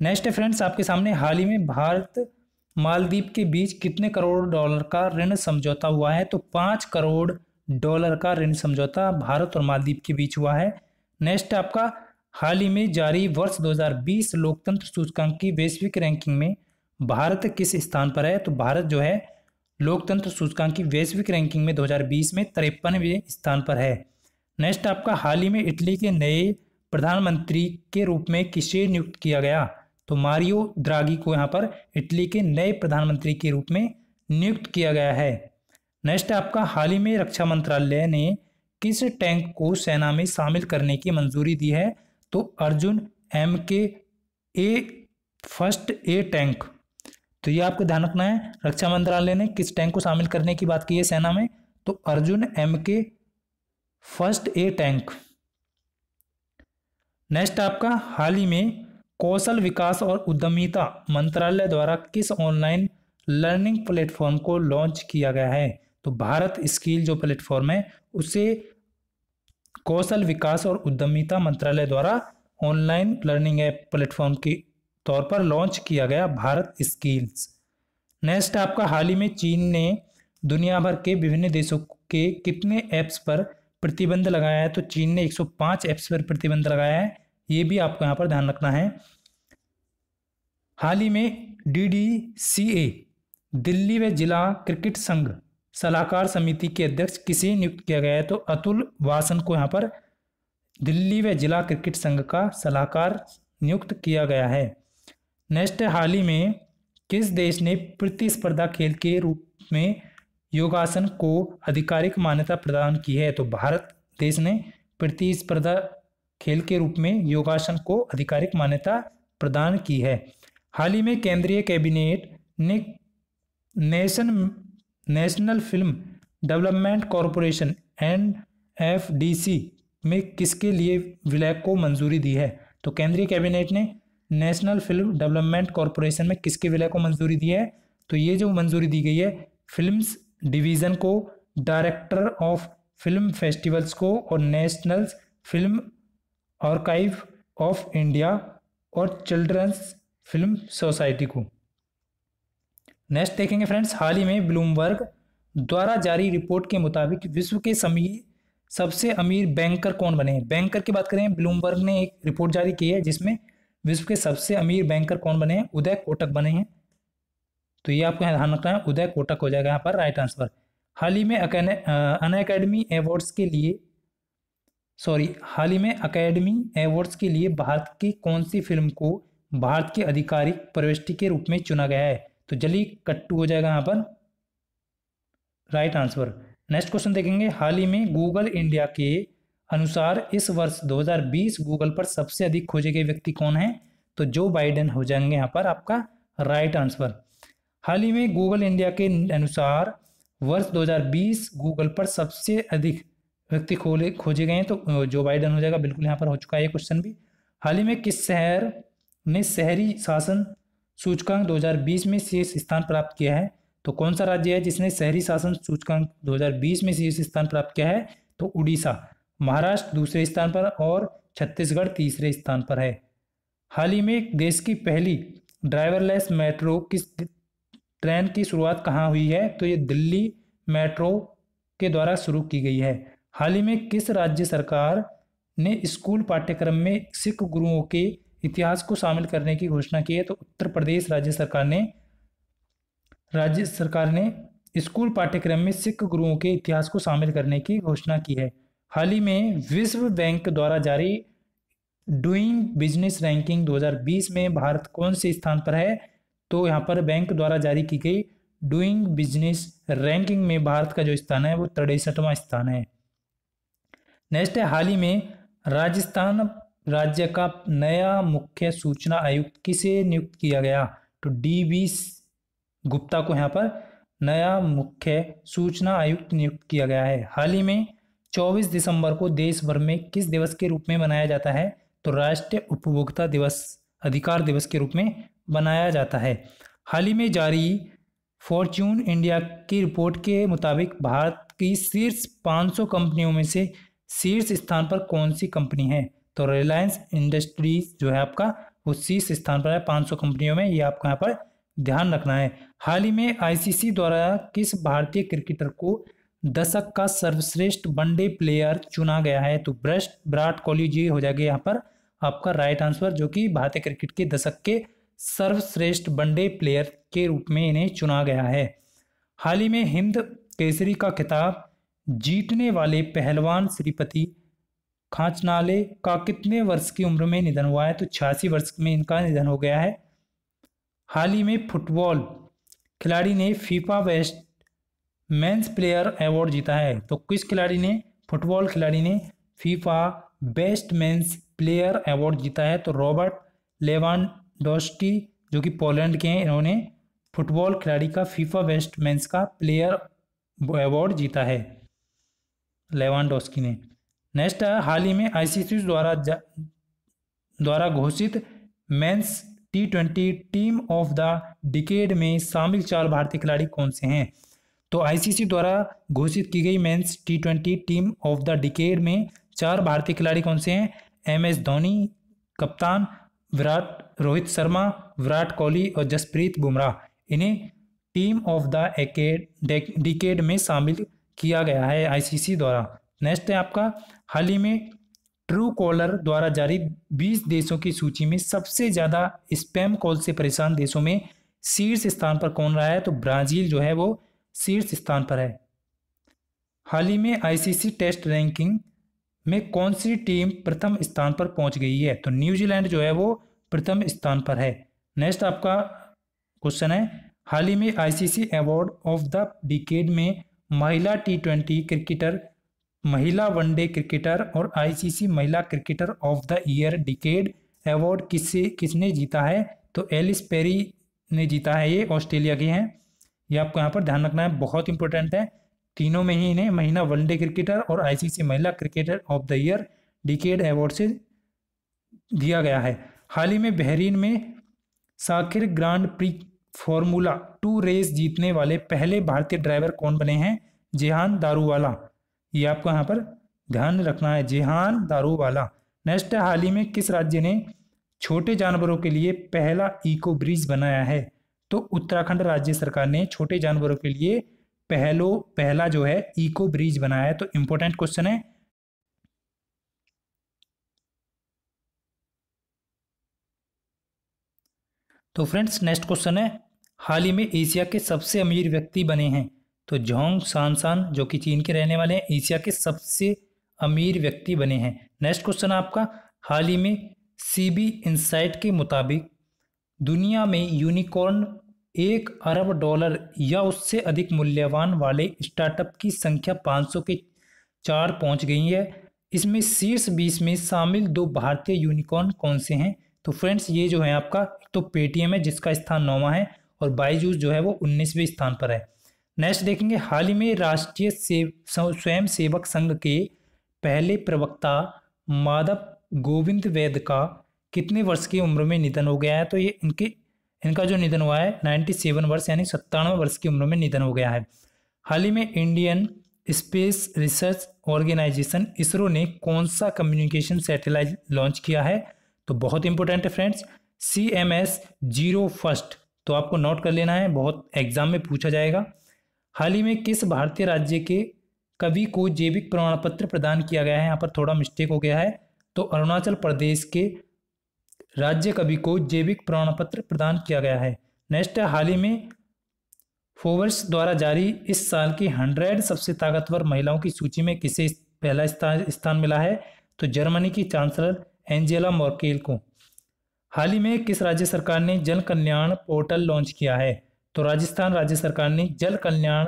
S1: Next है फ्रेंड्स, आपके सामने हाल ही में भारत मालदीव के बीच कितने करोड़ डॉलर का ऋण समझौता हुआ है? तो पाँच करोड़ डॉलर का ऋण समझौता भारत और मालदीव के बीच हुआ है। नेक्स्ट आपका, हाल ही में जारी वर्ष 2020 लोकतंत्र सूचकांक की वैश्विक रैंकिंग में भारत किस स्थान पर है? तो भारत जो है, लोकतंत्र सूचकांक की वैश्विक रैंकिंग में 2020 में तिरपनवें स्थान पर है। नेक्स्ट आपका, हाल ही में इटली के नए प्रधानमंत्री के रूप में किसे नियुक्त किया गया? तो मारियो द्रागी को यहाँ पर इटली के नए प्रधानमंत्री के रूप में नियुक्त किया गया है। नेक्स्ट, आपका हाल ही में रक्षा मंत्रालय ने किस टैंक को सेना में शामिल करने की मंजूरी दी है? तो अर्जुन एम के ए फ़र्स्ट ए टैंक। तो ये आपको ध्यान रखना है, रक्षा मंत्रालय ने किस टैंक को शामिल करने की बात की है सेना में? तो Arjun M K first A tank. Next, आपका हाल ही में कौशल विकास और उद्यमिता मंत्रालय द्वारा किस ऑनलाइन लर्निंग प्लेटफॉर्म को लॉन्च किया गया है? तो भारत स्किल जो प्लेटफॉर्म है, उसे कौशल विकास और उद्यमिता मंत्रालय द्वारा ऑनलाइन लर्निंग ऐप प्लेटफॉर्म के तौर पर लॉन्च किया गया भारत स्किल्स। नेक्स्ट, आपका हाल ही में चीन ने दुनिया भर के विभिन्न देशों के कितने ऐप्स पर प्रतिबंध लगाया है? तो चीन ने 105 ऐप्स पर प्रतिबंध लगाया है। ये भी आपको यहाँ पर ध्यान रखना है। हाल ही में D D C A, Delhi व जिला क्रिकेट संघ सलाहकार समिति के अध्यक्ष किसे नियुक्त किया गया है? तो अतुल वासन को यहाँ पर दिल्ली व जिला क्रिकेट संघ का सलाहकार नियुक्त किया गया है। नेक्स्ट, हाल ही में किस देश ने प्रतिस्पर्धा खेल के रूप में योगासन को आधिकारिक मान्यता प्रदान की है? तो भारत देश ने प्रतिस्पर्धा खेल के रूप में योगासन को आधिकारिक मान्यता प्रदान की है। हाल ही में केंद्रीय कैबिनेट ने nation, national film development corporation and FDC में किसके लिए विलय को मंजूरी दी है? तो केंद्रीय कैबिनेट ने नेशनल फ़िल्म डेवलपमेंट कॉरपोरेशन में किसके विलय को मंजूरी दी है? तो ये जो मंजूरी दी गई है, फिल्म्स डिवीज़न को, डायरेक्टर ऑफ़ फ़िल्म फेस्टिवल्स को और national film archive of India और चिल्ड्रंस फ़िल्म सोसाइटी को। नेक्स्ट देखेंगे फ्रेंड्स, हाल ही में ब्लूमबर्ग द्वारा जारी रिपोर्ट के मुताबिक विश्व के समी सबसे अमीर बैंकर कौन बने? हैं बैंकर की बात करें, ब्लूमबर्ग ने एक रिपोर्ट जारी की है जिसमें विश्व के सबसे अमीर बैंकर कौन बने हैं? उदय कोटक बने हैं। तो ये आपको ध्यान रखना है, उदय कोटक हो जाएगा यहाँ पर राइट आंसर हाल ही में अन अकेडमी अवार्ड्स के लिए सॉरी हाल ही में अकेडमी अवार्ड्स के लिए भारत की कौन सी फ़िल्म को भारत के आधिकारिक प्रविष्टि के रूप में चुना गया है। तो जली कट्टू हो जाएगा यहाँ पर। राइट आंसर नेक्स्ट क्वेश्चन देखेंगे। हाल ही में गूगल इंडिया के अनुसार इस वर्ष 2020 गूगल पर सबसे अधिक खोजे गए व्यक्ति कौन है? तो जो बाइडेन हो जाएँगे यहाँ पर आपका राइट आंसर हाल ही में गूगल इंडिया के अनुसार वर्ष 2020 गूगल पर सबसे अधिक व्यक्ति खोले खोजे गए हैं तो जो बाइडन हो जाएगा। बिल्कुल यहाँ पर हो चुका है ये क्वेश्चन भी। हाल ही में किस शहर ने शहरी शासन सूचकांक 2020 में शीर्ष स्थान प्राप्त किया है। तो कौन सा राज्य है जिसने शहरी शासन सूचकांक 2020 में शीर्ष स्थान प्राप्त किया है? तो उड़ीसा। महाराष्ट्र दूसरे स्थान पर और छत्तीसगढ़ तीसरे स्थान पर है। हाल ही में देश की पहली ड्राइवरलेस मेट्रो किस ट्रेन की शुरुआत कहाँ हुई है? तो ये दिल्ली मेट्रो के द्वारा शुरू की गई है। हाल ही में किस राज्य सरकार ने स्कूल पाठ्यक्रम में सिख गुरुओं के इतिहास को शामिल करने की घोषणा की है तो उत्तर प्रदेश राज्य सरकार ने, राज्य सरकार ने स्कूल पाठ्यक्रम में सिख गुरुओं के इतिहास को शामिल करने की घोषणा की है। हाल ही में विश्व बैंक द्वारा जारी डूइंग बिज़नेस रैंकिंग 2020 में भारत कौन से स्थान पर है? तो यहाँ पर बैंक द्वारा जारी की गई डूइंग बिज़नेस रैंकिंग में भारत का जो स्थान है, वो तिरसठवां स्थान है। नेक्स्ट है, हाल ही में राजस्थान राज्य का नया मुख्य सूचना आयुक्त किसे नियुक्त किया गया? तो डी बी गुप्ता को यहाँ पर नया मुख्य सूचना आयुक्त नियुक्त किया गया है। हाल ही में 24 दिसंबर को देश भर में किस दिवस के रूप में मनाया जाता है? तो राष्ट्रीय उपभोक्ता दिवस, अधिकार दिवस के रूप में मनाया जाता है। हाल ही में जारी फॉर्च्यून इंडिया की रिपोर्ट के मुताबिक भारत की शीर्ष 500 कंपनियों में से शीर्ष स्थान पर कौन सी कंपनी है? तो रिलायंस इंडस्ट्रीज़ जो है आपका, वो शीर्ष स्थान पर है 500 कंपनियों में, ये आपको यहाँ पर ध्यान रखना है। हाल ही में आईसीसी द्वारा किस भारतीय क्रिकेटर को दशक का सर्वश्रेष्ठ वनडे प्लेयर चुना गया है? तो ब्रस्ट विराट कोहली जी, हो जाएगा यहाँ पर आपका राइट आंसर जो कि भारतीय क्रिकेट के दशक के सर्वश्रेष्ठ वनडे प्लेयर के रूप में इन्हें चुना गया है। हाल ही में हिंद केसरी का खिताब जीतने वाले पहलवान श्रीपति खांचनाले का कितने वर्ष की उम्र में निधन हुआ है? तो छियासी वर्ष में इनका निधन हो गया है। हाल ही में फुटबॉल खिलाड़ी ने FIFA best men's player award जीता है। तो किस खिलाड़ी ने? फुटबॉल खिलाड़ी ने FIFA best men's player award जीता है। तो रॉबर्ट लेवान जो कि पोलैंड के हैं, इन्होंने फुटबॉल खिलाड़ी का फीफा वेस्ट मेंस का प्लेयर अवार्ड जीता है। लेवान डॉस्की ने नेक्स्ट है हाल ही में आईसीसी द्वारा द्वारा घोषित men's T twenty team of the decade में शामिल चार भारतीय खिलाड़ी कौन से हैं? तो आईसीसी द्वारा घोषित की गई men's T twenty team of the decade में चार भारतीय खिलाड़ी कौन से हैं? एम एस धोनी, कप्तान विराट, रोहित शर्मा, विराट कोहली और जसप्रीत बुमराह। इन्हें टीम ऑफ़ द डिकेड में शामिल किया गया है आईसीसी द्वारा। नेक्स्ट है आपका हाल ही में ट्रू कॉलर द्वारा जारी 20 देशों की सूची में सबसे ज़्यादा स्पैम कॉल से परेशान देशों में शीर्ष स्थान पर कौन रहा है? तो ब्राज़ील जो है वो शीर्ष स्थान पर है। हाल ही में आईसीसी टेस्ट रैंकिंग में कौन सी टीम प्रथम स्थान पर पहुँच गई है? तो न्यूजीलैंड जो है वो प्रथम स्थान पर है। नेक्स्ट आपका क्वेश्चन है। हाल ही में ICC award of the decade में महिला टी ट्वेंटी क्रिकेटर महिला वनडे क्रिकेटर और आईसीसी महिला cricketer of the year decade award किससे, किसने जीता है? तो एलिस पेरी ने जीता है ये, ऑस्ट्रेलिया के हैं। ये आपको यहाँ पर ध्यान रखना है, बहुत इंपॉर्टेंट है। तीनों में ही इन्हें महिला वनडे क्रिकेटर और आईसीसी महिला cricketer of the year decade award से दिया गया है। हाल ही में बहरीन में Sakhir grand prix formula two race जीतने वाले पहले भारतीय ड्राइवर कौन बने हैं? जेहान दारूवाला। ये आपको यहाँ पर ध्यान रखना है। जेहान दारूवाला, नेक्स्ट है, हाल ही में किस राज्य ने छोटे जानवरों के लिए पहला इको ब्रिज बनाया है? तो उत्तराखंड राज्य सरकार ने छोटे जानवरों के लिए पहलो, पहला जो है इको ब्रिज बनाया है। तो इंपॉर्टेंट क्वेश्चन है। तो फ्रेंड्स नेक्स्ट क्वेश्चन है। हाल ही में एशिया के सबसे अमीर व्यक्ति बने हैं। तो जोंग सानसान जो कि चीन के रहने वाले हैं, एशिया के सबसे अमीर व्यक्ति बने हैं। नेक्स्ट क्वेश्चन आपका। हाल ही में सीबी इंसाइट के मुताबिक दुनिया में यूनिकॉर्न एक अरब डॉलर या उससे अधिक मूल्यवान वाले स्टार्टअप की संख्या 500 के चार पहुँच गई है। इसमें शीर्ष बीस में शामिल दो भारतीय यूनिकॉर्न कौन से हैं? तो फ्रेंड्स ये जो है आपका तो पेटीएम है, जिसका स्थान नौवा है, और बाईजूस जो है वो उन्नीसवें स्थान पर है। नेक्स्ट देखेंगे, हाल ही में राष्ट्रीय सेव स्वयं सेवक संघ के पहले प्रवक्ता माधव गोविंद वैद का कितने वर्ष की उम्र में निधन हो गया है? तो ये इनके, इनका जो निधन हुआ है नाइन्टी सेवन वर्ष, यानी सत्तानवे वर्ष की उम्र में निधन हो गया है। हाल ही में Indian space research organisation ISRO ने कौन सा कम्युनिकेशन सैटेलाइट लॉन्च किया है? तो बहुत इंपॉर्टेंट है friends, C M S zero first. तो आपको नोट कर लेना है, बहुत एग्ज़ाम में पूछा जाएगा। हाल ही में किस भारतीय राज्य के कवि को जैविक प्रमाण पत्र प्रदान किया गया है? यहाँ पर थोड़ा मिस्टेक हो गया है। तो अरुणाचल प्रदेश के राज्य कवि को जैविक प्रमाण पत्र प्रदान किया गया है। नेक्स्ट हाल ही में फोवर्स द्वारा जारी इस साल की हंड्रेड सबसे ताकतवर महिलाओं की सूची में किसे पहला स्थान स्थान मिला है? तो जर्मनी की चांसलर एंजेला मोर्केल को। हाल ही में किस राज्य सरकार ने जन कल्याण पोर्टल लॉन्च किया है? तो राजस्थान राज्य सरकार ने जल कल्याण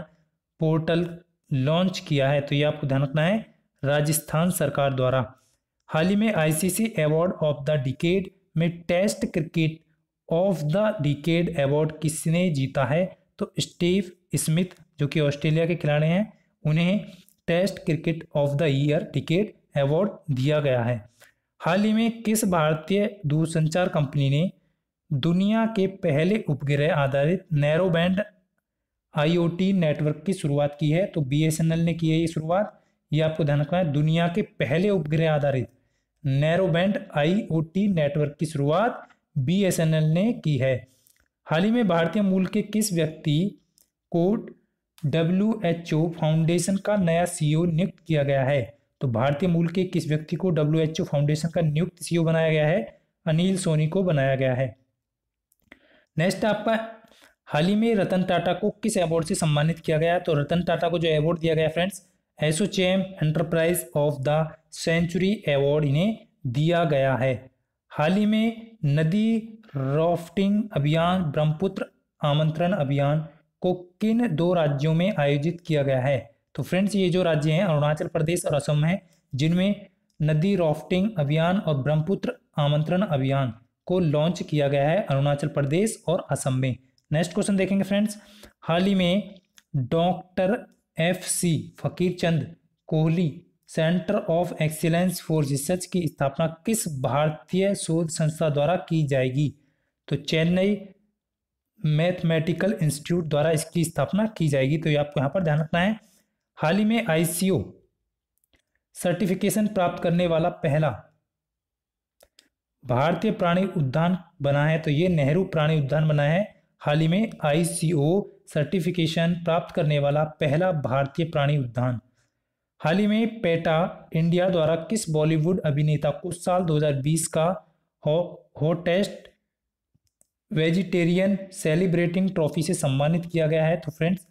S1: पोर्टल लॉन्च किया है। तो ये आपको ध्यान रखना है, राजस्थान सरकार द्वारा। हाल ही में ICC award of the decade में test cricket of the decade award किसने जीता है? तो स्टीव स्मिथ, जो कि ऑस्ट्रेलिया के खिलाड़ी हैं, उन्हें test cricket of the year decade award दिया गया है। हाल ही में किस भारतीय दूरसंचार कंपनी ने दुनिया के पहले उपग्रह आधारित नैरो बैंड आईओटी नेटवर्क की शुरुआत की है। तो बीएसएनएल ने की है ये शुरुआत। ये आपको ध्यान रखना है, दुनिया के पहले उपग्रह आधारित नैरो बैंड आईओटी नेटवर्क की शुरुआत बीएसएनएल ने की है। हाल ही में भारतीय मूल के किस व्यक्ति को डब्ल्यू एच ओ फाउंडेशन का नया सीईओ नियुक्त किया गया है? तो भारतीय मूल के किस व्यक्ति को डब्ल्यू एच ओ फाउंडेशन का नियुक्त सीईओ बनाया गया है? अनिल सोनी को बनाया गया है। नेक्स्ट आपका, हाल ही में रतन टाटा को किस अवार्ड से सम्मानित किया गया? तो रतन टाटा को जो अवार्ड दिया गया friends ASSOCHAM enterprise of the century award इन्हें दिया गया है। हाल ही में नदी राफ्टिंग अभियान, ब्रह्मपुत्र आमंत्रण अभियान को किन दो राज्यों में आयोजित किया गया है? तो फ्रेंड्स ये जो राज्य हैं, अरुणाचल प्रदेश और असम हैं, जिनमें नदी राफ्टिंग अभियान और ब्रह्मपुत्र आमंत्रण अभियान को लॉन्च किया गया है अरुणाचल प्रदेश और असम में। नेक्स्ट क्वेश्चन देखेंगे फ्रेंड्स हाल ही में doctor F C Fakir Chand Kohli centre of excellence for research की स्थापना किस भारतीय शोध संस्था द्वारा की जाएगी? तो चेन्नई मैथमेटिकल इंस्टीट्यूट द्वारा इसकी स्थापना की जाएगी। तो ये आपको यहाँ पर ध्यान रखना है। हाल ही में आईसीओ सर्टिफिकेशन प्राप्त करने वाला पहला भारतीय प्राणी उद्यान बना है तो ये नेहरू प्राणी उद्यान बना है। हाल ही में आईसीओ सर्टिफिकेशन प्राप्त करने वाला पहला भारतीय प्राणी उद्यान। हाल ही में पेटा इंडिया द्वारा किस बॉलीवुड अभिनेता को साल 2020 का हो, होटेस्ट वेजिटेरियन सेलिब्रेटिंग ट्रॉफी से सम्मानित किया गया है तो फ्रेंड्स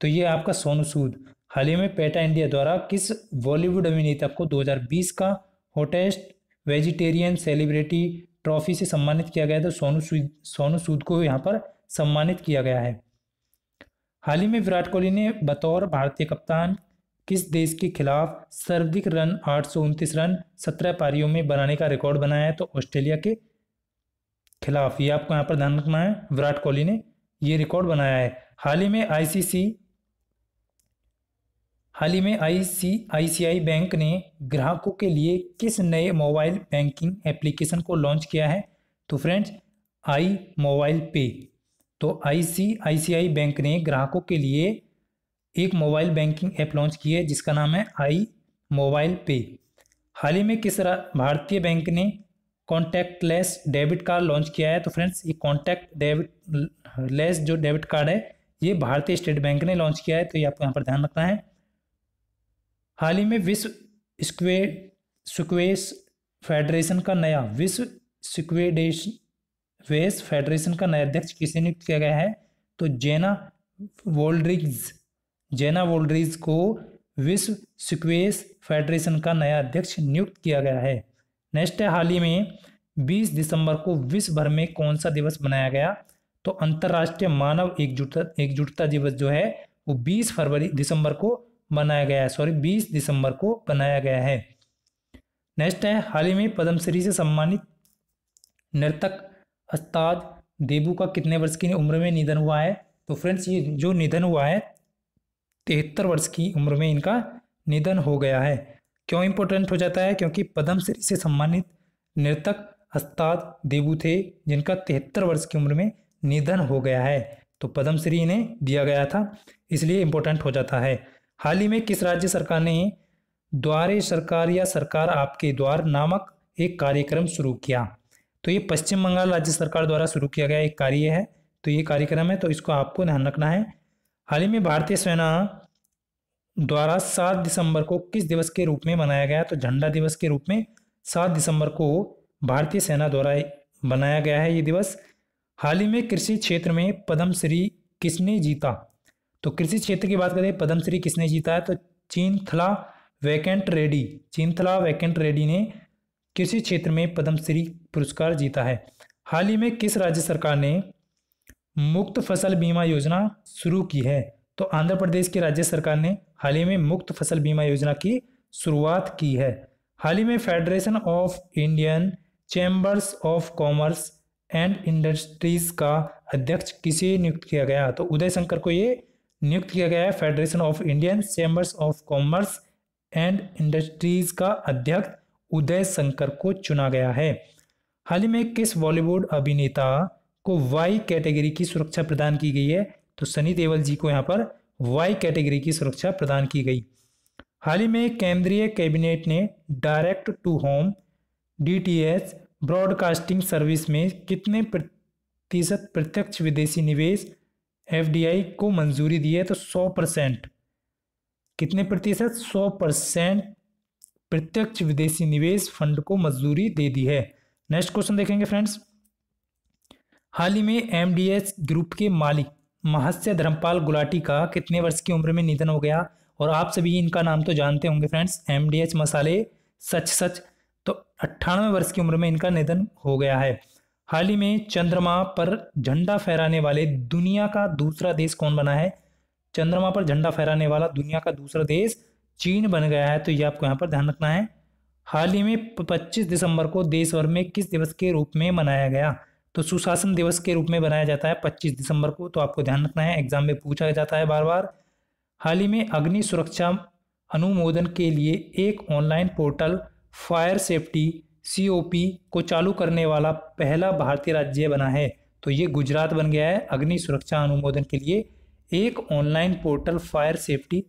S1: तो ये आपका सोनू सूद। हाल ही में पेटा इंडिया द्वारा किस बॉलीवुड अभिनेता को 2020 का होटेस्ट वेजिटेरियन सेलिब्रिटी ट्रॉफी से सम्मानित किया गया तो सोनू सूद सोनू सूद को यहाँ पर सम्मानित किया गया है। हाल ही में विराट कोहली ने बतौर भारतीय कप्तान किस देश के खिलाफ सर्वाधिक रन, आठ सौ उनतीस रन, सत्रह पारियों में बनाने का रिकॉर्ड बनाया है तो ऑस्ट्रेलिया के खिलाफ ये आपको यहाँ पर ध्यान रखना है, विराट कोहली ने ये रिकॉर्ड बनाया है। हाल ही में आईसीसी हाल ही में आईसीआईसीआई बैंक ने ग्राहकों के लिए किस नए मोबाइल बैंकिंग एप्लीकेशन को लॉन्च किया है? तो फ्रेंड्स, आई मोबाइल पे। तो आईसीआईसीआई बैंक ने ग्राहकों के लिए एक मोबाइल बैंकिंग ऐप लॉन्च की है, जिसका नाम है आई मोबाइल पे। हाल ही में किस भारतीय बैंक ने कॉन्टैक्टलेस डेबिट कार्ड लॉन्च किया है? तो फ्रेंड्स, ये कॉन्टैक्ट डेबिट, लेस जो डेबिट कार्ड है, ये भारतीय स्टेट बैंक ने लॉन्च किया है तो ये आपको यहाँ पर ध्यान रखना है। हाल ही में विश्व स्क्वे, स्क्वेस फेडरेशन का नया, विश्व स्क्वेडेश, वेस फेडरेशन का नया अध्यक्ष किसे नियुक्त किया गया है? तो जेना वोल्ड्रिग्स जेना वोल्ड्रिग्स को विश्व स्क्वेस फेडरेशन का नया अध्यक्ष नियुक्त किया गया है। नेक्स्ट है हाल ही में 20 दिसंबर को विश्व भर में कौन सा दिवस मनाया गया? तो अंतर्राष्ट्रीय मानव एकजुटता एकजुटता दिवस जो है, वो 20 फरवरी दिसंबर को बनाया गया है। सॉरी 20 दिसंबर को बनाया गया है। नेक्स्ट है, हाल ही में पद्मश्री से सम्मानित नर्तक अस्ताद देबू का कितने वर्ष की उम्र में निधन हुआ है? तो फ्रेंड्स ये जो निधन हुआ है, तिहत्तर वर्ष की उम्र में इनका निधन हो गया है। क्यों इम्पोर्टेंट हो जाता है? क्योंकि पद्मश्री से सम्मानित नृतक अस्ताद देबू थे, जिनका तिहत्तर वर्ष की उम्र में निधन हो गया है। तो पद्मश्री इन्हें दिया गया था, इसलिए इम्पोर्टेंट हो जाता है। हाल ही में किस राज्य सरकार ने द्वारे सरकार या सरकार आपके द्वार नामक एक कार्यक्रम शुरू किया? तो ये पश्चिम बंगाल राज्य सरकार द्वारा शुरू किया गया एक कार्य है तो ये कार्यक्रम है तो इसको आपको ध्यान रखना है। हाल ही में भारतीय सेना द्वारा सात दिसंबर को किस दिवस के रूप में मनाया गया? तो झंडा दिवस के रूप में सात दिसंबर को भारतीय सेना द्वारा बनाया गया है ये दिवस। हाल ही में कृषि क्षेत्र में पद्मश्री किसने जीता? तो कृषि क्षेत्र की बात करें, पद्मश्री किसने जीता है? तो चीनथला वैकेंट रेड्डी, चीनथला वैकेंट रेड्डी ने कृषि क्षेत्र में पद्मश्री पुरस्कार जीता है। हाल ही में किस राज्य सरकार ने मुक्त फ़सल बीमा योजना शुरू की है? तो आंध्र प्रदेश की राज्य सरकार ने हाल ही में मुक्त फ़सल बीमा योजना की शुरुआत की है। हाल ही में federation of Indian chambers of commerce and industries का अध्यक्ष किसे नियुक्त किया गया? तो उदय शंकर को ये नियुक्त किया गया है। Federation of Indian chambers of commerce and industries का अध्यक्ष उदय शंकर को चुना गया है। हाल ही में किस बॉलीवुड अभिनेता को वाई कैटेगरी की सुरक्षा प्रदान की गई है? तो सनी देवल जी को यहाँ पर वाई कैटेगरी की सुरक्षा प्रदान की गई। हाल ही में केंद्रीय कैबिनेट ने direct to home DTH broadcasting service में कितने प्रतिशत प्रत्यक्ष विदेशी निवेश एफडीआई को मंजूरी दी है तो 100 परसेंट। कितने प्रतिशत? 100 परसेंट प्रत्यक्ष विदेशी निवेश फंड को मंजूरी दे दी है। नेक्स्ट क्वेश्चन देखेंगे फ्रेंड्स। हाल ही में एमडीएस ग्रुप के मालिक महस्य धर्मपाल गुलाटी का कितने वर्ष की उम्र में निधन हो गया? और आप सभी इनका नाम तो जानते होंगे फ्रेंड्स एमडीएच मसाले सच सच तो अट्ठानवे वर्ष की उम्र में इनका निधन हो गया है। हाल ही में चंद्रमा पर झंडा फहराने वाले दुनिया का दूसरा देश कौन बना है? चंद्रमा पर झंडा फहराने वाला दुनिया का दूसरा देश चीन बन गया है तो ये आपको यहाँ पर ध्यान रखना है। हाल ही में 25 दिसंबर को देश भर में किस दिवस के रूप में मनाया गया? तो सुशासन दिवस के रूप में बनाया जाता है 25 दिसंबर को तो आपको ध्यान रखना है, एग्ज़ाम में पूछा जाता है बार बार हाल ही में अग्नि सुरक्षा अनुमोदन के लिए एक online portal fire safety COP को चालू करने वाला पहला भारतीय राज्य बना है। तो ये गुजरात बन गया है। अग्नि सुरक्षा अनुमोदन के लिए एक online portal fire safety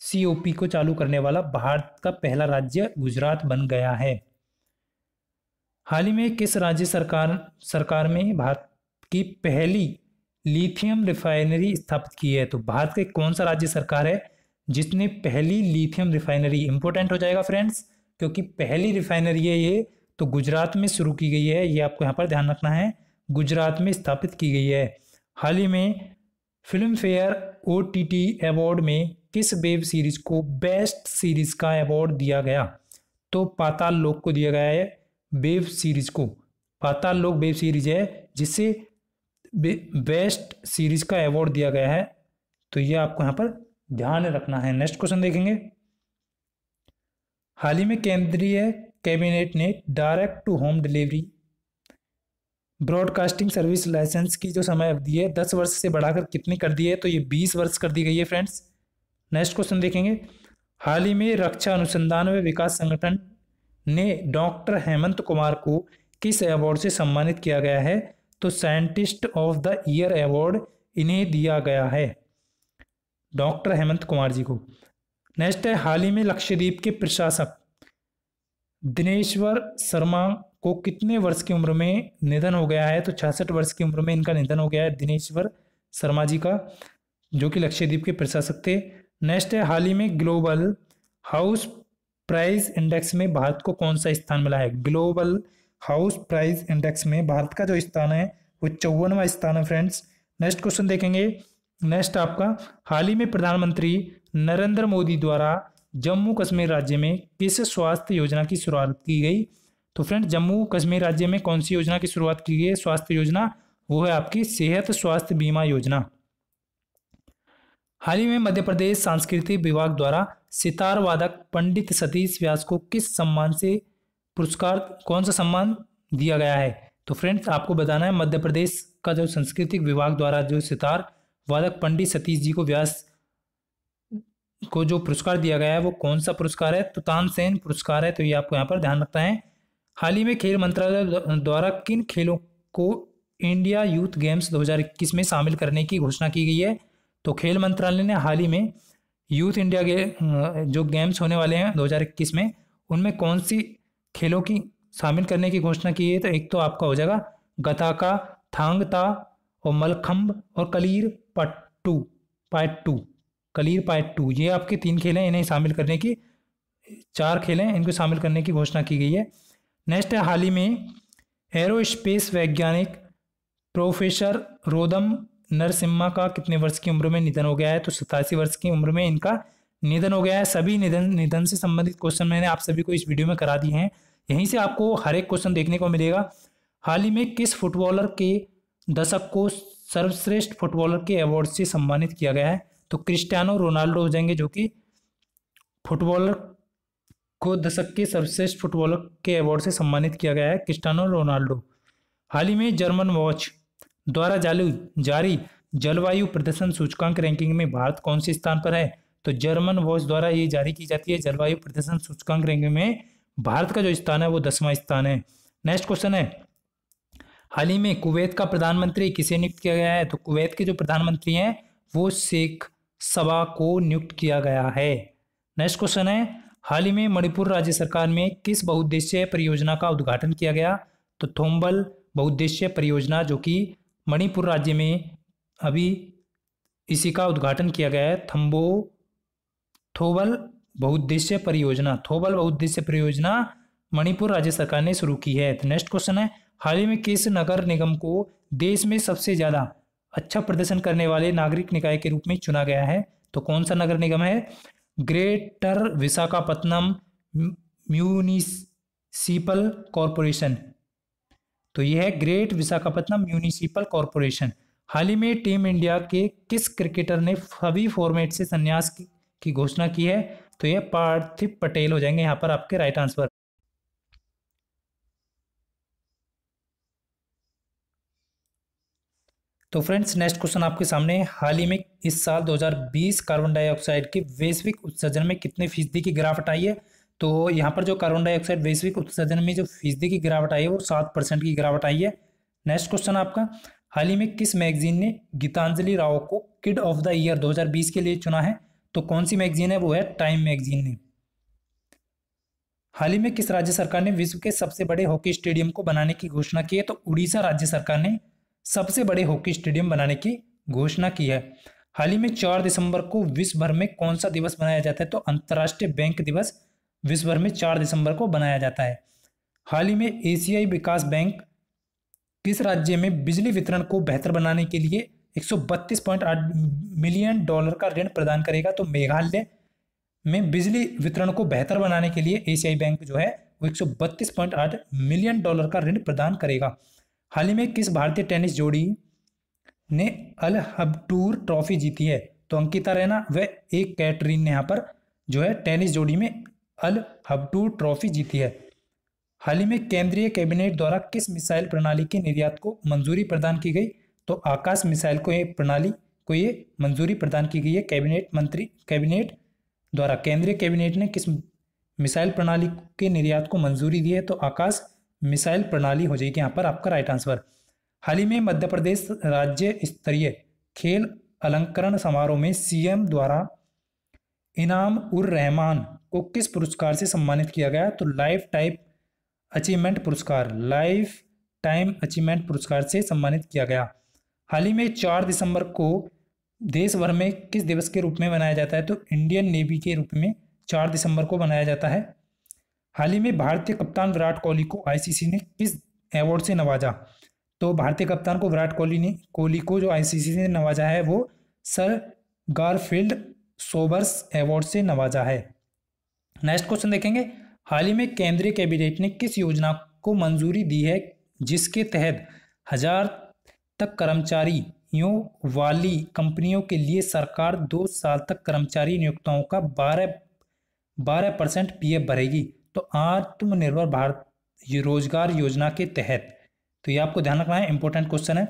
S1: COP को चालू करने वाला भारत का पहला राज्य गुजरात बन गया है। हाल ही में किस राज्य सरकार सरकार में भारत की पहली लिथियम रिफाइनरी स्थापित की है? तो भारत के कौन सा राज्य सरकार है जिसने पहली लिथियम रिफाइनरी इंपोर्टेंट हो जाएगा फ्रेंड्स क्योंकि पहली रिफाइनरी है ये तो गुजरात में शुरू की गई है, ये आपको यहाँ पर ध्यान रखना है। गुजरात में स्थापित की गई है। हाल ही में फ़िल्म फेयर ओ अवार्ड में किस वेब सीरीज़ को बेस्ट सीरीज़ का अवार्ड दिया गया? तो पाताल लोक को दिया गया है वेब सीरीज़ को। पाताल लोक वेब सीरीज़ है जिससे बेस्ट सीरीज़ का अवार्ड दिया गया है। तो ये आपको यहाँ पर ध्यान रखना है। नेक्स्ट क्वेश्चन देखेंगे। हाल ही में केंद्रीय कैबिनेट ने direct to home delivery broadcasting service licence की जो समय अवधि है, दस वर्ष से बढ़ाकर कितनी कर दी है तो ये बीस वर्ष कर दी गई है फ्रेंड्स। नेक्स्ट क्वेश्चन देखेंगे। हाल ही में रक्षा अनुसंधान व विकास संगठन ने डॉक्टर हेमंत कुमार को किस अवार्ड से सम्मानित किया गया है तो scientist of the year award इन्हें दिया गया है, डॉक्टर हेमंत कुमार जी को। नेक्स्ट है, हाल ही में लक्षद्वीप के प्रशासक दिनेश्वर शर्मा को कितने वर्ष की उम्र में निधन हो गया है? तो छियासठ वर्ष की उम्र में इनका निधन हो गया है दिनेश्वर शर्मा जी का, जो कि लक्षद्वीप के प्रशासक थे। नेक्स्ट है, हाल ही में ग्लोबल हाउस प्राइस इंडेक्स में भारत को कौन सा स्थान मिला है? ग्लोबल हाउस प्राइस इंडेक्स में भारत का जो स्थान है, वो चौवनवा स्थान है, फ्रेंड्स। नेक्स्ट क्वेश्चन देखेंगे। नेक्स्ट आपका, हाल ही में प्रधानमंत्री नरेंद्र मोदी द्वारा जम्मू कश्मीर राज्य में किस स्वास्थ्य योजना की शुरुआत की गई? तो फ्रेंड जम्मू कश्मीर राज्य में कौन सी योजना की शुरुआत की गई है? स्वास्थ्य योजना, वो है आपकी सेहत स्वास्थ्य बीमा योजना। हाल ही में मध्य प्रदेश सांस्कृतिक विभाग द्वारा सितार वादक पंडित सतीश व्यास को किस सम्मान से पुरस्कार, कौन सा सम्मान दिया गया है? तो फ्रेंड्स आपको बताना है, मध्य प्रदेश का जो सांस्कृतिक विभाग द्वारा जो सितार वादक पंडित सतीश जी को व्यास को जो पुरस्कार दिया गया है, वो कौन सा पुरस्कार है? तो तानसेन पुरस्कार है तो ये आपको यहाँ पर ध्यान रखना है। हाल ही में खेल मंत्रालय द्वारा किन खेलों को इंडिया यूथ गेम्स 2021 में शामिल करने की घोषणा की गई है? तो खेल मंत्रालय ने हाल ही में यूथ इंडिया गे जो गेम्स होने वाले हैं 2021 में, उनमें कौन सी खेलों की शामिल करने की घोषणा की है? तो एक तो आपका हो जाएगा गताका थांगता और मलखम्ब और कलीर, पट्टू पाइट टू कलीर पाइट टू, ये आपके तीन खेल हैं, इन्हें शामिल करने की, चार खेल हैं, इनको शामिल करने की घोषणा की गई है। नेक्स्ट है हाल ही में एरोस्पेस वैज्ञानिक प्रोफेसर रोदम नरसिम्हा का कितने वर्ष की उम्र में निधन हो गया है? तो सतासी वर्ष की उम्र में इनका निधन हो गया है। सभी निधन निधन से संबंधित क्वेश्चन मैंने आप सभी को इस वीडियो में करा दिए हैं। यहीं से आपको हर एक क्वेश्चन देखने को मिलेगा। हाल ही में किस फुटबॉलर के दशक को सर्वश्रेष्ठ फुटबॉलर के अवार्ड से सम्मानित किया गया है? तो क्रिस्टियानो रोनाल्डो हो जाएँगे जो कि फुटबॉलर को दशक के सर्वश्रेष्ठ फुटबॉलर के अवार्ड से सम्मानित किया गया है क्रिस्टानो रोनाल्डो। हाल ही में जर्मन वॉच द्वारा जालू, जारी जलवायु प्रदर्शन सूचकांक रैंकिंग में भारत कौन से स्थान पर है? तो जर्मन वॉच द्वारा ये जारी की जाती है, जलवायु प्रदर्शन सूचकांक रैंकिंग में भारत का जो स्थान है वो दसवां स्थान है। नेक्स्ट क्वेश्चन है। हाल ही में कुवैत का प्रधानमंत्री किसे नियुक्त किया गया है? तो कुवैत के जो प्रधानमंत्री हैं, वो शेख सबा को नियुक्त किया गया है। नेक्स्ट क्वेश्चन है, हाल ही में मणिपुर राज्य सरकार में किस बहुद्देशीय परियोजना का उद्घाटन किया गया? तो थोम्बल बहुद्देशीय परियोजना, जो कि मणिपुर राज्य में अभी इसी का उद्घाटन किया गया है। थम्बो थोबल बहुद्देशीय परियोजना, थोबल बहुद्देशीय परियोजना मणिपुर राज्य सरकार ने शुरू की है। तो नेक्स्ट क्वेश्चन है, हाल ही में किस नगर निगम को देश में सबसे ज़्यादा अच्छा प्रदर्शन करने वाले नागरिक निकाय के रूप में चुना गया है। तो कौन सा नगर निगम है? Greater Visakhapatnam municipal corporation. तो यह है ग्रेट विशाखापत्तनम म्यूनिसिपल कॉरपोरेशन। हाल ही में टीम इंडिया के किस क्रिकेटर ने सभी फॉर्मेट से संन्यास की घोषणा की है? तो यह पार्थिव पटेल हो जाएँगे यहाँ पर आपके राइट आंसर। तो फ्रेंड्स नेक्स्ट क्वेश्चन आपके सामने हाल ही में इस साल 2020 कार्बन डाइऑक्साइड के वैश्विक उत्सर्जन में कितने फ़ीसदी की गिरावट आई है? तो यहाँ पर जो कार्बन डाइऑक्साइड वैश्विक उत्सर्जन में जो फ़ीसदी की गिरावट आई है, वो सात परसेंट की गिरावट आई है। नेक्स्ट क्वेश्चन आपका, हाल ही में किस मैगजीन ने गीतांजलि राव को किड ऑफ़ द ईयर 2020 के लिए चुना है? तो कौन सी मैगजीन है? वो है टाइम मैगजीन ने। हाल ही में किस राज्य सरकार ने विश्व के सबसे बड़े हॉकी स्टेडियम को बनाने की घोषणा की है? तो उड़ीसा राज्य सरकार ने सबसे बड़े हॉकी स्टेडियम बनाने की घोषणा की है। हाल ही में चार दिसंबर को विश्व भर में कौन सा दिवस मनाया जाता है तो अंतर्राष्ट्रीय बैंक दिवस विश्व भर में चार दिसंबर को बनाया जाता है। हाल ही में एशियाई विकास बैंक किस राज्य में बिजली वितरण को बेहतर बनाने के लिए 132.8 मिलियन डॉलर का ऋण प्रदान करेगा तो मेघालय में बिजली वितरण को बेहतर बनाने के लिए एशियाई बैंक जो है, वो 132.8 मिलियन डॉलर का ऋण प्रदान करेगा। हाल ही में किस भारतीय टेनिस जोड़ी ने अल हबटूर ट्रॉफी जीती है? तो अंकिता रैना व एक कैटरीन ने यहाँ पर जो है टेनिस जोड़ी में अल हबटूर ट्रॉफी जीती है। हाल ही में केंद्रीय कैबिनेट द्वारा किस मिसाइल प्रणाली के निर्यात को मंजूरी प्रदान की गई? तो आकाश मिसाइल को ये प्रणाली को ये मंजूरी प्रदान की गई है कैबिनेट मंत्री कैबिनेट द्वारा। केंद्रीय कैबिनेट ने किस मिसाइल प्रणाली के निर्यात को मंजूरी दी है? तो आकाश मिसाइल प्रणाली हो जाएगी यहाँ पर आपका राइट आंसर हाल ही में मध्य प्रदेश राज्य स्तरीय खेल अलंकरण समारोह में सीएम द्वारा इनाम उर रहमान को किस पुरस्कार से सम्मानित किया गया? तो लाइफ टाइप अचीवमेंट पुरस्कार लाइफ टाइम अचीवमेंट पुरस्कार से सम्मानित किया गया। हाल ही में चार दिसंबर को देश भर में किस दिवस के रूप में मनाया जाता है? तो इंडियन नेवी के रूप में चार दिसंबर को मनाया जाता है। हाल ही में भारतीय कप्तान विराट कोहली को आईसीसी ने किस अवार्ड से नवाजा? तो भारतीय कप्तान को विराट कोहली ने, कोहली को जो आईसीसी ने नवाजा है, वो सर गारफील्ड सोबर्स अवार्ड से नवाजा है। नेक्स्ट क्वेश्चन देखेंगे। हाल ही में केंद्रीय कैबिनेट ने किस योजना को मंजूरी दी है, जिसके तहत हज़ार तक कर्मचारियों वाली कंपनियों के लिए सरकार दो साल तक कर्मचारी नियोक्ताओं का बारह बारह परसेंट पी भरेगी? तो आत्मनिर्भर भारत रोज़गार योजना के तहत तो ये आपको ध्यान रखना है इंपॉर्टेंट क्वेश्चन है।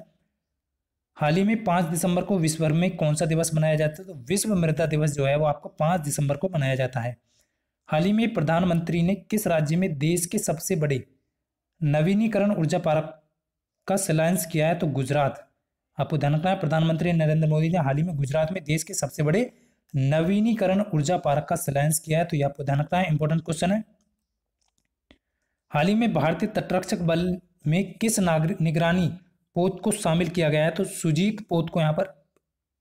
S1: हाल ही में पाँच दिसंबर को विश्व भर में कौन सा दिवस मनाया जाता है? तो विश्व मृदा दिवस जो है वो आपको पाँच दिसंबर को मनाया जाता है। हाल ही में प्रधानमंत्री ने किस राज्य में देश के सबसे बड़े नवीनीकरण ऊर्जा पार्क का शिलान्यास किया है? तो गुजरात। आपको ध्यान रखना है, प्रधानमंत्री नरेंद्र मोदी ने हाल ही में गुजरात में देश के सबसे बड़े नवीनीकरण ऊर्जा पार्क का शिलान्यास किया है। तो यह आपको ध्यान रखना है इंपॉर्टेंट क्वेश्चन है। हाल ही में भारतीय तटरक्षक बल में किस नागरिक निगरानी पोत को शामिल किया गया है? तो सुजीत पोत को यहाँ पर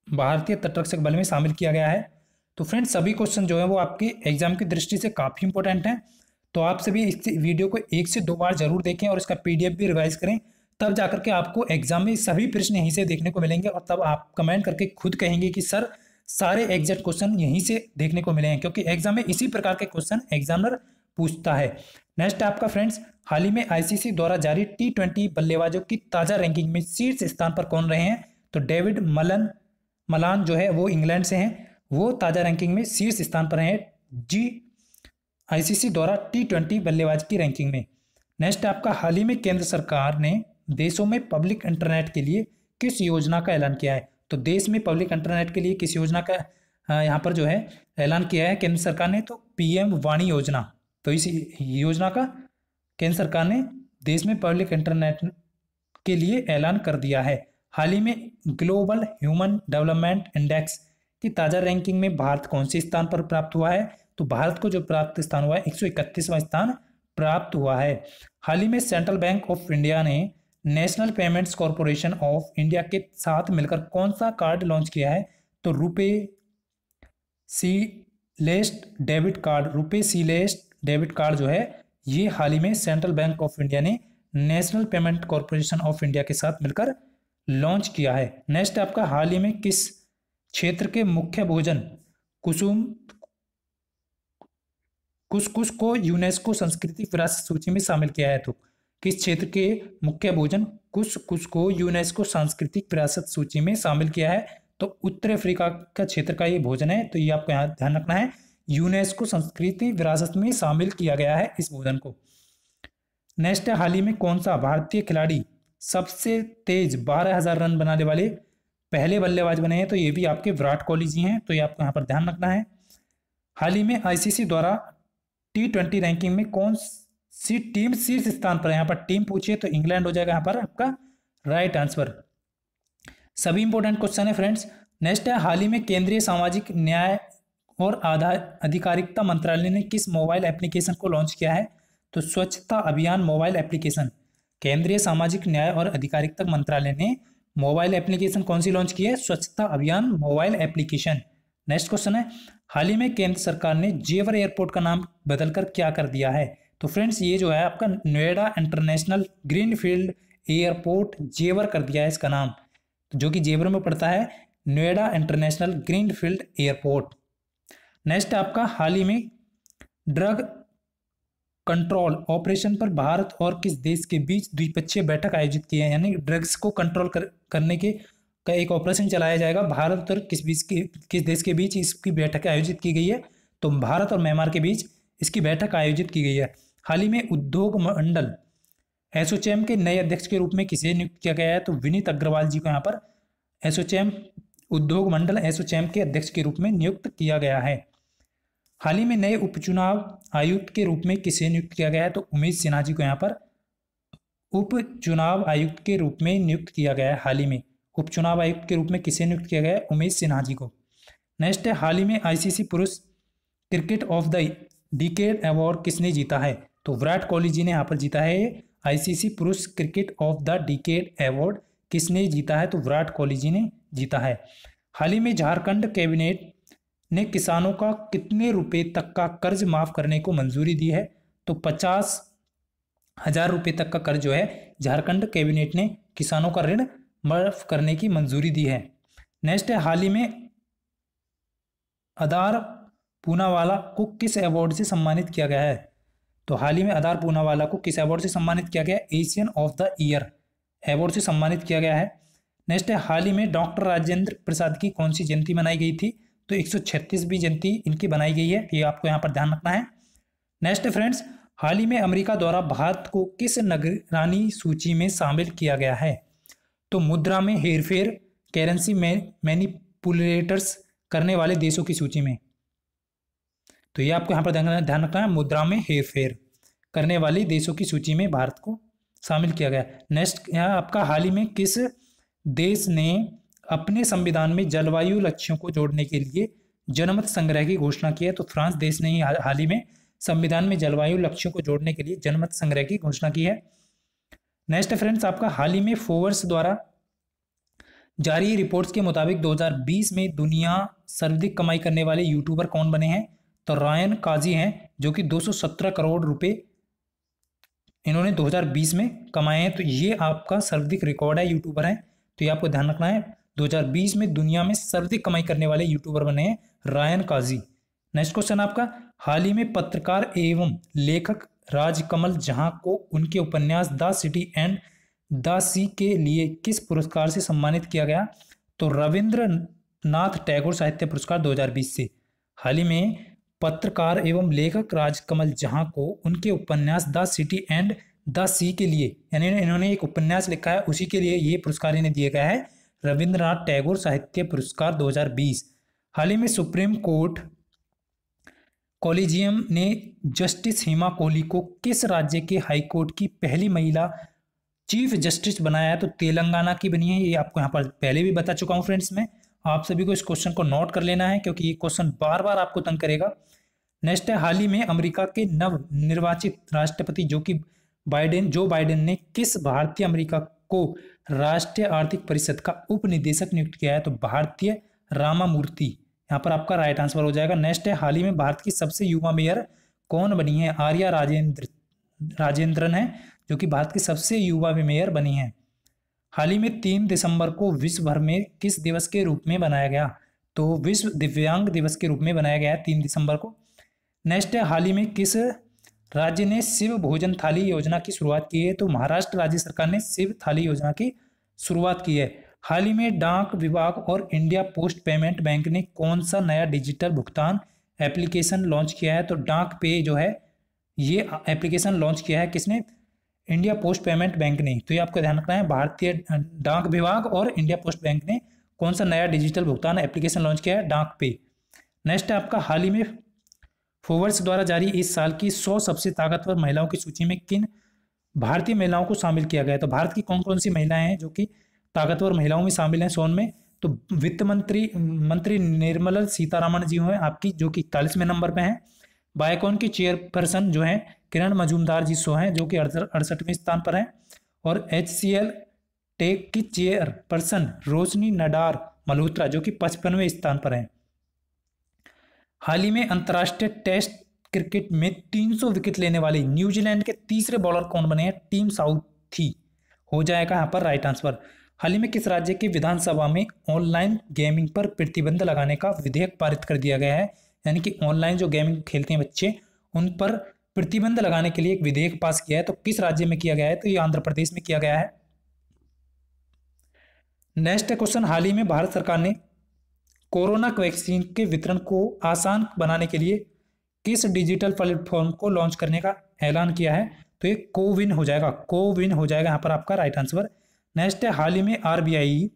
S1: भारतीय तटरक्षक बल में शामिल किया गया है। तो फ्रेंड्स, सभी क्वेश्चन जो है वो आपके एग्ज़ाम की दृष्टि से काफ़ी इंपॉर्टेंट हैं। तो आप सभी इस वीडियो को एक से दो बार ज़रूर देखें और इसका पीडीएफ भी रिवाइज करें। तब जाकर के आपको एग्ज़ाम में सभी प्रश्न यहीं से देखने को मिलेंगे और तब आप कमेंट करके खुद कहेंगे कि, सर, सारे एग्जैक्ट क्वेश्चन यहीं से देखने को मिले हैं। क्योंकि एग्ज़ाम में इसी प्रकार के क्वेश्चन एग्जामिनर पूछता है। नेक्स्ट आपका फ्रेंड्स हाल ही में आईसीसी द्वारा जारी टी ट्वेंटी बल्लेबाजों की ताज़ा रैंकिंग में शीर्ष स्थान पर कौन रहे हैं? तो डेविड मलन, मलान जो है वो इंग्लैंड से हैं। वो ताज़ा रैंकिंग में शीर्ष स्थान पर हैं जी आईसीसी द्वारा टी ट्वेंटी बल्लेबाज की रैंकिंग में। नेक्स्ट आपका हाल ही में केंद्र सरकार ने देशों में पब्लिक इंटरनेट के लिए किस योजना का ऐलान किया है? तो देश में पब्लिक इंटरनेट के लिए किस योजना का यहाँ पर जो है ऐलान किया है केंद्र सरकार ने? तो पीएम वाणी योजना। तो इस योजना का केंद्र सरकार ने देश में पब्लिक इंटरनेट के लिए ऐलान कर दिया है। हाल ही में ग्लोबल ह्यूमन डेवलपमेंट इंडेक्स की ताज़ा रैंकिंग में भारत कौन से स्थान पर प्राप्त हुआ है? तो भारत को जो प्राप्त स्थान हुआ है, एक स्थान प्राप्त हुआ है। हाल ही में सेंट्रल बैंक ऑफ़ इंडिया ने national payments corporation of India के साथ मिलकर कौन सा कार्ड लॉन्च किया है? तो RuPay select debit card, RuPay select debit card जो है, ये हाल ही में सेंट्रल बैंक ऑफ़ इंडिया ने national payment corporation of India के साथ मिलकर लॉन्च किया है। नेक्स्ट आपका हाल ही में किस क्षेत्र के मुख्य भोजन कुसुम कुछ को यूनेस्को संस्कृति विरासत सूची में शामिल किया है? तो किस क्षेत्र के मुख्य भोजन कुछ कुछ को यूनेस्को सांस्कृतिक विरासत सूची में शामिल किया है? तो उत्तर अफ्रीका का क्षेत्र का ये भोजन है तो ये आपको यहाँ ध्यान रखना है। यूनेस्को संस्कृति विरासत में शामिल किया गया है इस भोजन को। नेक्स्ट हाल ही में कौन सा भारतीय खिलाड़ी सबसे तेज बारह हज़ार रन बनाने वाले पहले बल्लेबाज बने हैं? तो ये भी आपके विराट कोहली जी हैं तो ये आपको यहाँ पर ध्यान रखना है। हाल ही में आईसीसी द्वारा टी ट्वेंटी रैंकिंग में कौन सी टीम शीर्ष स्थान पर है? यहाँ पर टीम पूछिए तो इंग्लैंड हो जाएगा यहाँ पर आपका राइट आंसर सभी इंपॉर्टेंट क्वेश्चन है फ्रेंड्स नेक्स्ट है, हाल ही में केंद्रीय सामाजिक न्याय और आधार आधिकारिकता मंत्रालय ने किस मोबाइल एप्लीकेशन को लॉन्च किया है? तो स्वच्छता अभियान मोबाइल एप्लीकेशन। केंद्रीय सामाजिक न्याय और अधिकारिकता मंत्रालय ने मोबाइल एप्लीकेशन कौन सी लॉन्च की है? स्वच्छता अभियान मोबाइल एप्लीकेशन। नेक्स्ट क्वेश्चन है, हाल ही में केंद्र सरकार ने जेवर एयरपोर्ट का नाम बदलकर क्या कर दिया है? तो फ्रेंड्स, ये जो है आपका नोएडा इंटरनेशनल ग्रीनफील्ड एयरपोर्ट जेवर कर दिया है इसका नाम, जो कि जेवर में पड़ता है Noida international greenfield airport. Next आपका हाल ही में ड्रग कंट्रोल ऑपरेशन पर भारत और किस देश के बीच द्विपक्षीय बैठक आयोजित की है? यानी ड्रग्स को कंट्रोल कर, करने के का एक ऑपरेशन चलाया जाएगा। भारत और किस बीच के किस देश के बीच इसकी बैठक आयोजित की गई है? तो भारत और म्यांमार के बीच इसकी बैठक आयोजित की गई है। हाल ही में उद्योग मंडल एसोचैम के नए अध्यक्ष के रूप में किसे नियुक्त किया गया है? तो विनीत अग्रवाल जी को यहाँ पर एसोचैम उद्योग मंडल एसोचैम के अध्यक्ष के रूप में नियुक्त किया गया है। हाल ही में नए उपचुनाव आयुक्त के रूप में किसे नियुक्त किया गया है? तो उमेश सिन्हा जी को यहाँ पर उपचुनाव आयुक्त के रूप में नियुक्त किया गया है हाल ही में। उपचुनाव आयुक्त के रूप में किसे नियुक्त किया गया है? उमेश सिन्हा जी को। नेक्स्ट है, हाल ही में आईसीसी पुरुष cricket of the decade award किसने जीता है? तो विराट कोहली जी ने यहाँ पर जीता है। आईसीसी पुरुष cricket of the decade award किसने जीता है? तो विराट कोहली जी ने जीता है। हाल ही में झारखंड कैबिनेट ने किसानों का कितने रुपए तक का कर्ज माफ़ करने को मंजूरी दी है? तो पचास हज़ार रुपए तक का कर्ज जो है, झारखंड कैबिनेट ने किसानों का ऋण माफ़ करने की मंजूरी दी है। नेक्स्ट है, हाल ही में अदार पूनावाला को किस अवार्ड से सम्मानित किया गया है? तो हाल ही में अदार पूनावाला को किस अवार्ड से सम्मानित किया गया? Asian of the year award से सम्मानित किया गया है। नेक्स्ट है, हाल ही में डॉक्टर राजेंद्र प्रसाद की कौन सी जयंती मनाई गई थी? तो 136वीं जयंती इनकी बनाई गई है, ये आपको यहाँ पर ध्यान रखना है। नेक्स्ट फ्रेंड्स हाल ही में अमेरिका द्वारा भारत को किस नगरानी सूची में शामिल किया गया है? तो मुद्रा में हेरफेर, करेंसी मैनिपुलेटर्स करने वाले देशों की सूची में। तो ये आपको यहाँ पर ध्यान रखना है, मुद्रा में हेरफेर करने वाले देशों की सूची में भारत को शामिल किया गया। नेक्स्ट यहाँ आपका हाल ही में किस देश ने अपने संविधान में जलवायु लक्ष्यों को जोड़ने के लिए जनमत संग्रह की घोषणा की है तो फ्रांस देश ने ही हाल ही में संविधान में जलवायु लक्ष्यों को जोड़ने के लिए जनमत संग्रह की घोषणा की है। नेक्स्ट फ्रेंड्स आपका हाल ही में फोवर्स द्वारा जारी रिपोर्ट्स के मुताबिक 2020 में दुनिया सर्वाधिक कमाई करने वाले यूट्यूबर कौन बने हैं? तो रायन काजी हैं, जो कि 217 करोड़ रुपए इन्होंने 2020 में कमाए हैं। तो ये आपका सर्वाधिक रिकॉर्ड है यूट्यूबर हैं तो ये आपको ध्यान रखना है। 2020 में दुनिया में सर्वाधिक कमाई करने वाले यूट्यूबर बने हैं रायन काजी नेक्स्ट क्वेश्चन आपका। हाल ही में पत्रकार एवं लेखक राजकमल जहाँ को उनके उपन्यास the city and the sea के लिए किस पुरस्कार से सम्मानित किया गया? तो रविंद्र नाथ टैगोर साहित्य पुरस्कार 2020 से। हाल ही में पत्रकार एवं लेखक राजकमल जहाँ को उनके उपन्यास the city and the sea के लिए, यानी इन्होंने एक उपन्यास लिखा है, उसी के लिए ये पुरस्कार इन्हें दिया गया है। रविंद्रनाथ टैगोर साहित्य पुरस्कार 2020 हाल ही में सुप्रीम कोर्ट कॉलेजियम ने जस्टिस हेमा कोहली को किस राज्य के हाई कोर्ट की पहली महिला चीफ जस्टिस बनाया? है तो तेलंगाना की बनी है, ये आपको यहाँ पर पहले भी बता चुका हूँ फ्रेंड्स में। आप सभी को इस क्वेश्चन को नोट कर लेना है, क्योंकि ये क्वेश्चन बार बार आपको तंग करेगा। नेक्स्ट है, हाल ही में अमेरिका के नव निर्वाचित राष्ट्रपति जो कि बाइडेन, जो बाइडेन ने किस भारतीय अमेरिका को राष्ट्रीय आर्थिक परिषद का उप निदेशक नियुक्त किया है तो भारतीय रामा मूर्ति यहाँ पर आपका राइट आंसर हो जाएगा। नेक्स्ट है, हाल ही में भारत की सबसे युवा मेयर कौन बनी है? आर्या राजेंद्र, राजेंद्रन है, जो कि भारत की सबसे युवा मेयर बनी है। हाल ही में तीन दिसंबर को विश्व भर में किस दिवस के रूप में बनाया गया? तो विश्व दिव्यांग दिवस के रूप में बनाया गया है तीन दिसंबर को। नेक्स्ट है, हाल ही में किस राज्य ने शिव भोजन थाली योजना की शुरुआत की है तो महाराष्ट्र राज्य सरकार ने शिव थाली योजना की शुरुआत की है। हाल ही में डाक विभाग और इंडिया पोस्ट पेमेंट बैंक ने कौन सा नया डिजिटल भुगतान एप्लीकेशन लॉन्च किया है तो डाक पे जो है, ये एप्लीकेशन लॉन्च किया है किसने? इंडिया पोस्ट पेमेंट बैंक ने। तो ये आपको ध्यान रखना है, भारतीय डाक विभाग और इंडिया पोस्ट बैंक ने कौन सा नया डिजिटल भुगतान एप्लीकेशन लॉन्च किया है, डाक पे। नेक्स्ट है आपका हाल ही में फोवर्स द्वारा जारी इस साल की सौ सबसे ताकतवर महिलाओं की सूची में किन भारतीय महिलाओं को शामिल किया गया तो भारत की कौन कौन सी महिलाएँ हैं जो कि ताकतवर महिलाओं में शामिल हैं सोन में? तो वित्त मंत्री मंत्री निर्मला सीतारामन जी हैं आपकी, जो कि इकतालीसवें नंबर पे हैं। बायकॉन की चेयरपर्सन जो हैं, किरण मजूमदार जी सो हैं, जो कि अड़सठवें स्थान पर हैं। और एच सी एल टेक की चेयरपर्सन रोशनी नडार मल्होत्रा, जो कि पचपनवें स्थान पर हैं। हाल ही में अंतर्राष्ट्रीय टेस्ट क्रिकेट में 300 विकेट लेने वाले न्यूजीलैंड के तीसरे बॉलर कौन बने हैं? Team south. थी हो जाएगा यहाँ पर राइट आंसर। हाल ही में किस राज्य की विधानसभा में ऑनलाइन गेमिंग पर प्रतिबंध लगाने का विधेयक पारित कर दिया गया है? यानी कि ऑनलाइन जो गेमिंग खेलते हैं बच्चे, उन पर प्रतिबंध लगाने के लिए एक विधेयक पास किया है तो किस राज्य में किया गया है? तो ये आंध्र प्रदेश में किया गया है। नेक्स्ट क्वेश्चन, हाल ही में भारत सरकार ने कोरोना वैक्सीन के वितरण को आसान बनाने के लिए किस डिजिटल प्लेटफॉर्म को लॉन्च करने का ऐलान किया है? तो ये कोविन हो जाएगा। कोविन हो जाएगा यहाँ पर आपका राइट आंसर नेक्स्ट है, हाल ही में आरबीआई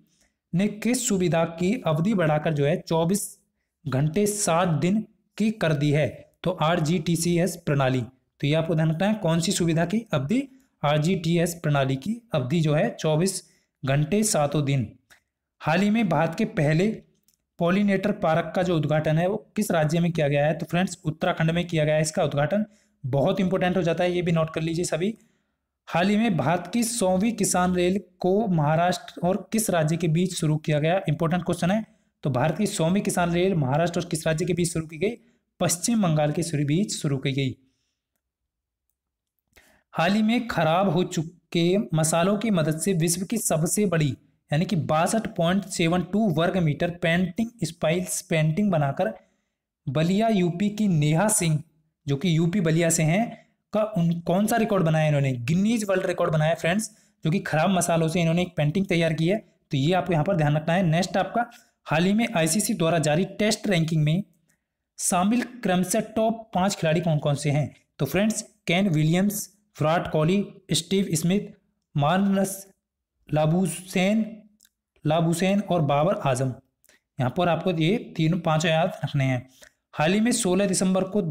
S1: ने किस सुविधा की अवधि बढ़ाकर जो है 24 घंटे सात दिन की कर दी है? तो R G T C S प्रणाली। तो ये आपको ध्यान रखना है, कौन सी सुविधा की अवधि? आर जी टी एस प्रणाली की अवधि जो है चौबीस घंटे सातों दिन। हाल ही में भारत के पहले पॉलिनेटर पार्क का जो उद्घाटन है, वो किस राज्य में किया गया है? तो फ्रेंड्स, उत्तराखंड में किया गया है इसका उद्घाटन। बहुत इंपॉर्टेंट हो जाता है, ये भी नोट कर लीजिए सभी। हाल ही में भारत की सौवीं किसान रेल को महाराष्ट्र और किस राज्य के बीच शुरू किया गया? इंपॉर्टेंट क्वेश्चन है। तो भारत की सौवीं किसान रेल महाराष्ट्र और किस राज्य के बीच शुरू की गई? पश्चिम बंगाल के बीच शुरू की गई। हाल ही में खराब हो चुके मसालों की मदद से विश्व की सबसे बड़ी यानी कि बासठ पॉइंट सेवन टू वर्ग मीटर पेंटिंग स्पाइल्स पेंटिंग बनाकर बलिया यूपी की नेहा सिंह, जो कि यूपी बलिया से हैं, का उन, कौन सा रिकॉर्ड बनाया इन्होंने? गिनीज वर्ल्ड रिकॉर्ड बनाया फ्रेंड्स जो कि खराब मसालों से इन्होंने एक पेंटिंग तैयार की है। तो ये आपको यहाँ पर ध्यान रखना है। नेक्स्ट आपका, हाल ही में आईसीसी द्वारा जारी टेस्ट रैंकिंग में शामिल क्रम से टॉप पाँच खिलाड़ी कौन कौन से हैं? तो friends Kane Williams Virat Kohli Steve Smith Marnus Labuschagne Labuschagne और बाबर आज़म। यहाँ पर आपको ये तीनों, पाँच याद रखने हैं। हाल ही में 16 दिसंबर को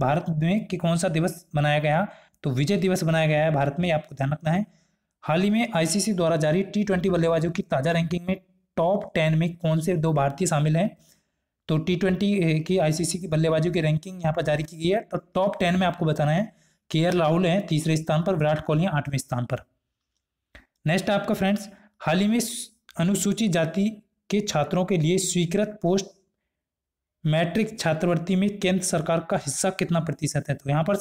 S1: भारत में कि कौन सा दिवस बनाया गया? तो विजय दिवस बनाया गया है भारत में आपको ध्यान रखना है। हाल ही में आईसीसी द्वारा जारी टी ट्वेंटी बल्लेबाजों की ताज़ा रैंकिंग में टॉप टेन में कौन से दो भारतीय शामिल हैं? तो टी ट्वेंटी की आईसीसी की बल्लेबाजों की रैंकिंग यहाँ पर जारी की गई है। तो टॉप टेन में आपको बताना है, के राहुल हैं तीसरे स्थान पर, विराट कोहली आठवें स्थान पर। नेक्स्ट आपका फ्रेंड्स हाल ही में अनुसूचित जाति के छात्रों के लिए स्वीकृत पोस्ट मैट्रिक छात्रवृत्ति में केंद्र सरकार का हिस्सा कितना प्रतिशत है? तो यहाँ पर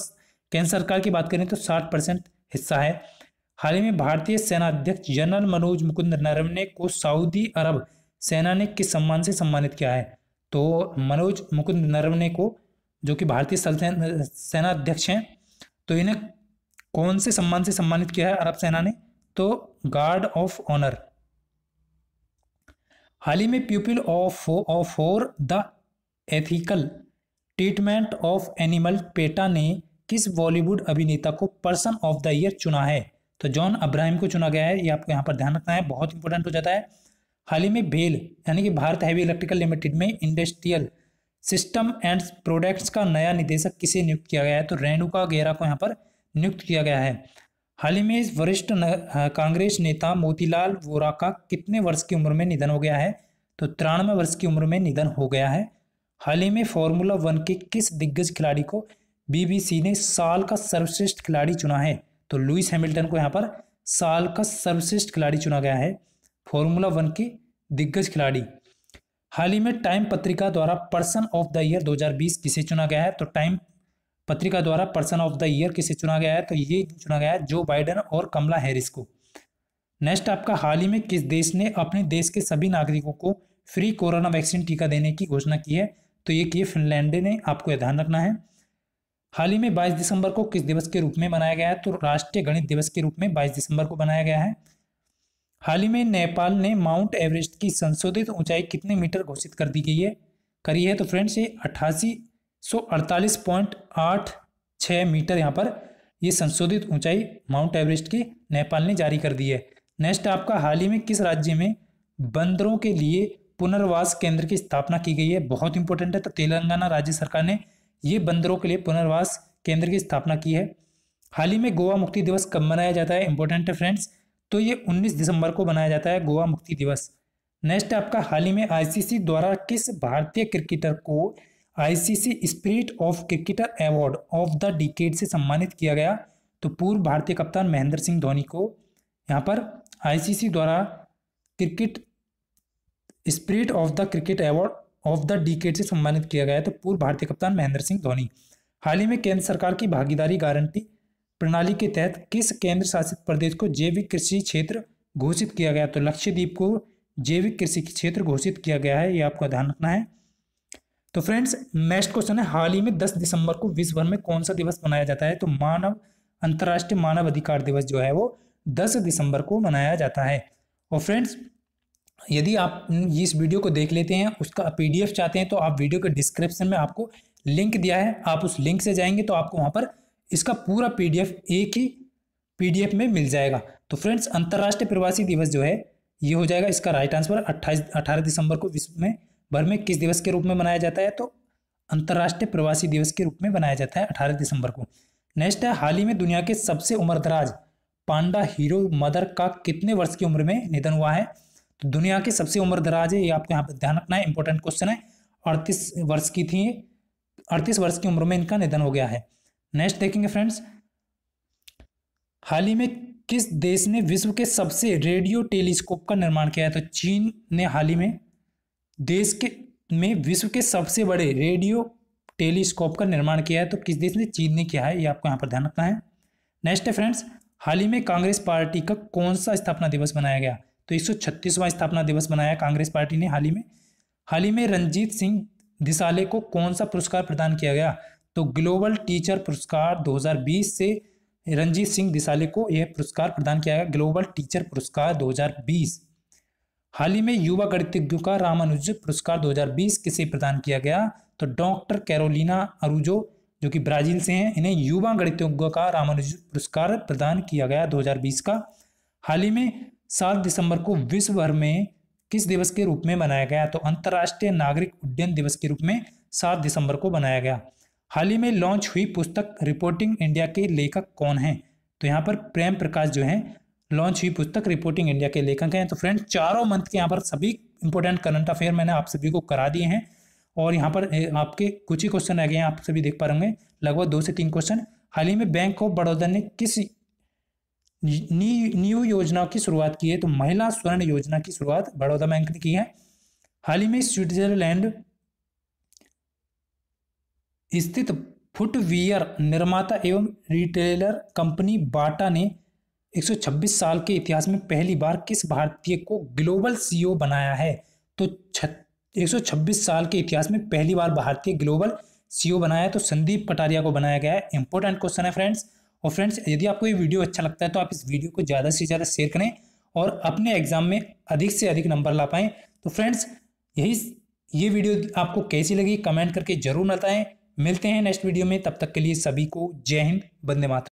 S1: केंद्र सरकार की बात करें तो साठ परसेंट हिस्सा है। हाल ही में भारतीय सेना अध्यक्ष जनरल मनोज मुकुंद नरवणे को सऊदी अरब सेना ने किस सम्मान से सम्मानित किया है? तो मनोज मुकुंद नरवणे को, जो कि भारतीय सेना अध्यक्ष हैं तो इन्हें कौन से सम्मान से सम्मानित किया है अरब सेना ने? तो गार्ड ऑफ़ ऑनर हाल ही में people of of for the ethical treatment of animal PETA ने किस बॉलीवुड अभिनेता को पर्सन ऑफ़ द ईयर चुना है? तो जॉन अब्राहिम को चुना गया है। ये आपको यहाँ पर ध्यान रखना है। बहुत इंपॉर्टेंट हो जाता है। हाल ही में भेल यानी कि भारत हैवी इलेक्ट्रिकल लिमिटेड में इंडस्ट्रियल सिस्टम एंड प्रोडक्ट्स का नया निदेशक किसे नियुक्त किया गया है? तो रेणुका गेरा को यहाँ पर नियुक्त किया गया है। हाल ही में वरिष्ठ कांग्रेस नेता मोतीलाल वोरा का कितने वर्ष की उम्र में निधन हो गया है? तो तिरानवे वर्ष की उम्र में निधन हो गया है। हाल ही में फॉर्मूला वन के किस दिग्गज खिलाड़ी को बीबीसी ने साल का सर्वश्रेष्ठ खिलाड़ी चुना है? तो लुइस हैमिल्टन को यहाँ पर साल का सर्वश्रेष्ठ खिलाड़ी चुना गया है, फॉर्मूला वन के दिग्गज खिलाड़ी। हाल ही में टाइम पत्रिका द्वारा पर्सन ऑफ़ द ईयर 2020 किसे चुना गया है? तो टाइम पत्रिका द्वारा पर्सन ऑफ़ द ईयर किसे चुना गया है? तो ये चुना गया है जो बाइडन और कमला हैरिस को। नेक्स्ट आपका हाल ही में किस देश ने अपने देश के सभी नागरिकों को फ्री कोरोना वैक्सीन टीका देने की घोषणा की है? तो ये किए फिनलैंड ने, आपको यह ध्यान रखना है। हाल ही में 22 दिसंबर को किस दिवस के रूप में मनाया गया है? तो राष्ट्रीय गणित दिवस के रूप में 22 दिसंबर को बनाया गया है। हाल ही में नेपाल ने माउंट एवरेस्ट की संशोधित ऊंचाई कितने मीटर घोषित कर दी गई है? करी है तो फ्रेंड्स, ये अट्ठासी सो अड़तालीस पॉइंट आठ छः मीटर यहाँ पर ये संशोधित ऊंचाई माउंट एवरेस्ट की नेपाल ने जारी कर दी है। नेक्स्ट, आपका हाल ही में किस राज्य में बंदरों के लिए पुनर्वास केंद्र की स्थापना की गई है? बहुत इंपॉर्टेंट है। तो तेलंगाना राज्य सरकार ने ये बंदरों के लिए पुनर्वास केंद्र की स्थापना की है। हाल ही में गोवा मुक्ति दिवस कब मनाया जाता है? इंपॉर्टेंट है फ्रेंड्स तो ये 19 दिसंबर को मनाया जाता है, गोवा मुक्ति दिवस। नेक्स्ट, आपका हाल ही में आईसीसी द्वारा किस भारतीय क्रिकेटर को ICC spirit of cricketer award of the decade से सम्मानित किया गया। तो पूर्व भारतीय कप्तान महेंद्र सिंह धोनी को यहाँ पर आईसीसी द्वारा cricket spirit of the cricket award of the decade से सम्मानित किया गया। तो पूर्व भारतीय कप्तान महेंद्र सिंह धोनी, हाल ही में केंद्र सरकार की भागीदारी गारंटी प्रणाली के तहत किस केंद्र शासित प्रदेश को जैविक कृषि क्षेत्र घोषित किया गया? तो लक्षद्वीप को जैविक कृषि क्षेत्र घोषित किया गया है, ये आपको ध्यान रखना है। तो फ्रेंड्स, नेक्स्ट क्वेश्चन है, हाल ही में 10 दिसंबर को विश्व भर में कौन सा दिवस मनाया जाता है? तो मानव, अंतर्राष्ट्रीय मानव अधिकार दिवस जो है वो 10 दिसंबर को मनाया जाता है। और फ्रेंड्स, यदि आप इस वीडियो को देख लेते हैं, उसका पीडीएफ चाहते हैं तो आप वीडियो के डिस्क्रिप्शन में आपको लिंक दिया है। आप उस लिंक से जाएँगे तो आपको वहाँ पर इसका पूरा पीडीएफ, एक ही पीडीएफ में मिल जाएगा। तो फ्रेंड्स, अंतर्राष्ट्रीय प्रवासी दिवस जो है, ये हो जाएगा, इसका राइट आंसर अट्ठाईस, अठारह दिसंबर को विश्व में भर में किस दिवस के रूप में मनाया जाता है? तो अंतर्राष्ट्रीय प्रवासी दिवस के रूप में मनाया जाता है अठारह दिसंबर को। नेक्स्ट है, हाल ही में दुनिया के सबसे उम्रदराज पांडा हीरो मदर का कितने वर्ष की उम्र में निधन हुआ है? तो दुनिया के सबसे उम्र दराज है, ये आपको यहाँ पर ध्यान रखना है इंपॉर्टेंट क्वेश्चन है। अड़तीस वर्ष की थी अड़तीस वर्ष की उम्र में इनका निधन हो गया है। नेक्स्ट देखेंगे फ्रेंड्स हाल ही में किस देश ने विश्व के सबसे रेडियो टेलीस्कोप का निर्माण किया है? तो चीन ने हाल ही में देश के, में विश्व के सबसे बड़े रेडियो टेलीस्कोप का निर्माण किया है तो किस देश ने? चीन ने किया है, ये आपको यहाँ पर ध्यान रखना है। नेक्स्ट है फ्रेंड्स हाल ही में कांग्रेस पार्टी का कौन सा स्थापना दिवस बनाया गया? तो एक सौ स्थापना दिवस बनाया कांग्रेस पार्टी ने हाल ही में। हाल ही में रंजीत सिंह दिसाले को कौन सा पुरस्कार प्रदान किया गया? तो ग्लोबल टीचर पुरस्कार 2020 से रंजीत सिंह दिसाले को यह पुरस्कार प्रदान किया गया, ग्लोबल टीचर पुरस्कार 2020 हाल ही में युवा गणितज्ञों का रामानुज पुरस्कार 2020 किसे प्रदान किया गया तो डॉक्टर कैरोलिना अरुजो, जो कि ब्राज़ील से हैं, इन्हें युवा गणितज्ञों का रामानुज पुरस्कार प्रदान किया गया 2020 का। हाल ही में सात दिसंबर को विश्व भर में किस दिवस के रूप में मनाया गया तो अंतर्राष्ट्रीय नागरिक उड्डयन दिवस के रूप में सात दिसंबर को बनाया गया। हाल ही में लॉन्च हुई पुस्तक रिपोर्टिंग इंडिया के लेखक कौन हैं तो यहाँ पर प्रेम प्रकाश जो है लॉन्च हुई पुस्तक रिपोर्टिंग इंडिया के लेखक हैं। तो फ्रेंड चारों मंथ के यहाँ पर सभी इंपॉर्टेंट करंट अफेयर मैंने आप सभी को करा दिए हैं। और यहाँ पर आपके कुछ ही क्वेश्चन रह गए हैं, आप सभी देख पा रहे लगभग दो से तीन क्वेश्चन हाल ही में बैंक ऑफ़ बड़ौदा ने किस न्यू योजना की शुरुआत की है? तो महिला स्वर्ण योजना की शुरुआत बड़ौदा बैंक ने की है। हाल ही में स्विट्जरलैंड स्थित फुटवियर निर्माता एवं रिटेलर कंपनी बाटा ने 126 साल के इतिहास में पहली बार किस भारतीय को ग्लोबल सीईओ बनाया है? तो 126 साल के इतिहास में पहली बार भारतीय ग्लोबल सीईओ बनाया है तो संदीप कटारिया को बनाया गया है। इंपॉर्टेंट क्वेश्चन है फ्रेंड्स। और फ्रेंड्स, यदि आपको ये वीडियो अच्छा लगता है तो आप इस वीडियो को ज़्यादा से ज़्यादा शेयर करें और अपने एग्ज़ाम में अधिक से अधिक नंबर ला पाएँ। तो फ्रेंड्स, यही, ये वीडियो आपको कैसी लगी, कमेंट करके ज़रूर बताएँ। मिलते हैं नेक्स्ट वीडियो में, तब तक के लिए सभी को जय हिंद बंदे मातरम।